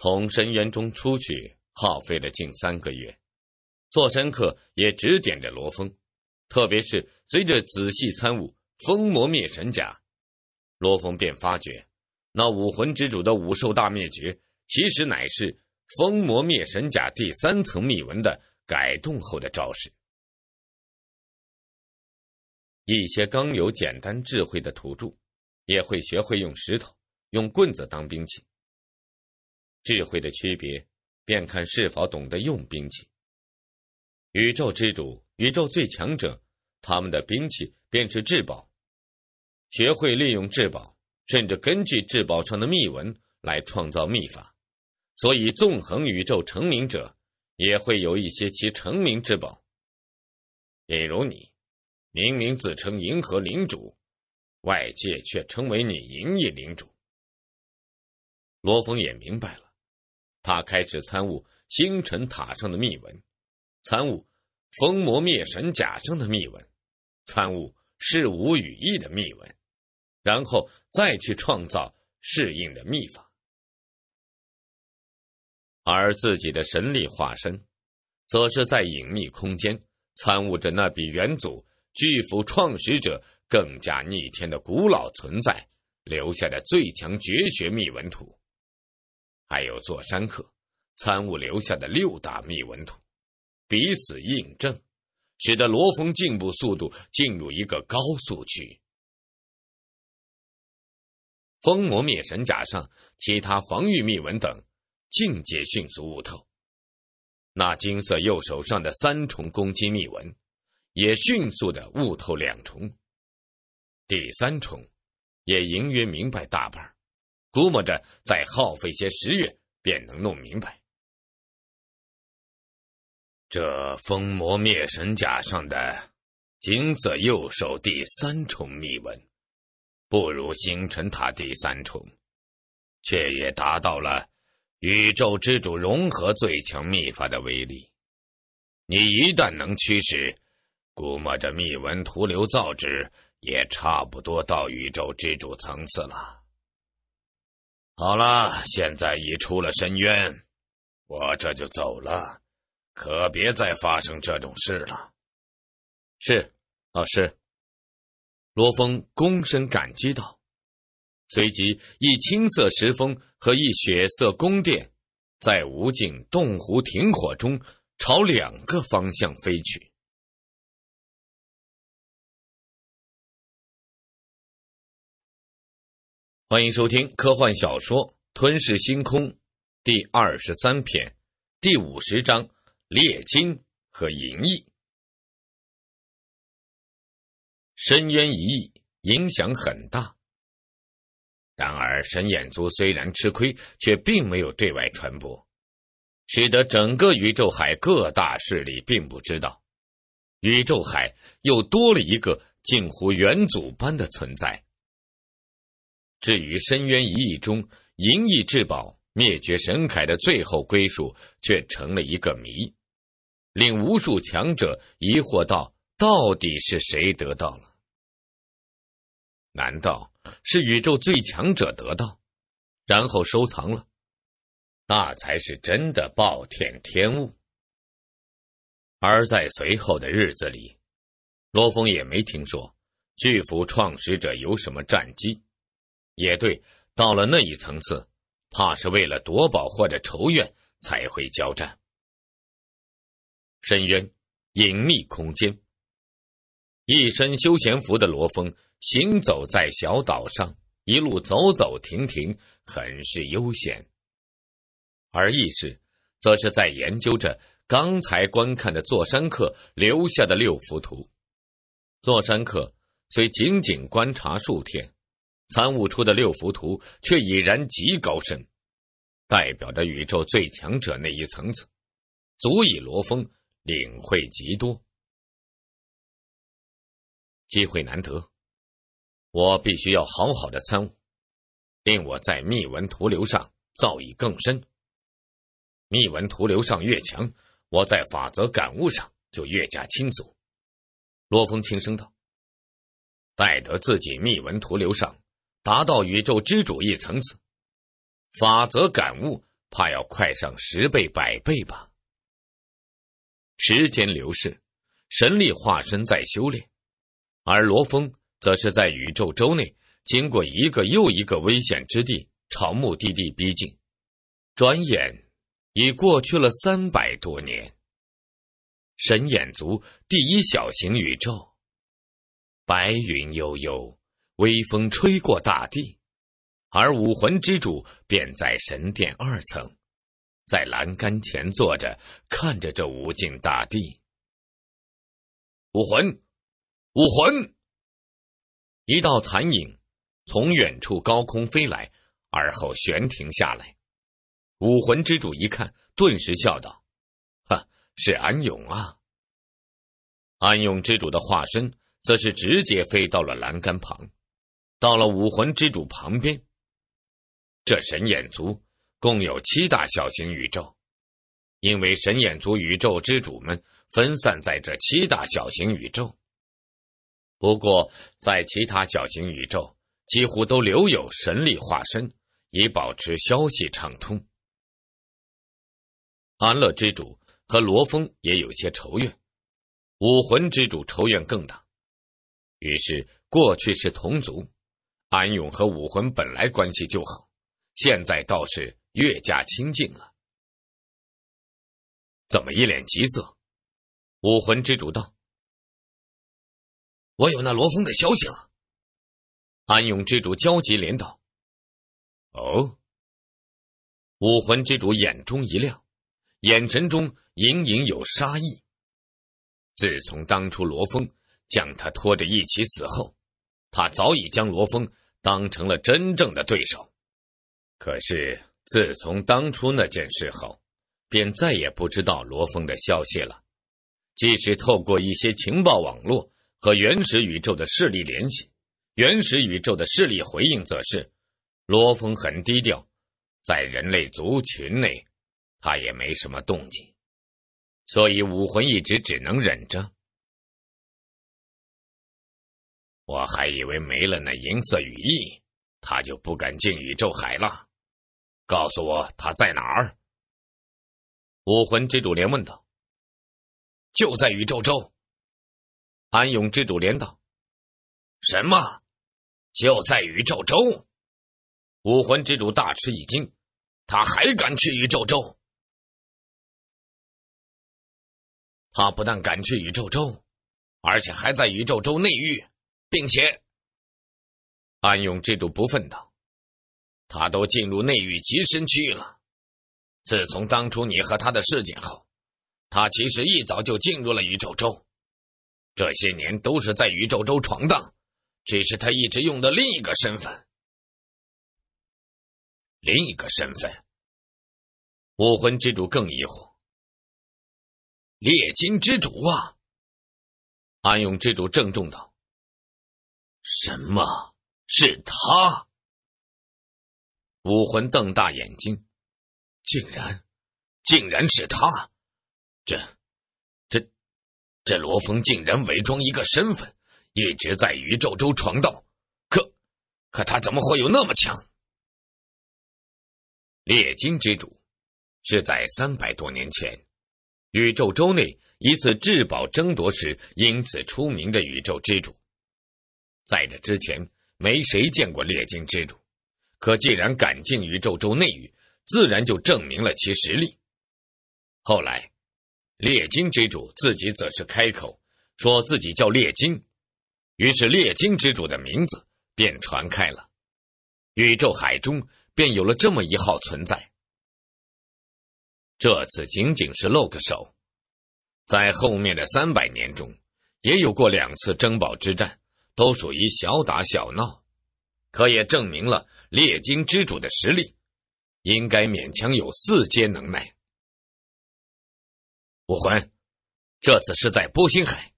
从深渊中出去，耗费了近三个月，座山客也指点着罗峰，特别是随着仔细参悟封魔灭神甲，罗峰便发觉，那武魂之主的武兽大灭绝，其实乃是封魔灭神甲第三层秘文的改动后的招式。一些刚有简单智慧的土著，也会学会用石头、用棍子当兵器。智慧的区别，便看是否懂得用兵器。宇宙之主、宇宙最强者，他们的兵器便是至宝。学会利用至宝，甚至根据至宝上的秘文来创造秘法，所以纵横宇宙成名者也会有一些其成名之宝。比如你，明明自称银河领主，外界却称为你银翼领主。罗峰也明白了，他开始参悟星辰塔上的秘文。参悟封魔灭神甲上的秘文，参悟是无语意的秘文，然后再去创造适应的秘法。而自己的神力化身，则是在隐秘空间参悟着那比元祖巨斧创始者更加逆天的古老存在留下的最强绝学秘文图，还有座山客参悟留下的六大秘文图。彼此印证，使得罗峰进步速度进入一个高速区。封魔灭神甲上其他防御秘文等境界迅速悟透，那金色右手上的三重攻击秘文也迅速的悟透两重，第三重也隐约明白大半，估摸着再耗费些时月便能弄明白。这封魔灭神甲上的金色右手第三重秘文，不如星辰塔第三重，却也达到了宇宙之主融合最强秘法的威力。你一旦能驱使，估摸着秘文图流造纸，也差不多到宇宙之主层次了。好了，现在已出了深渊，我这就走了。可别再发生这种事了。是，老师。罗峰躬身感激道，随即一青色石峰和一血色宫殿，在无尽洞湖停火中朝两个方向飞去。欢迎收听科幻小说《吞噬星空》第二十三篇，第五十章。猎金和银翼，深渊一役影响很大。然而，神眼族虽然吃亏，却并没有对外传播，使得整个宇宙海各大势力并不知道，宇宙海又多了一个近乎元祖般的存在。至于深渊一役中银翼至宝灭绝神铠的最后归属，却成了一个谜。令无数强者疑惑道：“到底是谁得到了？难道是宇宙最强者得到，然后收藏了？那才是真的暴殄天物。”而在随后的日子里，罗峰也没听说巨斧创始者有什么战机，也对，到了那一层次，怕是为了夺宝或者仇怨才会交战。深渊，隐秘空间。一身休闲服的罗峰行走在小岛上，一路走走停停，很是悠闲。而意识则是在研究着刚才观看的座山客留下的六幅图。座山客虽仅仅观察数天，参悟出的六幅图却已然极高深，代表着宇宙最强者那一层次，足以罗峰。领会极多，机会难得，我必须要好好的参悟，令我在密文图流上造诣更深。密文图流上越强，我在法则感悟上就越加亲足。罗峰轻声道：“待得自己密文图流上达到宇宙之主一层次，法则感悟怕要快上十倍百倍吧。”时间流逝，神力化身在修炼，而罗峰则是在宇宙周内，经过一个又一个危险之地，朝目的地逼近。转眼已过去了三百多年。神眼族第一小型宇宙，白云悠悠，微风吹过大地，而武魂之主便在神殿二层。在栏杆前坐着，看着这无尽大地。武魂，武魂！一道残影从远处高空飞来，而后悬停下来。武魂之主一看，顿时笑道：“哈，是安永啊！”安永之主的化身则是直接飞到了栏杆旁，到了武魂之主旁边。这神眼族。共有七大小型宇宙，因为神眼族宇宙之主们分散在这七大小型宇宙。不过，在其他小型宇宙，几乎都留有神力化身，以保持消息畅通。安乐之主和罗峰也有些仇怨，武魂之主仇怨更大。于是，过去是同族，安永和武魂本来关系就好，现在倒是。越加亲近了，怎么一脸急色？武魂之主道：“我有那罗峰的消息了。”安永之主焦急连道：“哦！”武魂之主眼中一亮，眼神中隐隐有杀意。自从当初罗峰将他拖着一起死后，他早已将罗峰当成了真正的对手。可是。自从当初那件事后，便再也不知道罗峰的消息了。即使透过一些情报网络和原始宇宙的势力联系，原始宇宙的势力回应则是，罗峰很低调，在人类族群内，他也没什么动静。所以武魂一直只能忍着。我还以为没了那银色羽翼，他就不敢进宇宙海了。告诉我他在哪儿？武魂之主连问道。就在宇宙州。安永之主连道。什么？就在宇宙州？武魂之主大吃一惊。他还敢去宇宙州？他不但敢去宇宙州，而且还在宇宙州内域，并且……安永之主不忿道。他都进入内域极深区了。自从当初你和他的事件后，他其实一早就进入了宇宙州。这些年都是在宇宙州闯荡，只是他一直用的另一个身份。另一个身份，武魂之主更疑惑。猎金之主啊！安永之主郑重道：“什么是他？”武魂瞪大眼睛，竟然，竟然是他！这，这，这罗峰竟然伪装一个身份，一直在宇宙州闯荡。可，可他怎么会有那么强？猎金之主是在三百多年前，宇宙州内一次至宝争夺时因此出名的宇宙之主。在这之前，没谁见过猎金之主。可既然敢进宇宙州内域，自然就证明了其实力。后来，猎金之主自己则是开口说自己叫猎金，于是猎金之主的名字便传开了，宇宙海中便有了这么一号存在。这次仅仅是露个手，在后面的三百年中，也有过两次争宝之战，都属于小打小闹。可也证明了猎金之主的实力，应该勉强有四阶能耐。武魂，这次是在波星海。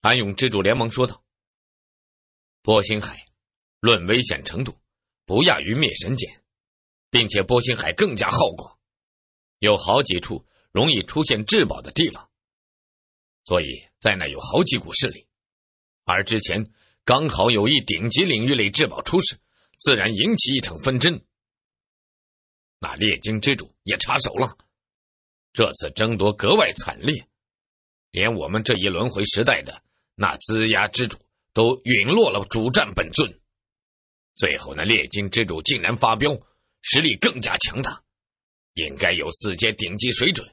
安永之主连忙说道：“波星海，论危险程度，不亚于灭神剑，并且波星海更加浩广，有好几处容易出现至宝的地方，所以在那有好几股势力，而之前。”刚好有一顶级领域类至宝出世，自然引起一场纷争。那猎金之主也插手了，这次争夺格外惨烈，连我们这一轮回时代的那龇牙之主都陨落了主战本尊。最后那猎金之主竟然发飙，实力更加强大，应该有四阶顶级水准，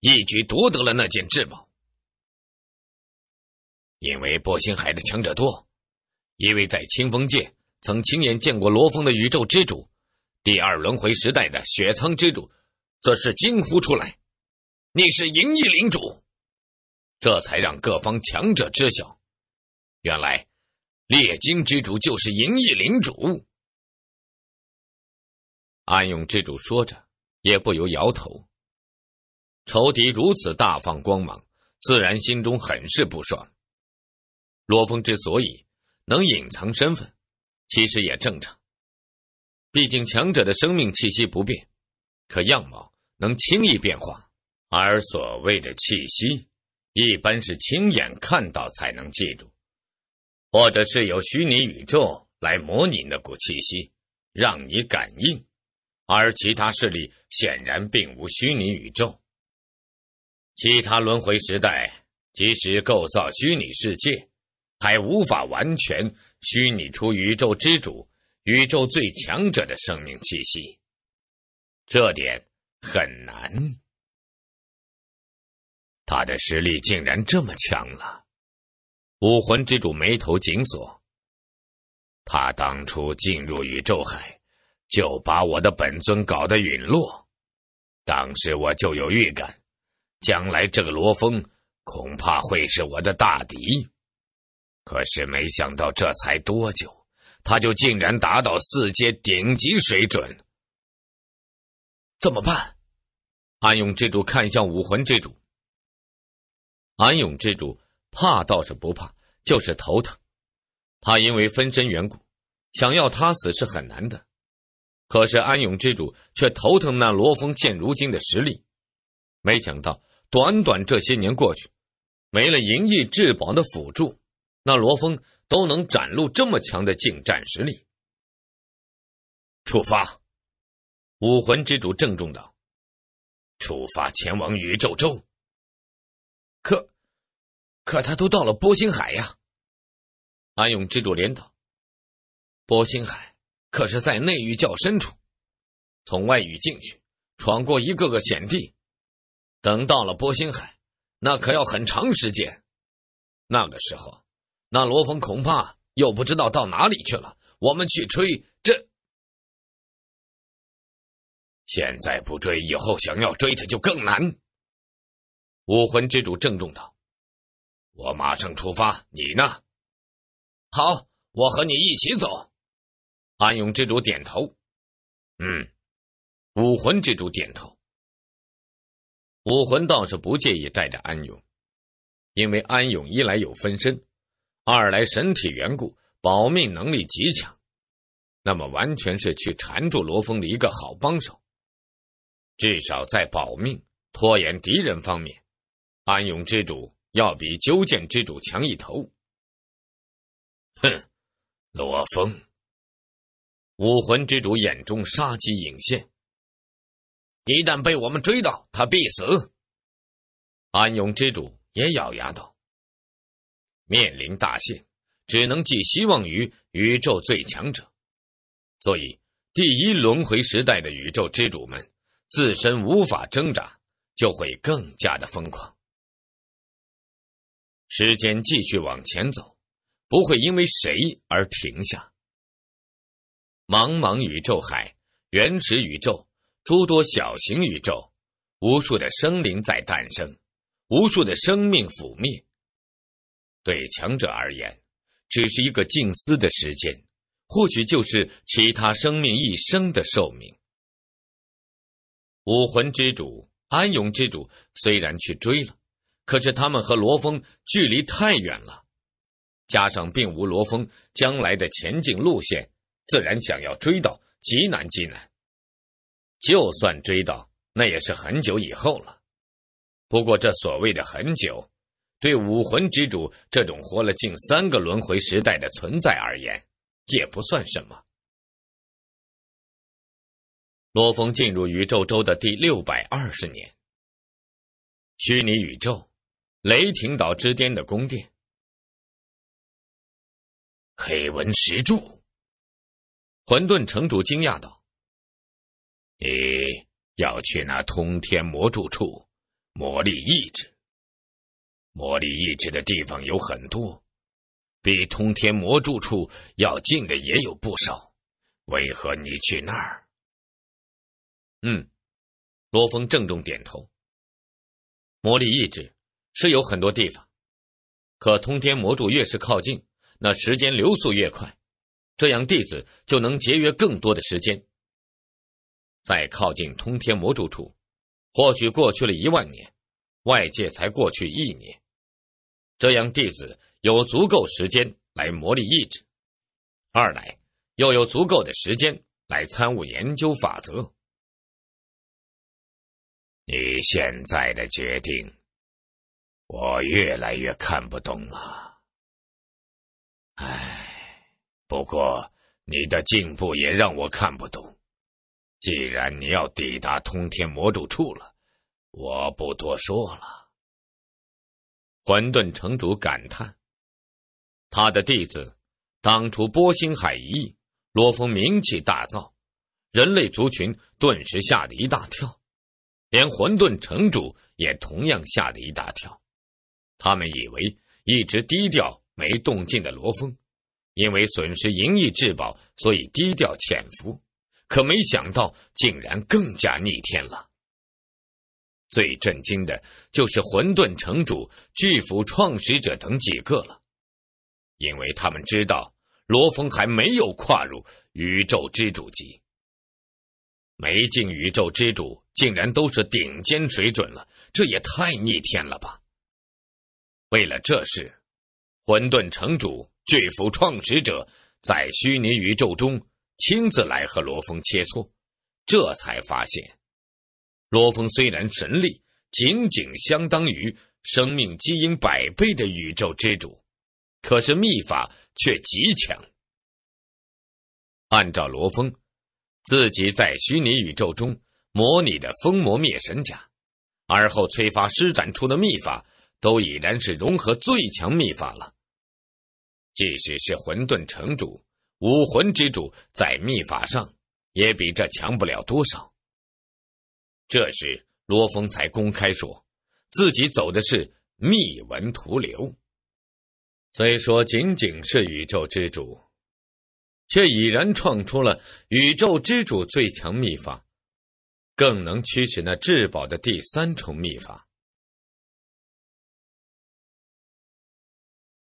一举夺得了那件至宝。因为波星海的强者多，一位在清风界曾亲眼见过罗峰的宇宙之主，第二轮回时代的雪苍之主，则是惊呼出来：“你是银翼领主！”这才让各方强者知晓，原来猎金之主就是银翼领主。暗涌之主说着，也不由摇头。仇敌如此大放光芒，自然心中很是不爽。罗峰之所以能隐藏身份，其实也正常。毕竟强者的生命气息不变，可样貌能轻易变化，而所谓的气息。一般是亲眼看到才能记住，或者是有虚拟宇宙来模拟那股气息，让你感应。而其他势力显然并无虚拟宇宙。其他轮回时代即使构造虚拟世界，还无法完全虚拟出宇宙之主、宇宙最强者的生命气息，这点很难。他的实力竟然这么强了，武魂之主眉头紧锁。他当初进入宇宙海，就把我的本尊搞得陨落。当时我就有预感，将来这个罗峰恐怕会是我的大敌。可是没想到，这才多久，他就竟然达到四阶顶级水准。怎么办？安永之主看向武魂之主。安永之主怕倒是不怕，就是头疼。他因为分身缘故，想要他死是很难的。可是安永之主却头疼那罗峰现如今的实力。没想到短短这些年过去，没了银翼至宝的辅助，那罗峰都能展露这么强的近战实力。出发！武魂之主郑重道：“出发前往宇宙州。”可，可他都到了波星海呀！安永之主连道：“波星海可是在内域较深处，从外域进去，闯过一个个险地，等到了波星海，那可要很长时间。那个时候，那罗峰恐怕又不知道到哪里去了。我们去追这，现在不追，以后想要追他就更难。”武魂之主郑重道：“我马上出发，你呢？”“好，我和你一起走。”安永之主点头。“嗯。”武魂之主点头。武魂倒是不介意带着安永，因为安永一来有分身，二来神体缘故，保命能力极强，那么完全是去缠住罗峰的一个好帮手。至少在保命、拖延敌人方面。安永之主要比鸠剑之主强一头。哼，罗峰。武魂之主眼中杀机隐现。一旦被我们追到，他必死。安永之主也咬牙道：“面临大限，只能寄希望于宇宙最强者。所以，第一轮回时代的宇宙之主们自身无法挣扎，就会更加的疯狂。”时间继续往前走，不会因为谁而停下。茫茫宇宙海，原始宇宙，诸多小型宇宙，无数的生灵在诞生，无数的生命覆灭。对强者而言，只是一个静思的时间，或许就是其他生命一生的寿命。武魂之主、安永之主虽然去追了。可是他们和罗峰距离太远了，加上并无罗峰将来的前进路线，自然想要追到极难极难。就算追到，那也是很久以后了。不过这所谓的很久，对武魂之主这种活了近三个轮回时代的存在而言，也不算什么。罗峰进入宇宙周的第六百二十年，虚拟宇宙。雷霆岛之巅的宫殿。黑纹石柱，混沌城主惊讶道：“你要去那通天魔柱处魔力意志？魔力意志的地方有很多，比通天魔柱处要近的也有不少。为何你去那儿？”嗯，罗峰郑重点头。魔力意志是有很多地方，可通天魔柱越是靠近。那时间流速越快，这样弟子就能节约更多的时间。在靠近通天魔柱处，或许过去了一万年，外界才过去一年，这样弟子有足够时间来磨砺意志，二来又有足够的时间来参悟研究法则。你现在的决定，我越来越看不懂了。唉，不过你的进步也让我看不懂。既然你要抵达通天魔主处了，我不多说了。混沌城主感叹：“他的弟子当初波星海一役，罗峰名气大噪，人类族群顿时吓得一大跳，连混沌城主也同样吓得一大跳。他们以为一直低调。”没动静的罗峰，因为损失银翼至宝，所以低调潜伏。可没想到，竟然更加逆天了。最震惊的就是混沌城主、巨斧创始者等几个了，因为他们知道罗峰还没有跨入宇宙之主级，没进宇宙之主，竟然都是顶尖水准了，这也太逆天了吧！为了这事。混沌城主、巨斧创始者在虚拟宇宙中亲自来和罗峰切磋，这才发现，罗峰虽然神力仅仅相当于生命基因百倍的宇宙之主，可是秘法却极强。按照罗峰自己在虚拟宇宙中模拟的封魔灭神甲，而后催发施展出的秘法，都已然是融合最强秘法了。即使是混沌城主、武魂之主，在秘法上也比这强不了多少。这时，罗峰才公开说，自己走的是秘文图流。虽说仅仅是宇宙之主，却已然创出了宇宙之主最强秘法，更能驱使那至宝的第三重秘法。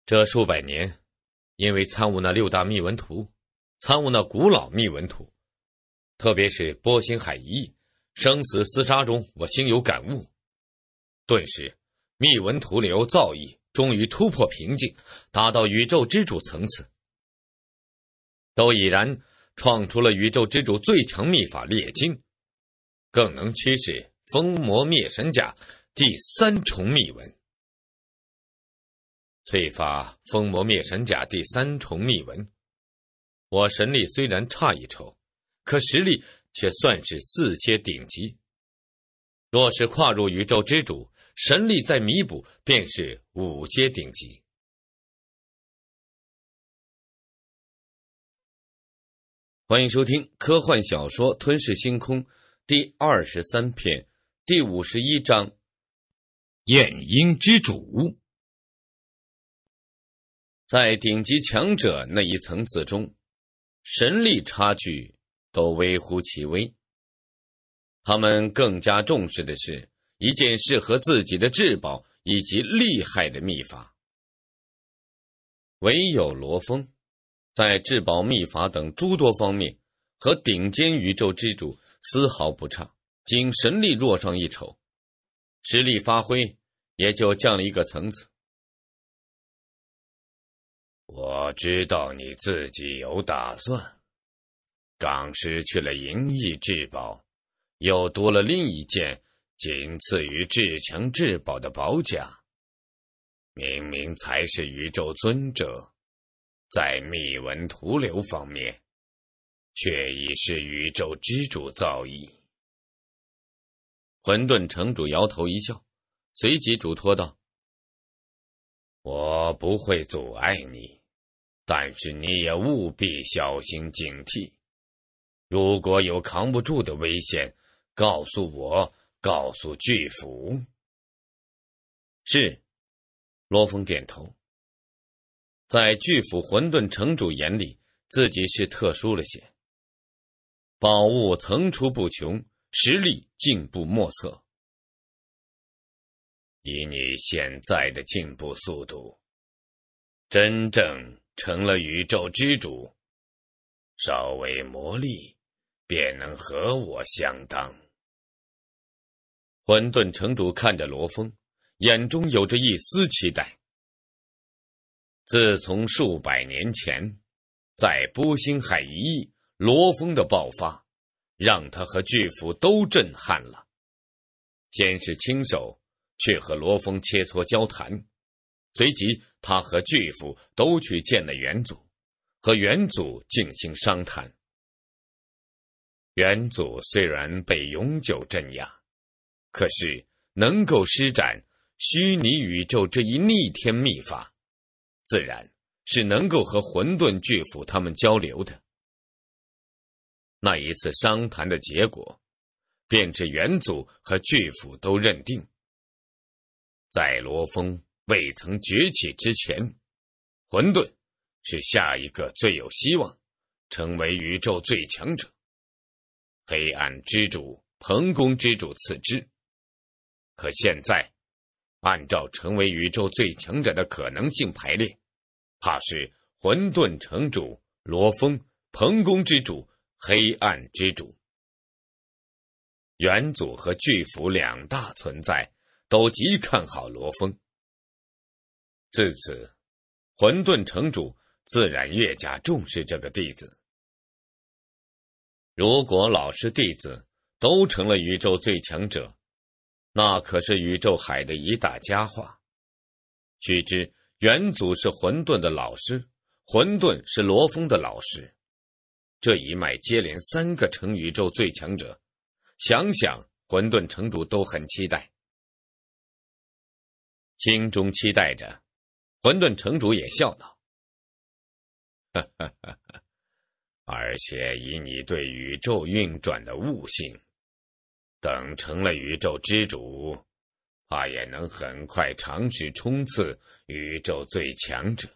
这数百年。因为参悟那六大秘文图，参悟那古老秘文图，特别是波星海一役、生死厮杀中，我心有感悟。顿时，秘文图流造诣终于突破瓶颈，达到宇宙之主层次，都已然创出了宇宙之主最强秘法列经，更能驱使封魔灭神甲第三重秘文。催发封魔灭神甲第三重秘文，我神力虽然差一筹，可实力却算是四阶顶级。若是跨入宇宙之主，神力再弥补，便是五阶顶级。欢迎收听科幻小说《吞噬星空》第二十三篇第五十一章：焰鹰之主。在顶级强者那一层次中，神力差距都微乎其微。他们更加重视的是一件适合自己的至宝以及厉害的秘法。唯有罗峰，在至宝秘法等诸多方面和顶尖宇宙之主丝毫不差，仅神力弱上一筹，实力发挥也就降了一个层次。我知道你自己有打算，刚失去了银翼至宝，又多了另一件仅次于至强至宝的宝甲。明明才是宇宙尊者，在秘文图流方面，却已是宇宙之主造诣。混沌城主摇头一笑，随即嘱托道：“我不会阻碍你，但是你也务必小心警惕。如果有扛不住的危险，告诉我，告诉巨斧。是，罗峰点头。在巨斧混沌城主眼里，自己是特殊了些，宝物层出不穷，实力进步莫测。以你现在的进步速度，真正成了宇宙之主，稍微磨砺，便能和我相当。混沌城主看着罗峰，眼中有着一丝期待。自从数百年前，在波星海一役，罗峰的爆发，让他和巨斧都震撼了。先是亲手。却和罗峰切磋交谈，随即他和巨斧都去见了元祖，和元祖进行商谈。元祖虽然被永久镇压，可是能够施展虚拟宇宙这一逆天秘法，自然是能够和混沌巨斧他们交流的。那一次商谈的结果，便是元祖和巨斧都认定。在罗峰未曾崛起之前，混沌是下一个最有希望成为宇宙最强者。黑暗之主、彭公之主次之。可现在，按照成为宇宙最强者的可能性排列，怕是混沌城主、罗峰、彭公之主、黑暗之主、元祖和巨斧两大存在。都极看好罗峰。自此，混沌城主自然越加重视这个弟子。如果老师弟子都成了宇宙最强者，那可是宇宙海的一大佳话。须知元祖是混沌的老师，混沌是罗峰的老师，这一脉接连三个成宇宙最强者，想想混沌城主都很期待。心中期待着，混沌城主也笑道：“哈哈哈而且以你对宇宙运转的悟性，等成了宇宙之主，怕也能很快尝试冲刺宇宙最强者。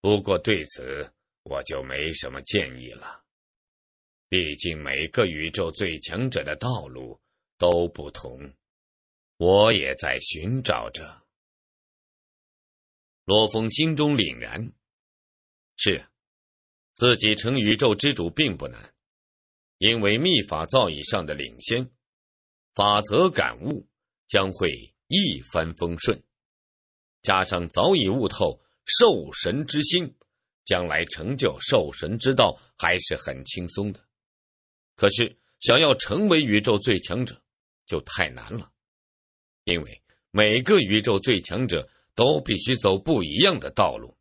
不过对此我就没什么建议了，毕竟每个宇宙最强者的道路都不同。”我也在寻找着。罗峰心中凛然，是，自己成宇宙之主并不难，因为秘法造诣上的领先，法则感悟将会一帆风顺，加上早已悟透兽神之心，将来成就兽神之道还是很轻松的。可是想要成为宇宙最强者，就太难了。因为每个宇宙最强者都必须走不一样的道路，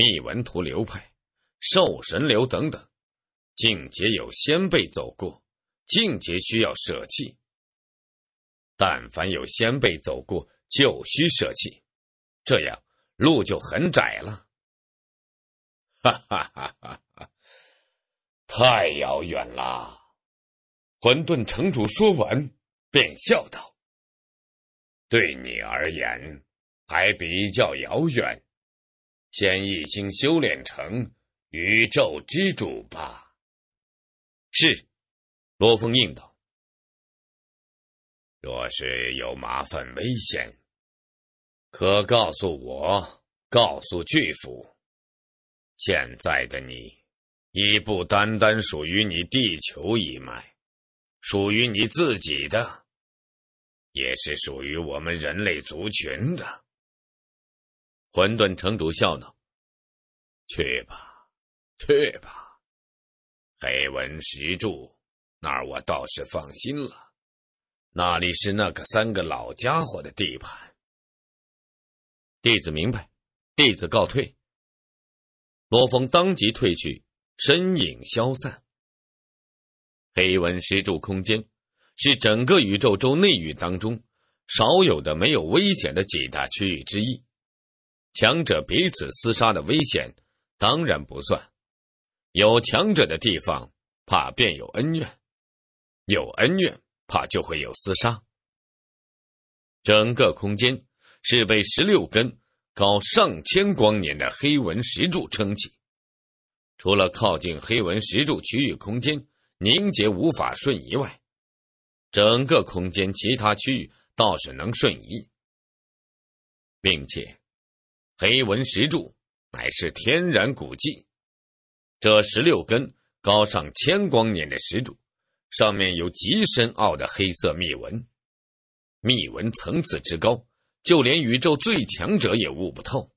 密文图流派、兽神流等等，境界有先辈走过，境界需要舍弃。但凡有先辈走过，就需舍弃，这样路就很窄了。哈哈哈哈哈！太遥远了。混沌城主说完，便笑道。对你而言，还比较遥远。先一心修炼成宇宙之主吧。是，罗峰应道。若是有麻烦危险，可告诉我，告诉巨斧。现在的你，已不单单属于你地球一脉，属于你自己的。也是属于我们人类族群的。混沌城主笑道：“去吧，去吧，黑纹石柱那儿我倒是放心了，那里是那个三个老家伙的地盘。”弟子明白，弟子告退。罗峰当即退去，身影消散。黑纹石柱空间。是整个宇宙周内域当中少有的没有危险的几大区域之一。强者彼此厮杀的危险当然不算。有强者的地方，怕便有恩怨；有恩怨，怕就会有厮杀。整个空间是被十六根高上千光年的黑纹石柱撑起，除了靠近黑纹石柱区域空间凝结无法瞬移外，整个空间其他区域倒是能瞬移，并且黑纹石柱乃是天然古迹。这十六根高上千光年的石柱，上面有极深奥的黑色密纹，密纹层次之高，就连宇宙最强者也悟不透。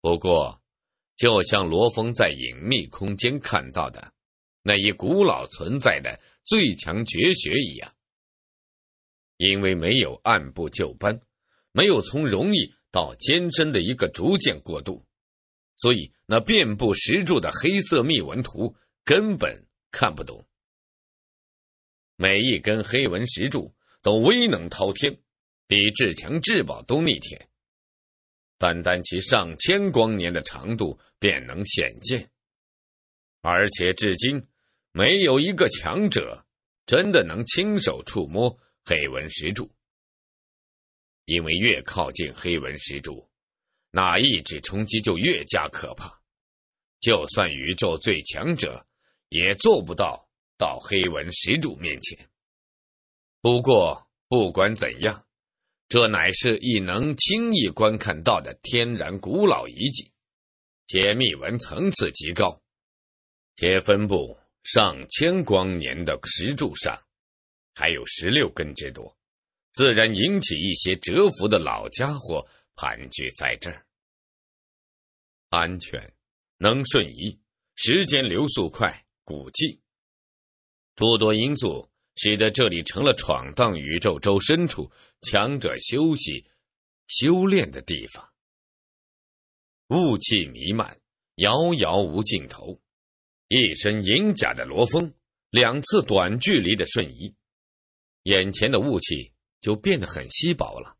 不过，就像罗峰在隐秘空间看到的那一古老存在的最强绝学一样，因为没有按部就班，没有从容易到艰深的一个逐渐过渡。所以，那遍布石柱的黑色密纹图根本看不懂。每一根黑纹石柱都威能滔天，比至强至宝都逆天。单单其上千光年的长度便能显见，而且至今没有一个强者真的能亲手触摸黑纹石柱，因为越靠近黑纹石柱。那意志冲击就越加可怕，就算宇宙最强者也做不到到黑纹石柱面前。不过不管怎样，这乃是一能轻易观看到的天然古老遗迹，且密纹层次极高，且分布上千光年的石柱上，还有十六根之多，自然引起一些蛰伏的老家伙。盘踞在这儿，安全，能瞬移，时间流速快，古迹，诸多因素使得这里成了闯荡宇宙周深处强者休息、修炼的地方。雾气弥漫，遥遥无尽头。一身银甲的罗峰，两次短距离的瞬移，眼前的雾气就变得很稀薄了。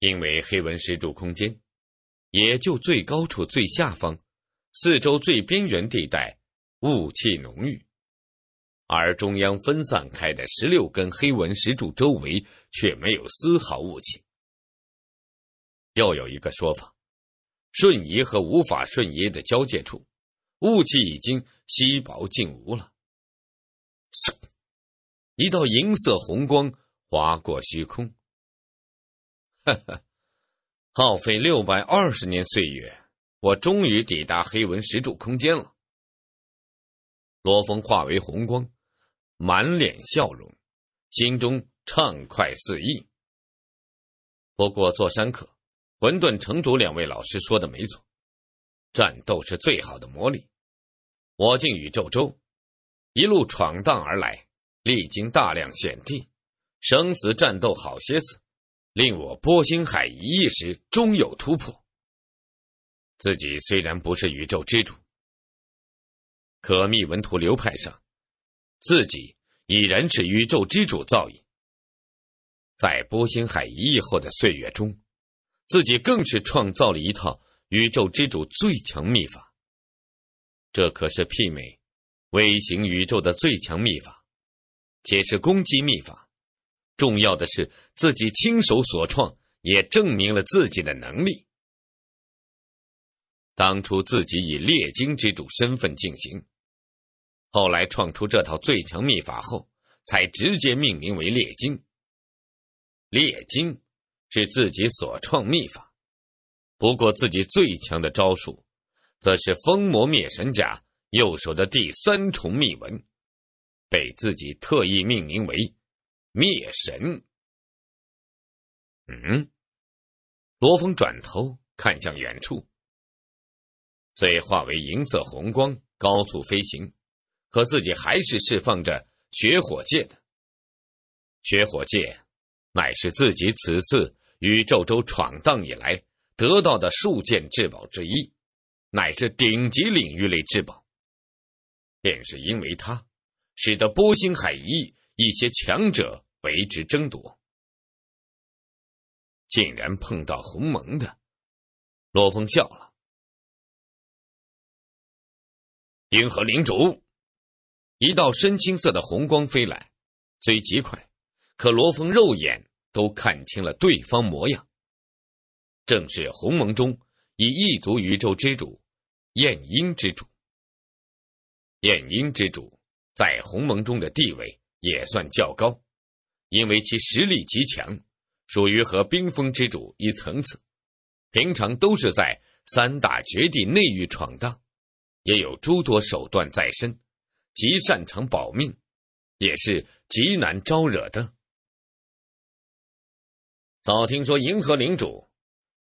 因为黑纹石柱空间，也就最高处最下方，四周最边缘地带雾气浓郁，而中央分散开的十六根黑纹石柱周围却没有丝毫雾气。又有一个说法，瞬移和无法瞬移的交界处，雾气已经稀薄尽无了。一道银色红光划过虚空。哈哈，耗费六百二十年岁月，我终于抵达黑纹石柱空间了。罗峰化为红光，满脸笑容，心中畅快肆意。不过，做山客，混沌城主两位老师说的没错，战斗是最好的磨砺。我进宇宙周，一路闯荡而来，历经大量险地，生死战斗好些次。令我波星海一役时终有突破。自己虽然不是宇宙之主，可密文图流派上，自己已然是宇宙之主造诣。在波星海一役后的岁月中，自己更是创造了一套宇宙之主最强秘法。这可是媲美微型宇宙的最强秘法，且是攻击秘法。重要的是，自己亲手所创，也证明了自己的能力。当初自己以炼金之主身份进行，后来创出这套最强秘法后，才直接命名为炼金。炼金是自己所创秘法，不过自己最强的招数，则是封魔灭神甲右手的第三重秘纹，被自己特意命名为。灭神。嗯，罗峰转头看向远处，虽化为银色红光，高速飞行，可自己还是释放着血火界的。血火界乃是自己此次宇宙周闯荡以来得到的数件至宝之一，乃是顶级领域类至宝。便是因为它，使得波星海一役一些强者。为之争夺。竟然碰到鸿蒙的，罗峰笑了。银河领主，一道深青色的红光飞来，虽极快，可罗峰肉眼都看清了对方模样。正是鸿蒙中以异族宇宙之主燕鹰之主。燕鹰之主在鸿蒙中的地位也算较高，因为其实力极强，属于和冰封之主一层次，平常都是在三大绝地内域闯荡。也有诸多手段在身，极擅长保命，也是极难招惹的。早听说银河领主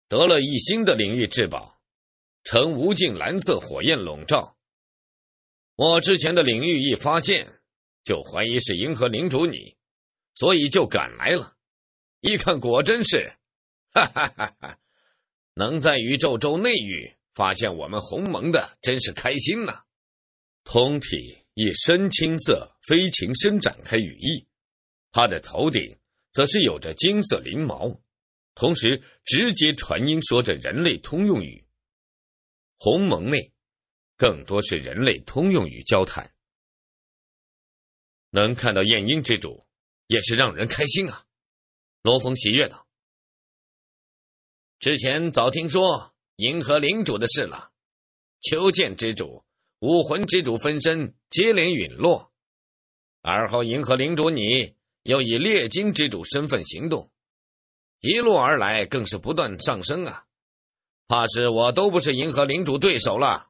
得了一新的领域至宝，呈无尽蓝色火焰笼罩。我之前的领域一发现，就怀疑是银河领主你，所以就赶来了。一看，果真是，哈哈哈哈！能在宇宙周内域。发现我们鸿蒙的真是开心呐！通体以深青色飞禽伸展开羽翼，他的头顶则是有着金色鳞毛，同时直接传音说着人类通用语。鸿蒙内更多是人类通用语交谈，能看到燕鹰之主也是让人开心啊！罗峰喜悦道：“之前早听说。”银河领主的事了，秋剑之主、武魂之主分身接连陨落，而后银河领主你又以猎金之主身份行动，一路而来更是不断上升啊！怕是我都不是银河领主对手了。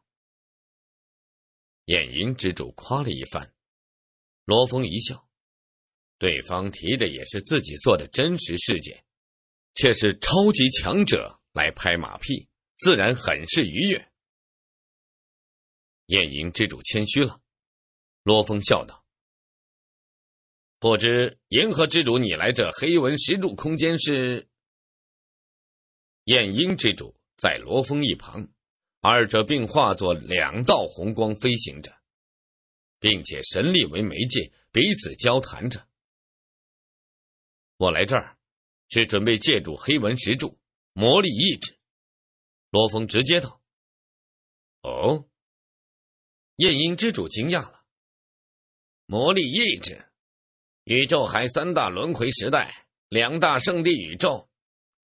眼鹰之主夸了一番，罗峰一笑，对方提的也是自己做的真实事件，却是超级强者来拍马屁。自然很是愉悦。燕营之主谦虚了，罗峰笑道：“不知银河之主，你来这黑纹石柱空间是？”燕鹰之主在罗峰一旁，二者并化作两道红光飞行着，并且神力为媒介，彼此交谈着。我来这儿，是准备借助黑纹石柱魔力意志。罗峰直接道：“哦。”夜莺之主惊讶了。魔力意志，宇宙海三大轮回时代，两大圣地宇宙，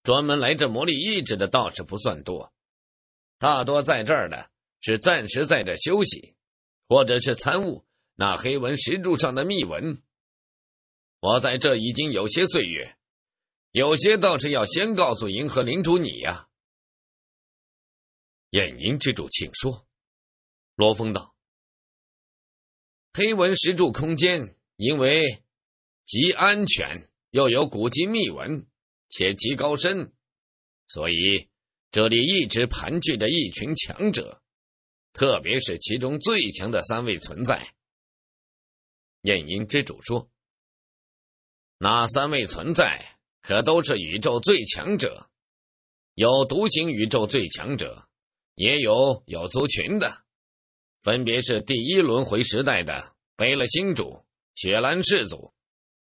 专门来这魔力意志的倒是不算多，大多在这儿的是暂时在这休息，或者是参悟那黑纹石柱上的秘文。我在这已经有些岁月，有些倒是要先告诉银河领主你呀。眼鹰之主，请说。罗峰道：“黑纹石柱空间因为极安全，又有古籍秘文，且极高深，所以这里一直盘踞着一群强者，特别是其中最强的三位存在。”眼鹰之主说：“那三位存在可都是宇宙最强者，有独行宇宙最强者。”也有有族群的，分别是第一轮回时代的贝勒星主、雪兰氏族，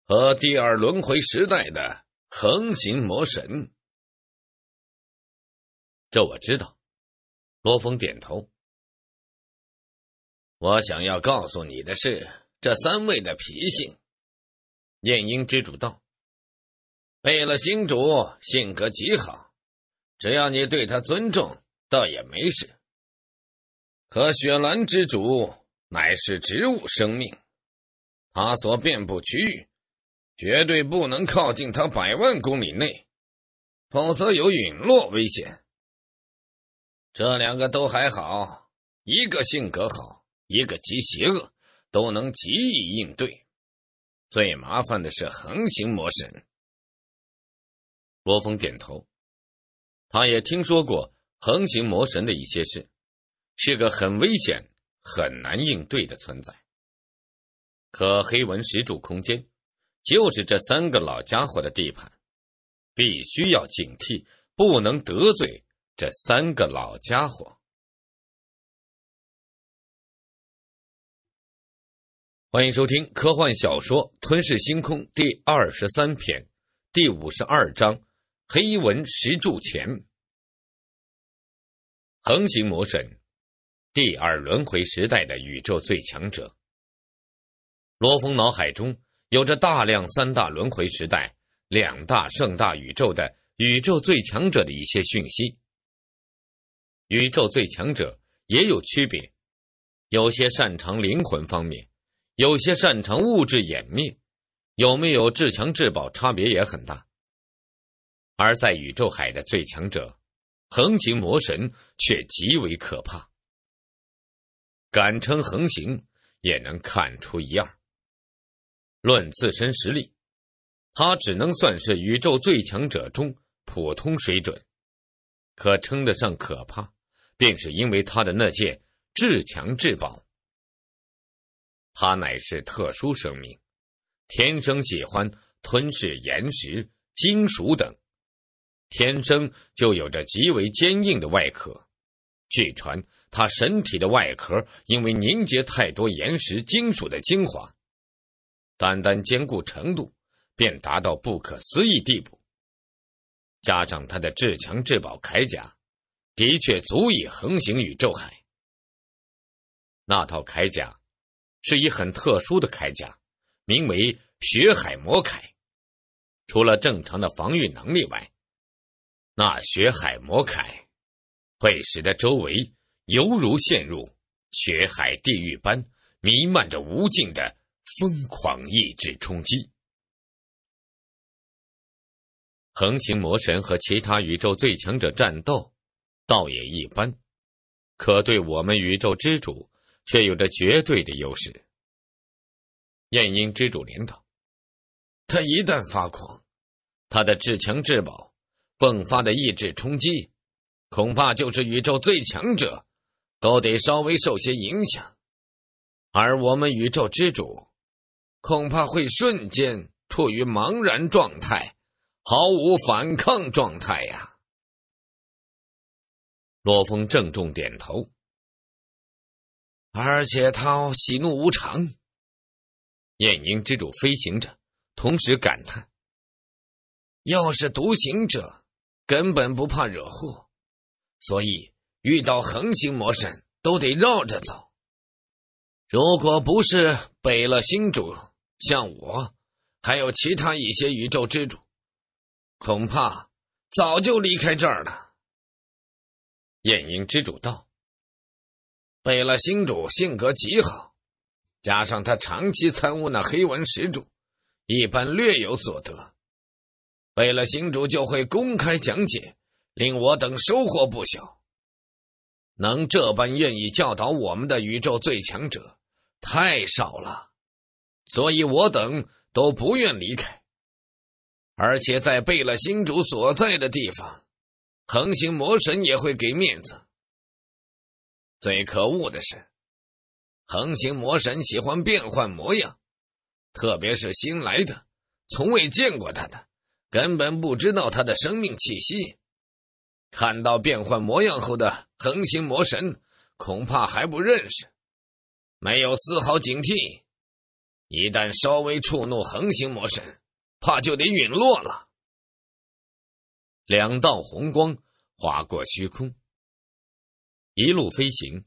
和第二轮回时代的横行魔神。这我知道。罗峰点头。我想要告诉你的是，这三位的脾性。燕鹰之主道：“贝勒星主性格极好，只要你对他尊重。”倒也没事，可雪兰之主乃是植物生命，他所遍布区域，绝对不能靠近他百万公里内，否则有陨落危险。这两个都还好，一个性格好，一个极邪恶，都能极易应对。最麻烦的是横行魔神。罗峰点头，他也听说过。横行魔神的一些事，是个很危险、很难应对的存在。可黑纹石柱空间就是这三个老家伙的地盘，必须要警惕，不能得罪这三个老家伙。欢迎收听科幻小说《吞噬星空》第二十三篇，第五十二章《黑纹石柱前》。横行魔神，第二轮回时代的宇宙最强者。罗峰脑海中有着大量三大轮回时代、两大盛大宇宙的宇宙最强者的一些讯息。宇宙最强者也有区别，有些擅长灵魂方面。有些擅长物质湮灭，有没有至强至宝差别也很大。而在宇宙海的最强者，横行魔神却极为可怕。敢称横行，也能看出一二。论自身实力，他只能算是宇宙最强者中普通水准，可称得上可怕，便是因为他的那件至强至宝。他乃是特殊生命，天生喜欢吞噬岩石、金属等，天生就有着极为坚硬的外壳。据传，他身体的外壳因为凝结太多岩石、金属的精华，单单坚固程度便达到不可思议地步。加上他的至强至宝铠甲，的确足以横行宇宙海。那套铠甲。是一很特殊的铠甲，名为血海魔铠。除了正常的防御能力外，那血海魔铠会使得周围犹如陷入血海地狱般弥漫着无尽的疯狂意志冲击。横行魔神和其他宇宙最强者战斗，倒也一般，可对我们宇宙之主。却有着绝对的优势。燕鹰之主领导，他一旦发狂，他的至强至宝迸发的意志冲击，恐怕就是宇宙最强者都得稍微受些影响，而我们宇宙之主恐怕会瞬间处于茫然状态，毫无反抗状态呀。罗峰郑重点头。而且他喜怒无常。燕鹰之主飞行着，同时感叹：“要是独行者，根本不怕惹祸，所以遇到横行魔神都得绕着走。如果不是北了星主，像我，还有其他一些宇宙之主，恐怕早就离开这儿了。”燕鹰之主道。贝勒星主性格极好，加上他长期参悟那黑纹石柱，一般略有所得。贝勒星主就会公开讲解，令我等收获不小。能这般愿意教导我们的宇宙最强者太少了，所以我等都不愿离开。而且在贝勒星主所在的地方，横行魔神也会给面子。最可恶的是，横行魔神喜欢变换模样，特别是新来的、从未见过他的、根本不知道他的生命气息。看到变换模样后的横行魔神，恐怕还不认识，没有丝毫警惕，一旦稍微触怒横行魔神，怕就得陨落了。两道红光划过虚空。一路飞行，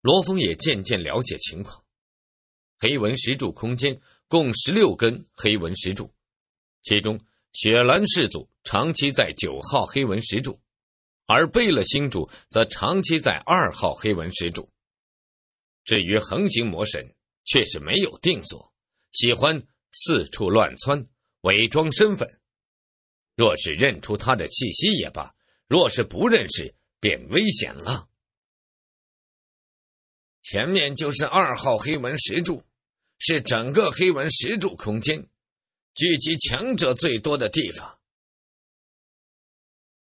罗峰也渐渐了解情况。黑纹石柱空间共十六根黑纹石柱，其中雪兰氏族长期在九号黑纹石柱，而贝勒星主则长期在二号黑纹石柱。至于横行魔神，却是没有定所，喜欢四处乱窜，伪装身份。若是认出他的气息也罢，若是不认识，便危险了。前面就是二号黑纹石柱，是整个黑纹石柱空间聚集强者最多的地方。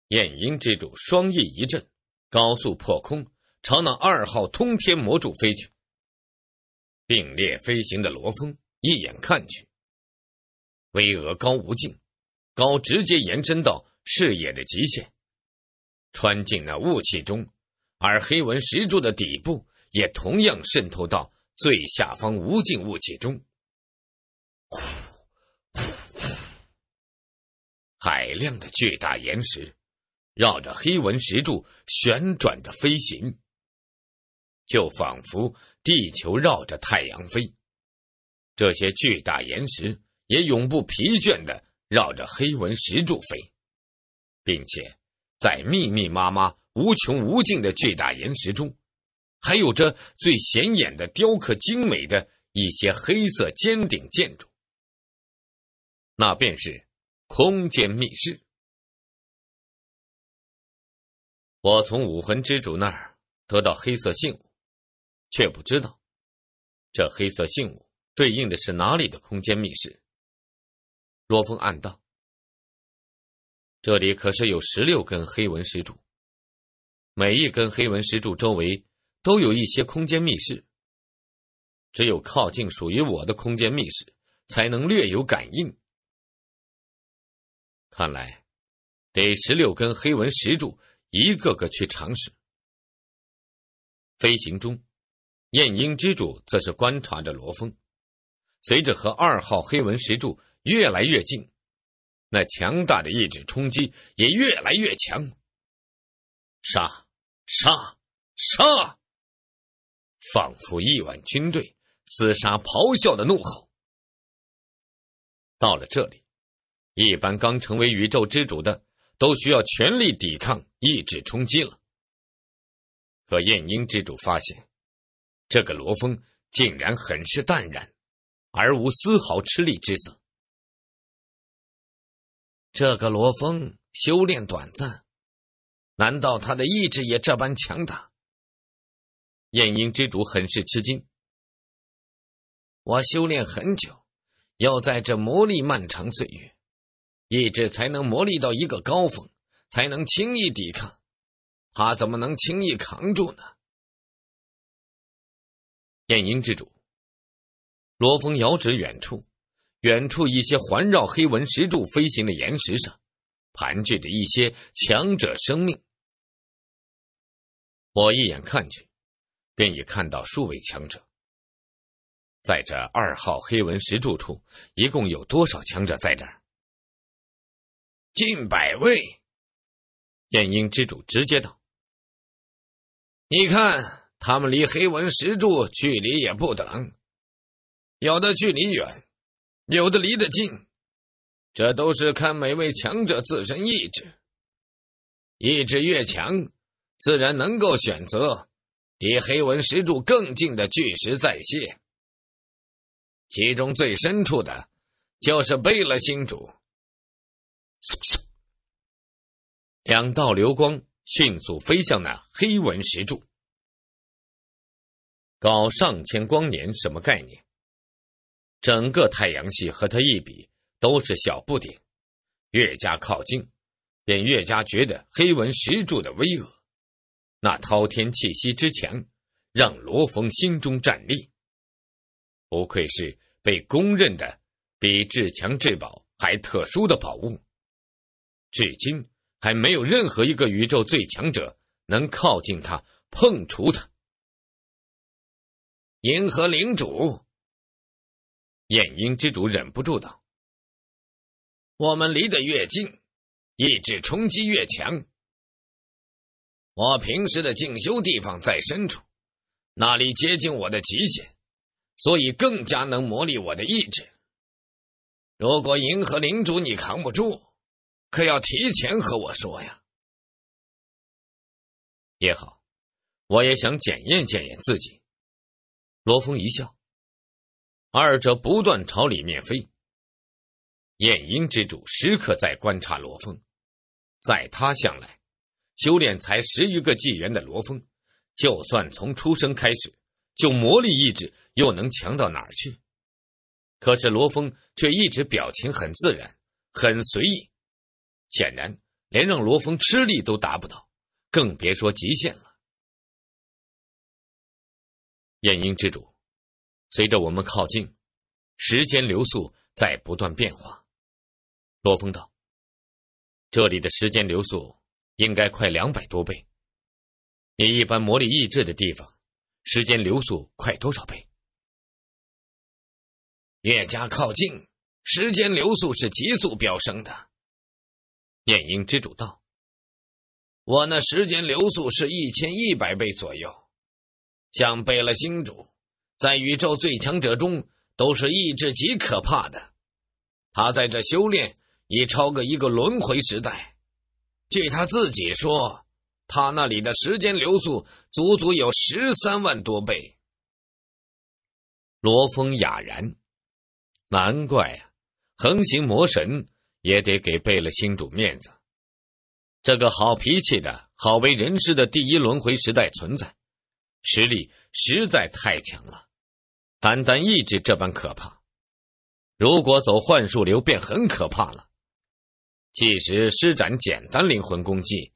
燕鹰之主双翼一震，高速破空，朝那二号通天魔柱飞去。并列飞行的罗峰一眼看去，巍峨高无尽，高直接延伸到视野的极限，穿进那雾气中，而黑纹石柱的底部。也同样渗透到最下方无尽雾气中，海量的巨大岩石绕着黑纹石柱旋转着飞行，就仿佛地球绕着太阳飞。这些巨大岩石也永不疲倦的绕着黑纹石柱飞，并且在密密麻麻、无穷无尽的巨大岩石中。还有着最显眼的雕刻精美的一些黑色尖顶建筑，那便是空间密室。我从武魂之主那儿得到黑色信物，却不知道这黑色信物对应的是哪里的空间密室。罗峰暗道：“这里可是有十六根黑纹石柱，每一根黑纹石柱周围。”都有一些空间密室，只有靠近属于我的空间密室，才能略有感应。看来，得十六根黑纹石柱，一个个去尝试。飞行中，燕鹰之主则是观察着罗峰。随着和二号黑纹石柱越来越近，那强大的意志冲击也越来越强。杀！杀！杀！仿佛亿万军队厮杀、咆哮的怒吼。到了这里，一般刚成为宇宙之主的都需要全力抵抗意志冲击了。可燕鹰之主发现，这个罗峰竟然很是淡然，而无丝毫吃力之色。这个罗峰修炼短暂，难道他的意志也这般强大？燕鹰之主很是吃惊。我修炼很久，要在这磨砺漫长岁月，意志才能磨砺到一个高峰，才能轻易抵抗。他怎么能轻易扛住呢？燕鹰之主，罗峰遥指远处，远处一些环绕黑纹石柱飞行的岩石上，盘踞着一些强者生命。我一眼看去。便已看到数位强者，在这二号黑纹石柱处，一共有多少强者在这儿？近百位。燕鹰之主直接道：“你看，他们离黑纹石柱距离也不等，有的距离远，有的离得近，这都是看每位强者自身意志，意志越强，自然能够选择。”离黑纹石柱更近的巨石再现，其中最深处的，就是贝勒星主。两道流光迅速飞向那黑纹石柱，高上千光年，什么概念？整个太阳系和他一比，都是小不点。越加靠近，便越加觉得黑纹石柱的巍峨。那滔天气息之强，让罗峰心中战栗。不愧是被公认的比至强至宝还特殊的宝物，至今还没有任何一个宇宙最强者能靠近他、碰触他。银河领主，燕鹰之主忍不住道：“我们离得越近，意志冲击越强。”我平时的进修地方在深处，那里接近我的极限，所以更加能磨砺我的意志。如果银河领主你扛不住，可要提前和我说呀。也好，我也想检验检验自己。罗峰一笑，二者不断朝里面飞。燕鹰之主时刻在观察罗峰，在他想来。修炼才十余个纪元的罗峰，就算从出生开始就魔力意志，又能强到哪儿去？可是罗峰却一直表情很自然，很随意，显然连让罗峰吃力都达不到，更别说极限了。燕鹰之主，随着我们靠近，时间流速在不断变化。罗峰道：“这里的时间流速。”应该快两百多倍。你一般魔力抑制的地方，时间流速快多少倍？越加靠近，时间流速是急速飙升的。夜莺之主道：“我那时间流速是一千一百倍左右。像贝勒星主，在宇宙最强者中都是意志极可怕的。他在这修炼已超过一个轮回时代。据他自己说，他那里的时间流速足足有十三万多倍。”罗峰哑然，难怪啊，横行魔神也得给贝勒星主面子。这个好脾气的好为人师的第一轮回时代存在，实力实在太强了，单单意志这般可怕。如果走幻术流，便很可怕了。即使施展简单灵魂攻击，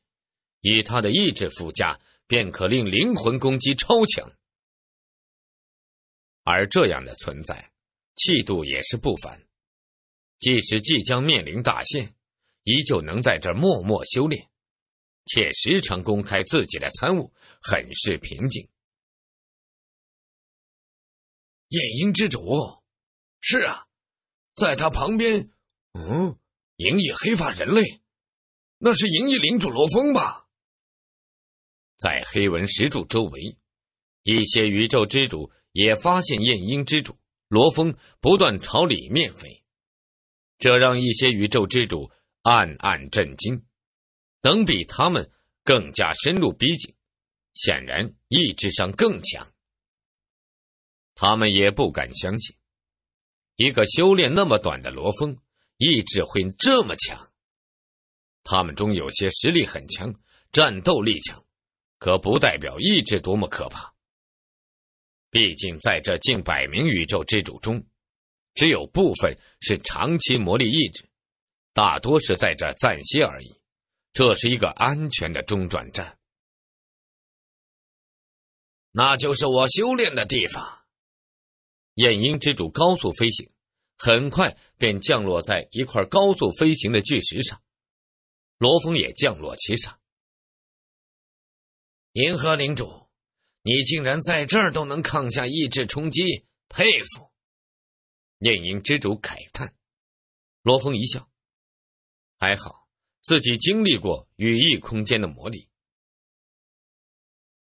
以他的意志附加，便可令灵魂攻击超强。而这样的存在，气度也是不凡。即使即将面临大限，依旧能在这默默修炼，且时常公开自己的参悟，很是平静。夜莺之主，是啊，在他旁边，嗯，银翼黑发人类，那是银翼领主罗峰吧？在黑纹石柱周围，一些宇宙之主。也发现燕鹰之主罗峰不断朝里面飞，这让一些宇宙之主暗暗震惊，能比他们更加深入逼近，显然意志上更强。他们也不敢相信，一个修炼那么短的罗峰意志会这么强。他们中有些实力很强，战斗力强，可不代表意志多么可怕。毕竟，在这近百名宇宙之主中，只有部分是长期磨砺意志，大多是在这暂歇而已。这是一个安全的中转站，那就是我修炼的地方。燕鹰之主高速飞行，很快便降落在一块高速飞行的巨石上，罗峰也降落其上。银河领主。你竟然在这儿都能抗下意志冲击，佩服！念鹰之主慨叹。罗峰一笑，还好自己经历过羽翼空间的磨砺。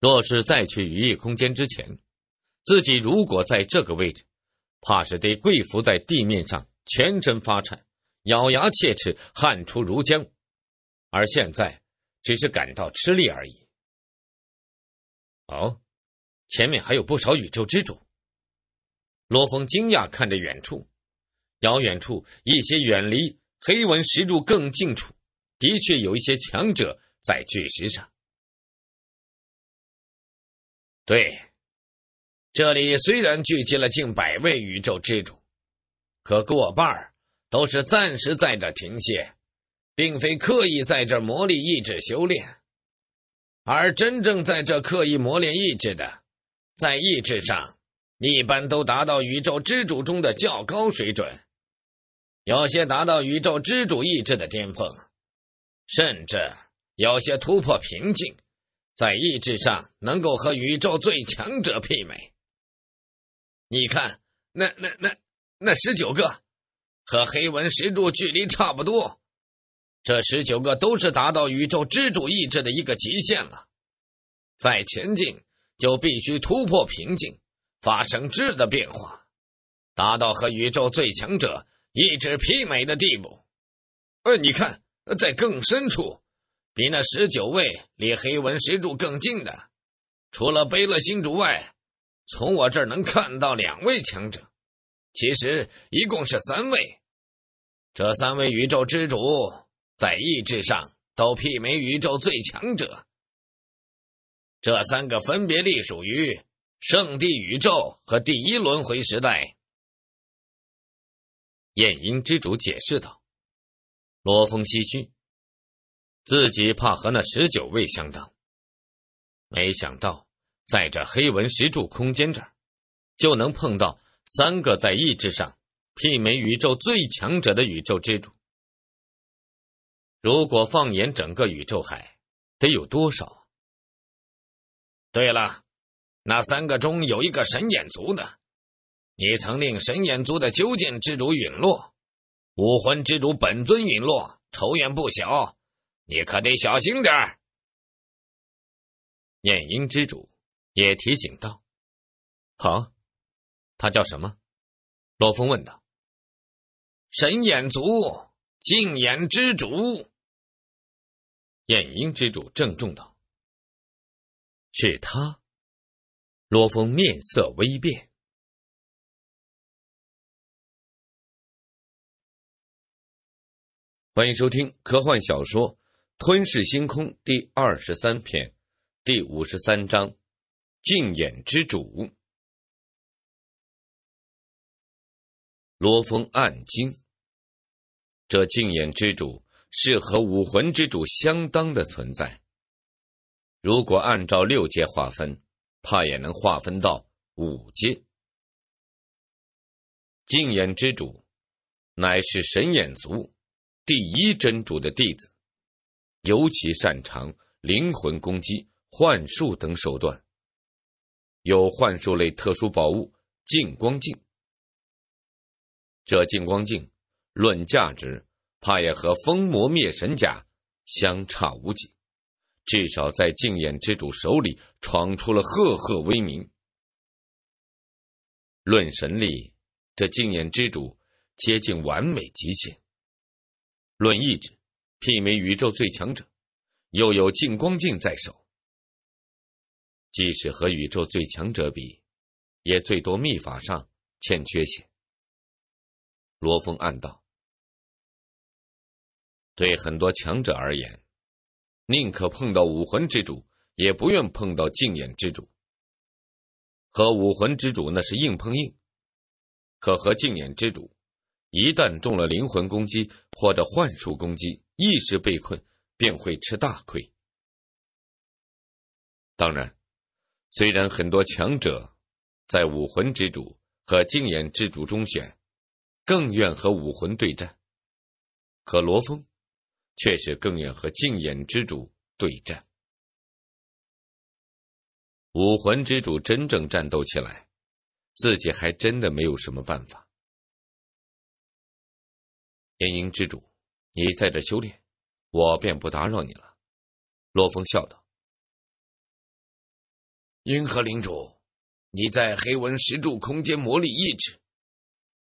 若是再去羽翼空间之前，自己如果在这个位置，怕是得跪伏在地面上，全身发颤，咬牙切齿，汗出如浆。而现在，只是感到吃力而已。哦，前面还有不少宇宙之主。罗峰惊讶看着远处，遥远处一些远离黑纹石柱更近处，的确有一些强者在巨石上。对，这里虽然聚集了近百位宇宙之主，可过半儿都是暂时在这停歇，并非刻意在这磨砺意志修炼。而真正在这刻意磨练意志的，在意志上一般都达到宇宙之主中的较高水准，有些达到宇宙之主意志的巅峰，甚至有些突破瓶颈，在意志上能够和宇宙最强者媲美。你看，那那那那十九个，和黑纹石柱距离差不多。这十九个都是达到宇宙之主意志的一个极限了，再前进就必须突破瓶颈，发生质的变化，达到和宇宙最强者意志媲美的地步。呃，你看，在更深处，比那十九位离黑纹石柱更近的，除了贝勒星主外，从我这儿能看到两位强者，其实一共是三位。这三位宇宙之主。在意志上都媲美宇宙最强者，这三个分别隶属于圣地宇宙和第一轮回时代。燕鹰之主解释道：“罗峰唏嘘，自己怕和那十九位相当，没想到在这黑纹石柱空间这儿，就能碰到三个在意志上媲美宇宙最强者的宇宙之主。”如果放眼整个宇宙海，得有多少？对了，那三个中有一个神眼族的，你曾令神眼族的究剑之主陨落，武魂之主本尊陨落，仇怨不小，你可得小心点儿。念音之主也提醒道：“好，他叫什么？”罗峰问道。“神眼族净眼之主。”燕鹰之主郑重道：“是他。”罗峰面色微变。欢迎收听科幻小说《吞噬星空》第二十三篇，第五十三章《镜眼之主》。罗峰暗惊，这镜眼之主是和武魂之主相当的存在。如果按照六阶划分，怕也能划分到五阶。镜眼之主，乃是神眼族。第一真主的弟子，尤其擅长灵魂攻击、幻术等手段。有幻术类特殊宝物净光镜，这净光镜论价值，怕也和封魔灭神甲相差无几。至少在净眼之主手里闯出了赫赫威名。论神力，这净眼之主接近完美极限。论意志，媲美宇宙最强者，又有净光镜在手，即使和宇宙最强者比，也最多秘法上欠缺些。罗峰暗道：对很多强者而言，宁可碰到武魂之主，也不愿碰到净眼之主。和武魂之主那是硬碰硬，可和净眼之主。一旦中了灵魂攻击或者幻术攻击，一时被困，便会吃大亏。当然，虽然很多强者在武魂之主和净眼之主中选，更愿和武魂对战，可罗峰却是更愿和净眼之主对战。武魂之主真正战斗起来，自己还真的没有什么办法。炎鹰之主，你在这修炼，我便不打扰你了。”罗峰笑道。“银河领主，你在黑纹石柱空间魔力意志，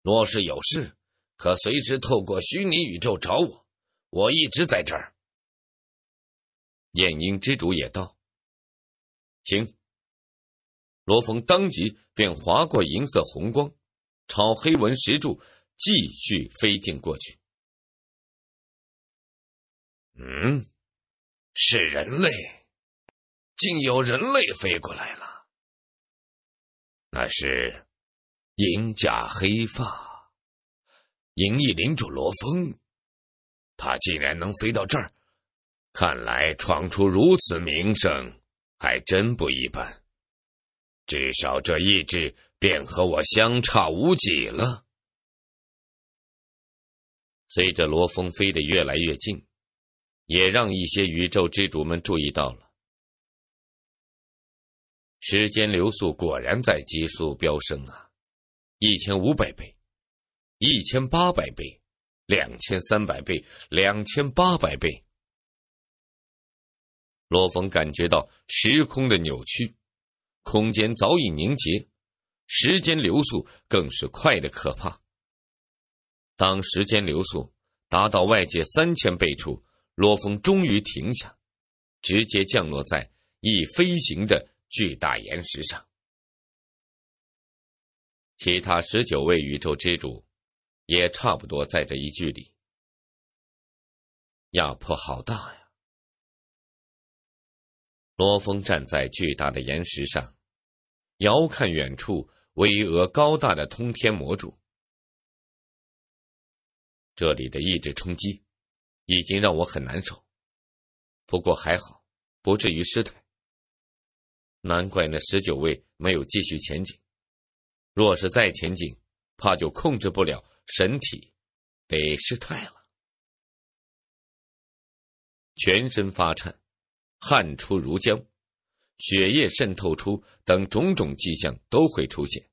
若是有事，可随时透过虚拟宇宙找我，我一直在这儿。”燕鹰之主也道：“行。”罗峰当即便划过银色红光，朝黑纹石柱。继续飞进过去。嗯，是人类，竟有人类飞过来了。那是银甲黑发，银翼领主罗峰，他竟然能飞到这儿，看来闯出如此名声，还真不一般。至少这意志便和我相差无几了。随着罗峰飞得越来越近，也让一些宇宙之主们注意到了。时间流速果然在急速飙升啊！一千五百倍，一千八百倍，两千三百倍，两千八百倍。罗峰感觉到时空的扭曲，空间早已凝结，时间流速更是快的可怕。当时间流速达到外界三千倍处，罗峰终于停下，直接降落在已飞行的巨大岩石上。其他十九位宇宙之主也差不多在这一距离。压迫好大呀！罗峰站在巨大的岩石上，遥看远处巍峨高大的通天魔柱。这里的意志冲击已经让我很难受，不过还好，不至于失态。难怪那十九位没有继续前进，若是再前进，怕就控制不了神体，得失态了。全身发颤，汗出如浆，血液渗透出等种种迹象都会出现，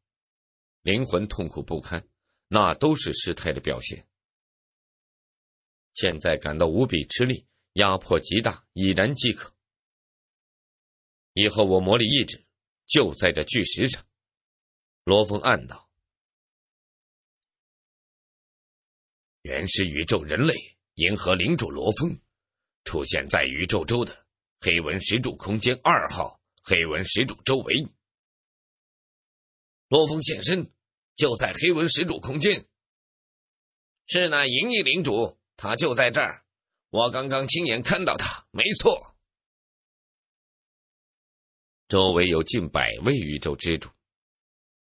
灵魂痛苦不堪，那都是失态的表现。现在感到无比吃力，压迫极大，已然饥渴。以后我魔力意志就在这巨石上。罗峰暗道：“原始宇宙人类银河领主罗峰，出现在宇宙周的黑纹石柱空间二号黑纹石柱周围。罗峰现身，就在黑纹石柱空间。是那银翼领主。”他就在这儿，我刚刚亲眼看到他。没错，周围有近百位宇宙之主，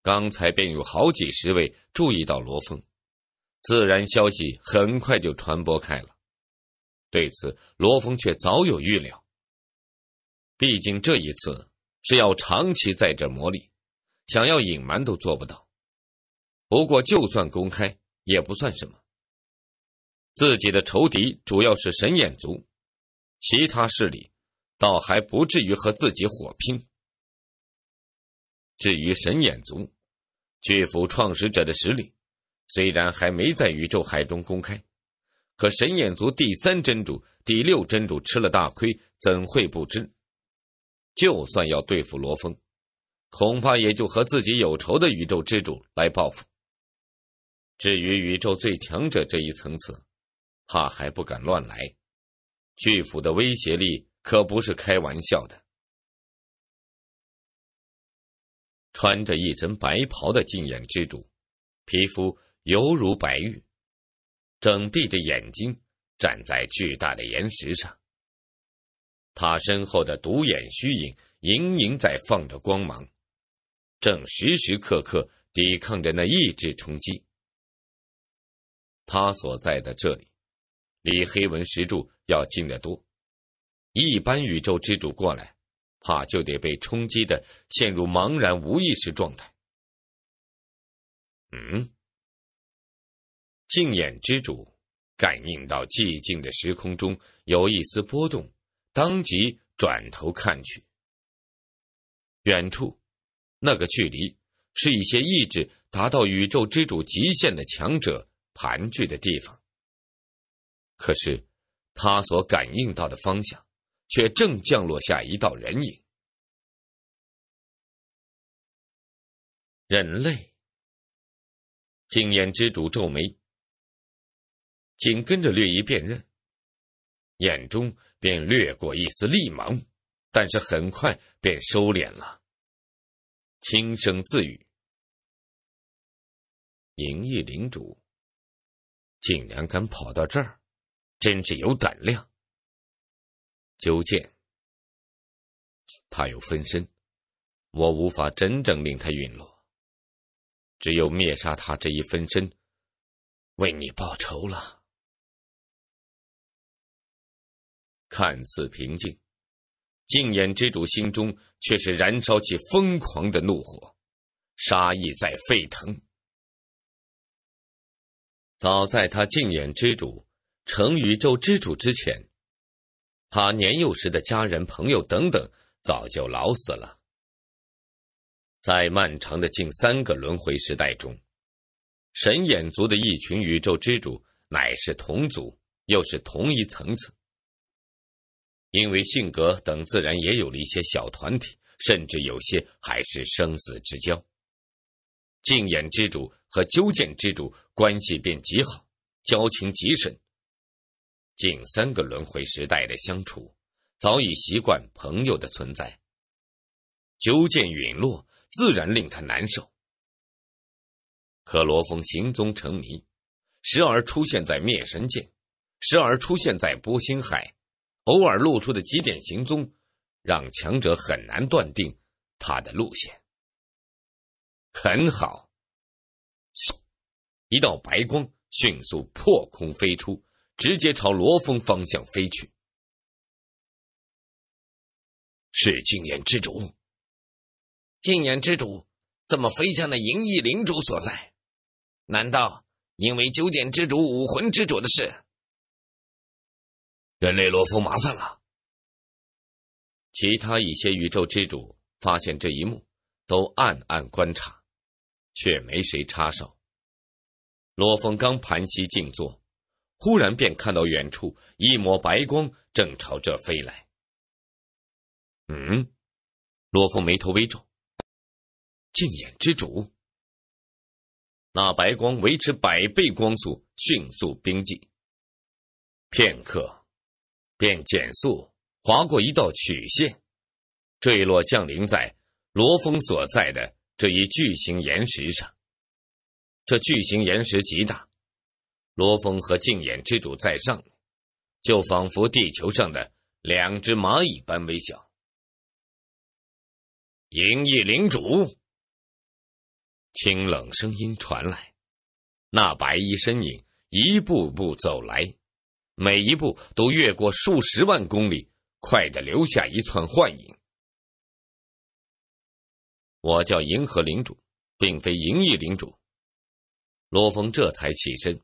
刚才便有好几十位注意到罗峰，自然消息很快就传播开了。对此，罗峰却早有预料。毕竟这一次是要长期在这磨砺，想要隐瞒都做不到。不过，就算公开，也不算什么。自己的仇敌主要是神眼族，其他势力倒还不至于和自己火拼。至于神眼族，巨斧创始者的实力虽然还没在宇宙海中公开，可神眼族第三真主、第六真主吃了大亏，怎会不知？就算要对付罗峰，恐怕也就和自己有仇的宇宙之主来报复。至于宇宙最强者这一层次，他还不敢乱来，巨斧的威胁力可不是开玩笑的。穿着一身白袍的净眼之主，皮肤犹如白玉，正闭着眼睛站在巨大的岩石上。他身后的独眼虚影盈盈在放着光芒，正时时刻刻抵抗着那意志冲击。他所在的这里。离黑纹石柱要近得多，一般宇宙之主过来，怕就得被冲击的陷入茫然无意识状态。嗯，净眼之主感应到寂静的时空中有一丝波动，当即转头看去，远处那个距离是一些意志达到宇宙之主极限的强者盘踞的地方。可是，他所感应到的方向，却正降落下一道人影。人类，经验之主皱眉，紧跟着略一辨认，眼中便掠过一丝厉芒，但是很快便收敛了，轻声自语：“银翼领主，竟然敢跑到这儿！”真是有胆量。九剑，他有分身，我无法真正令他陨落，只有灭杀他这一分身，为你报仇了。看似平静，净眼之主心中却是燃烧起疯狂的怒火，杀意在沸腾。早在他净眼之主。成宇宙之主之前，他年幼时的家人、朋友等等早就老死了。在漫长的近三个轮回时代中，神眼族的一群宇宙之主乃是同族，又是同一层次。因为性格等，自然也有了一些小团体，甚至有些还是生死之交。净眼之主和鸠剑之主关系便极好，交情极深。近三个轮回时代的相处，早已习惯朋友的存在。九剑陨落，自然令他难受。可罗峰行踪成谜，时而出现在灭神剑，时而出现在波星海，偶尔露出的几点行踪，让强者很难断定他的路线。很好，嗖，一道白光迅速破空飞出。直接朝罗峰方向飞去，是净眼之主。净眼之主怎么飞向那银翼领主所在？难道因为九剑之主、武魂之主的事？人类罗峰麻烦了。其他一些宇宙之主发现这一幕，都暗暗观察。却没谁插手。罗峰刚盘膝静坐，忽然便看到远处一抹白光正朝这飞来。嗯，罗峰眉头微皱。净眼之主，那白光维持百倍光速，迅速冰寂。片刻，便减速，划过一道曲线，坠落降临在罗峰所在的这一巨型岩石上。这巨型岩石极大，罗峰和净眼之主在上，就仿佛地球上的两只蚂蚁般微小。银翼领主。清冷声音传来，那白衣身影一步步走来，每一步都越过数十万公里，快得留下一串幻影。我叫银河领主，并非银翼领主。罗峰这才起身，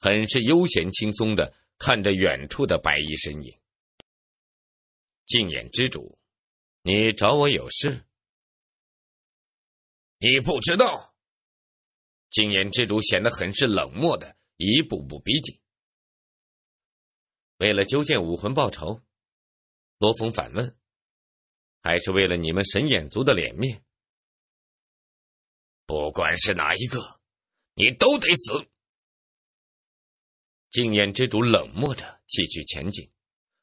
很是悠闲轻松的看着远处的白衣身影。净眼之主，你找我有事？你不知道，净眼之主显得很是冷漠的，一步步逼近。为了究见武魂报仇，罗峰反问：“还是为了你们神眼族的脸面？”不管是哪一个，你都得死。净眼之主冷漠着继续前进，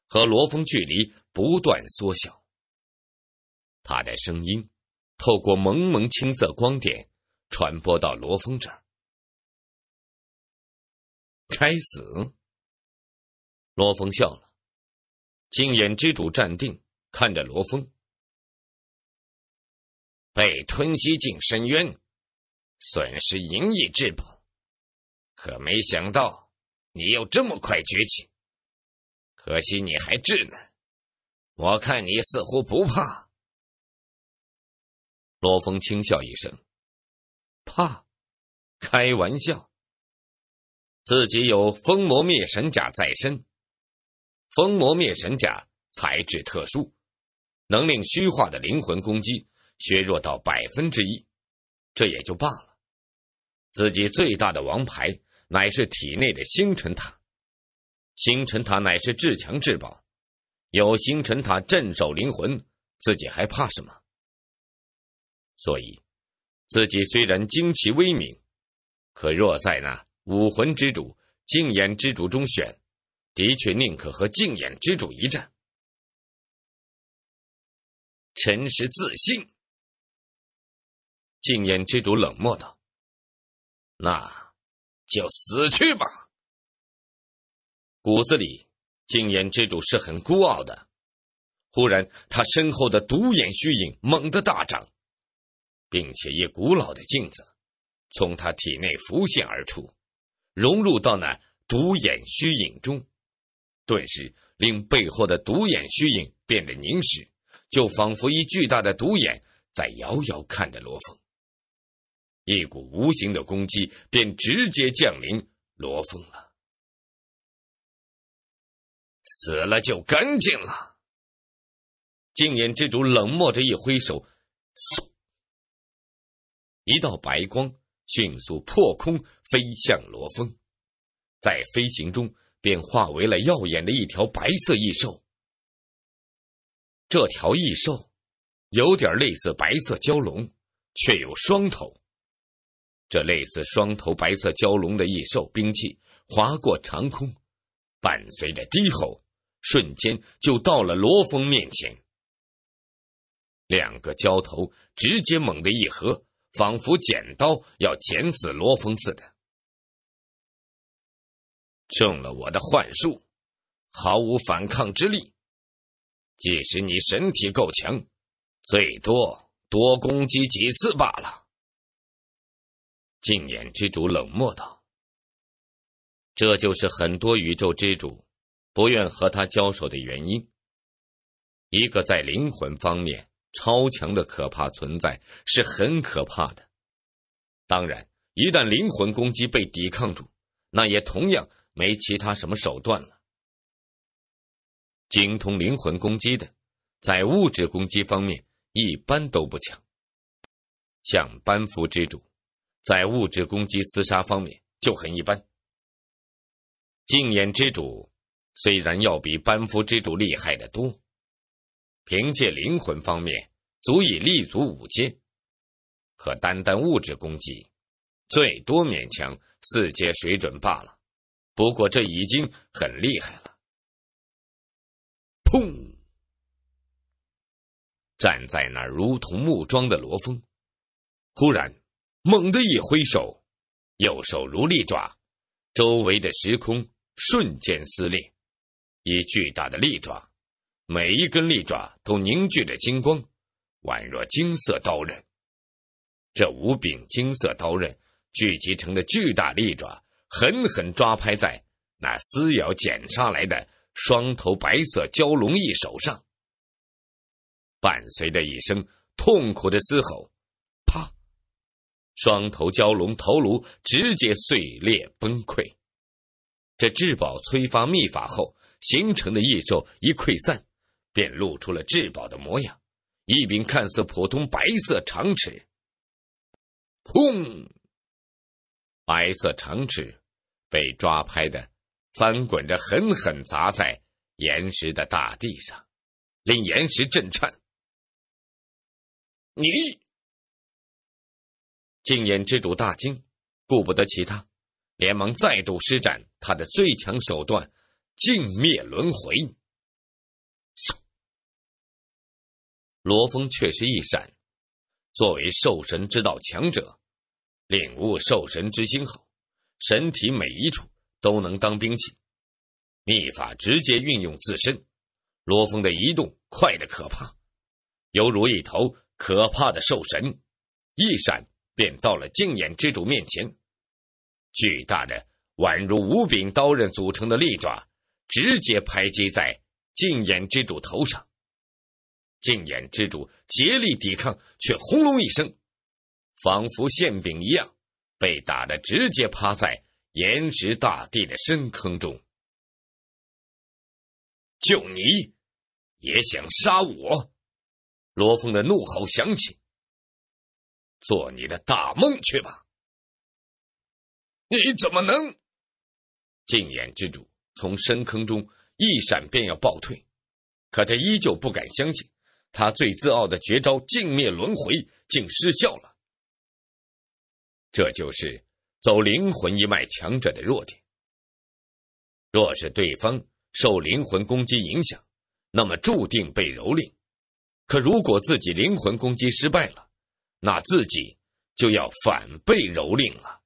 和罗峰距离不断缩小。他的声音。透过蒙蒙青色光点，传播到罗峰这儿。该死！罗峰笑了。净眼之主站定，看着罗峰。被吞吸进深渊，损失银翼至宝，可没想到你又这么快崛起。可惜你还稚嫩，我看你似乎不怕。罗峰轻笑一声：“怕？开玩笑！自己有封魔灭神甲在身，封魔灭神甲材质特殊，能令虚化的灵魂攻击削弱到百分之一，这也就罢了。自己最大的王牌乃是体内的星辰塔，星辰塔乃是至强至宝，有星辰塔镇守灵魂，自己还怕什么？”所以，自己虽然惊奇威名，可若在那武魂之主、净眼之主中选，的确宁可和净眼之主一战。真是自信。净眼之主冷漠道：“那就死去吧。”骨子里，净眼之主是很孤傲的。忽然，他身后的独眼虚影猛地大涨。并且一古老的镜子从他体内浮现而出，融入到那独眼虚影中，顿时令背后的独眼虚影变得凝实，就仿佛一巨大的独眼在遥遥看着罗峰。一股无形的攻击便直接降临罗峰了。死了就干净了。净眼之主冷漠着一挥手，嗖。一道白光迅速破空飞向罗峰，在飞行中便化为了耀眼的一条白色异兽。这条异兽有点类似白色蛟龙，却有双头。这类似双头白色蛟龙的异兽兵器划过长空，伴随着低吼，瞬间就到了罗峰面前。两个蛟头直接猛地一合。仿佛剪刀要剪死罗峰似的，中了我的幻术，毫无反抗之力。即使你身体够强，最多多攻击几次罢了。净眼之主冷漠道：“这就是很多宇宙之主不愿和他交手的原因。一个在灵魂方面。”超强的可怕存在是很可怕的。当然，一旦灵魂攻击被抵抗住，那也同样没其他什么手段了。精通灵魂攻击的，在物质攻击方面一般都不强。像班夫之主，在物质攻击厮杀方面就很一般。净眼之主虽然要比班夫之主厉害得多，凭借灵魂方面足以立足五阶，可单单物质攻击，最多勉强四阶水准罢了。不过这已经很厉害了。砰！站在那如同木桩的罗峰，忽然猛地一挥手，右手如利爪，周围的时空瞬间撕裂。一巨大的利爪，每一根利爪都凝聚着金光，宛若金色刀刃。这五柄金色刀刃聚集成的巨大利爪，狠狠抓拍在那撕咬剪杀来的双头白色蛟龙翼手上。伴随着一声痛苦的嘶吼，啪！双头蛟龙头颅直接碎裂崩溃。这至宝催发秘法后形成的异兽一溃散，便露出了至宝的模样——一柄看似普通白色长尺。砰！白色长尺被抓拍的翻滚着，狠狠砸在岩石的大地上，令岩石震颤。你，净眼之主大惊，顾不得其他，连忙再度施展他的最强手段——净灭轮回。嗖！罗峰却是一闪，作为兽神之道强者，领悟兽神之心后，身体每一处都能当兵器，秘法直接运用自身。罗峰的移动快得可怕，犹如一头。可怕的兽神，一闪便到了净眼之主面前。巨大的宛如五柄刀刃组成的利爪，直接拍击在净眼之主头上。净眼之主竭力抵抗，却轰隆一声，仿佛馅饼一样，被打得直接趴在岩石大地的深坑中。就你，也想杀我？罗峰的怒吼响起：“做你的大梦去吧！你怎么能？”净眼之主从深坑中一闪，便要暴退，可他依旧不敢相信，他最自傲的绝招“镜灭轮回”竟失效了。这就是走灵魂一脉强者的弱点。若是对方受灵魂攻击影响，那么注定被蹂躏。可如果自己灵魂攻击失败了，那自己就要反被蹂躏了。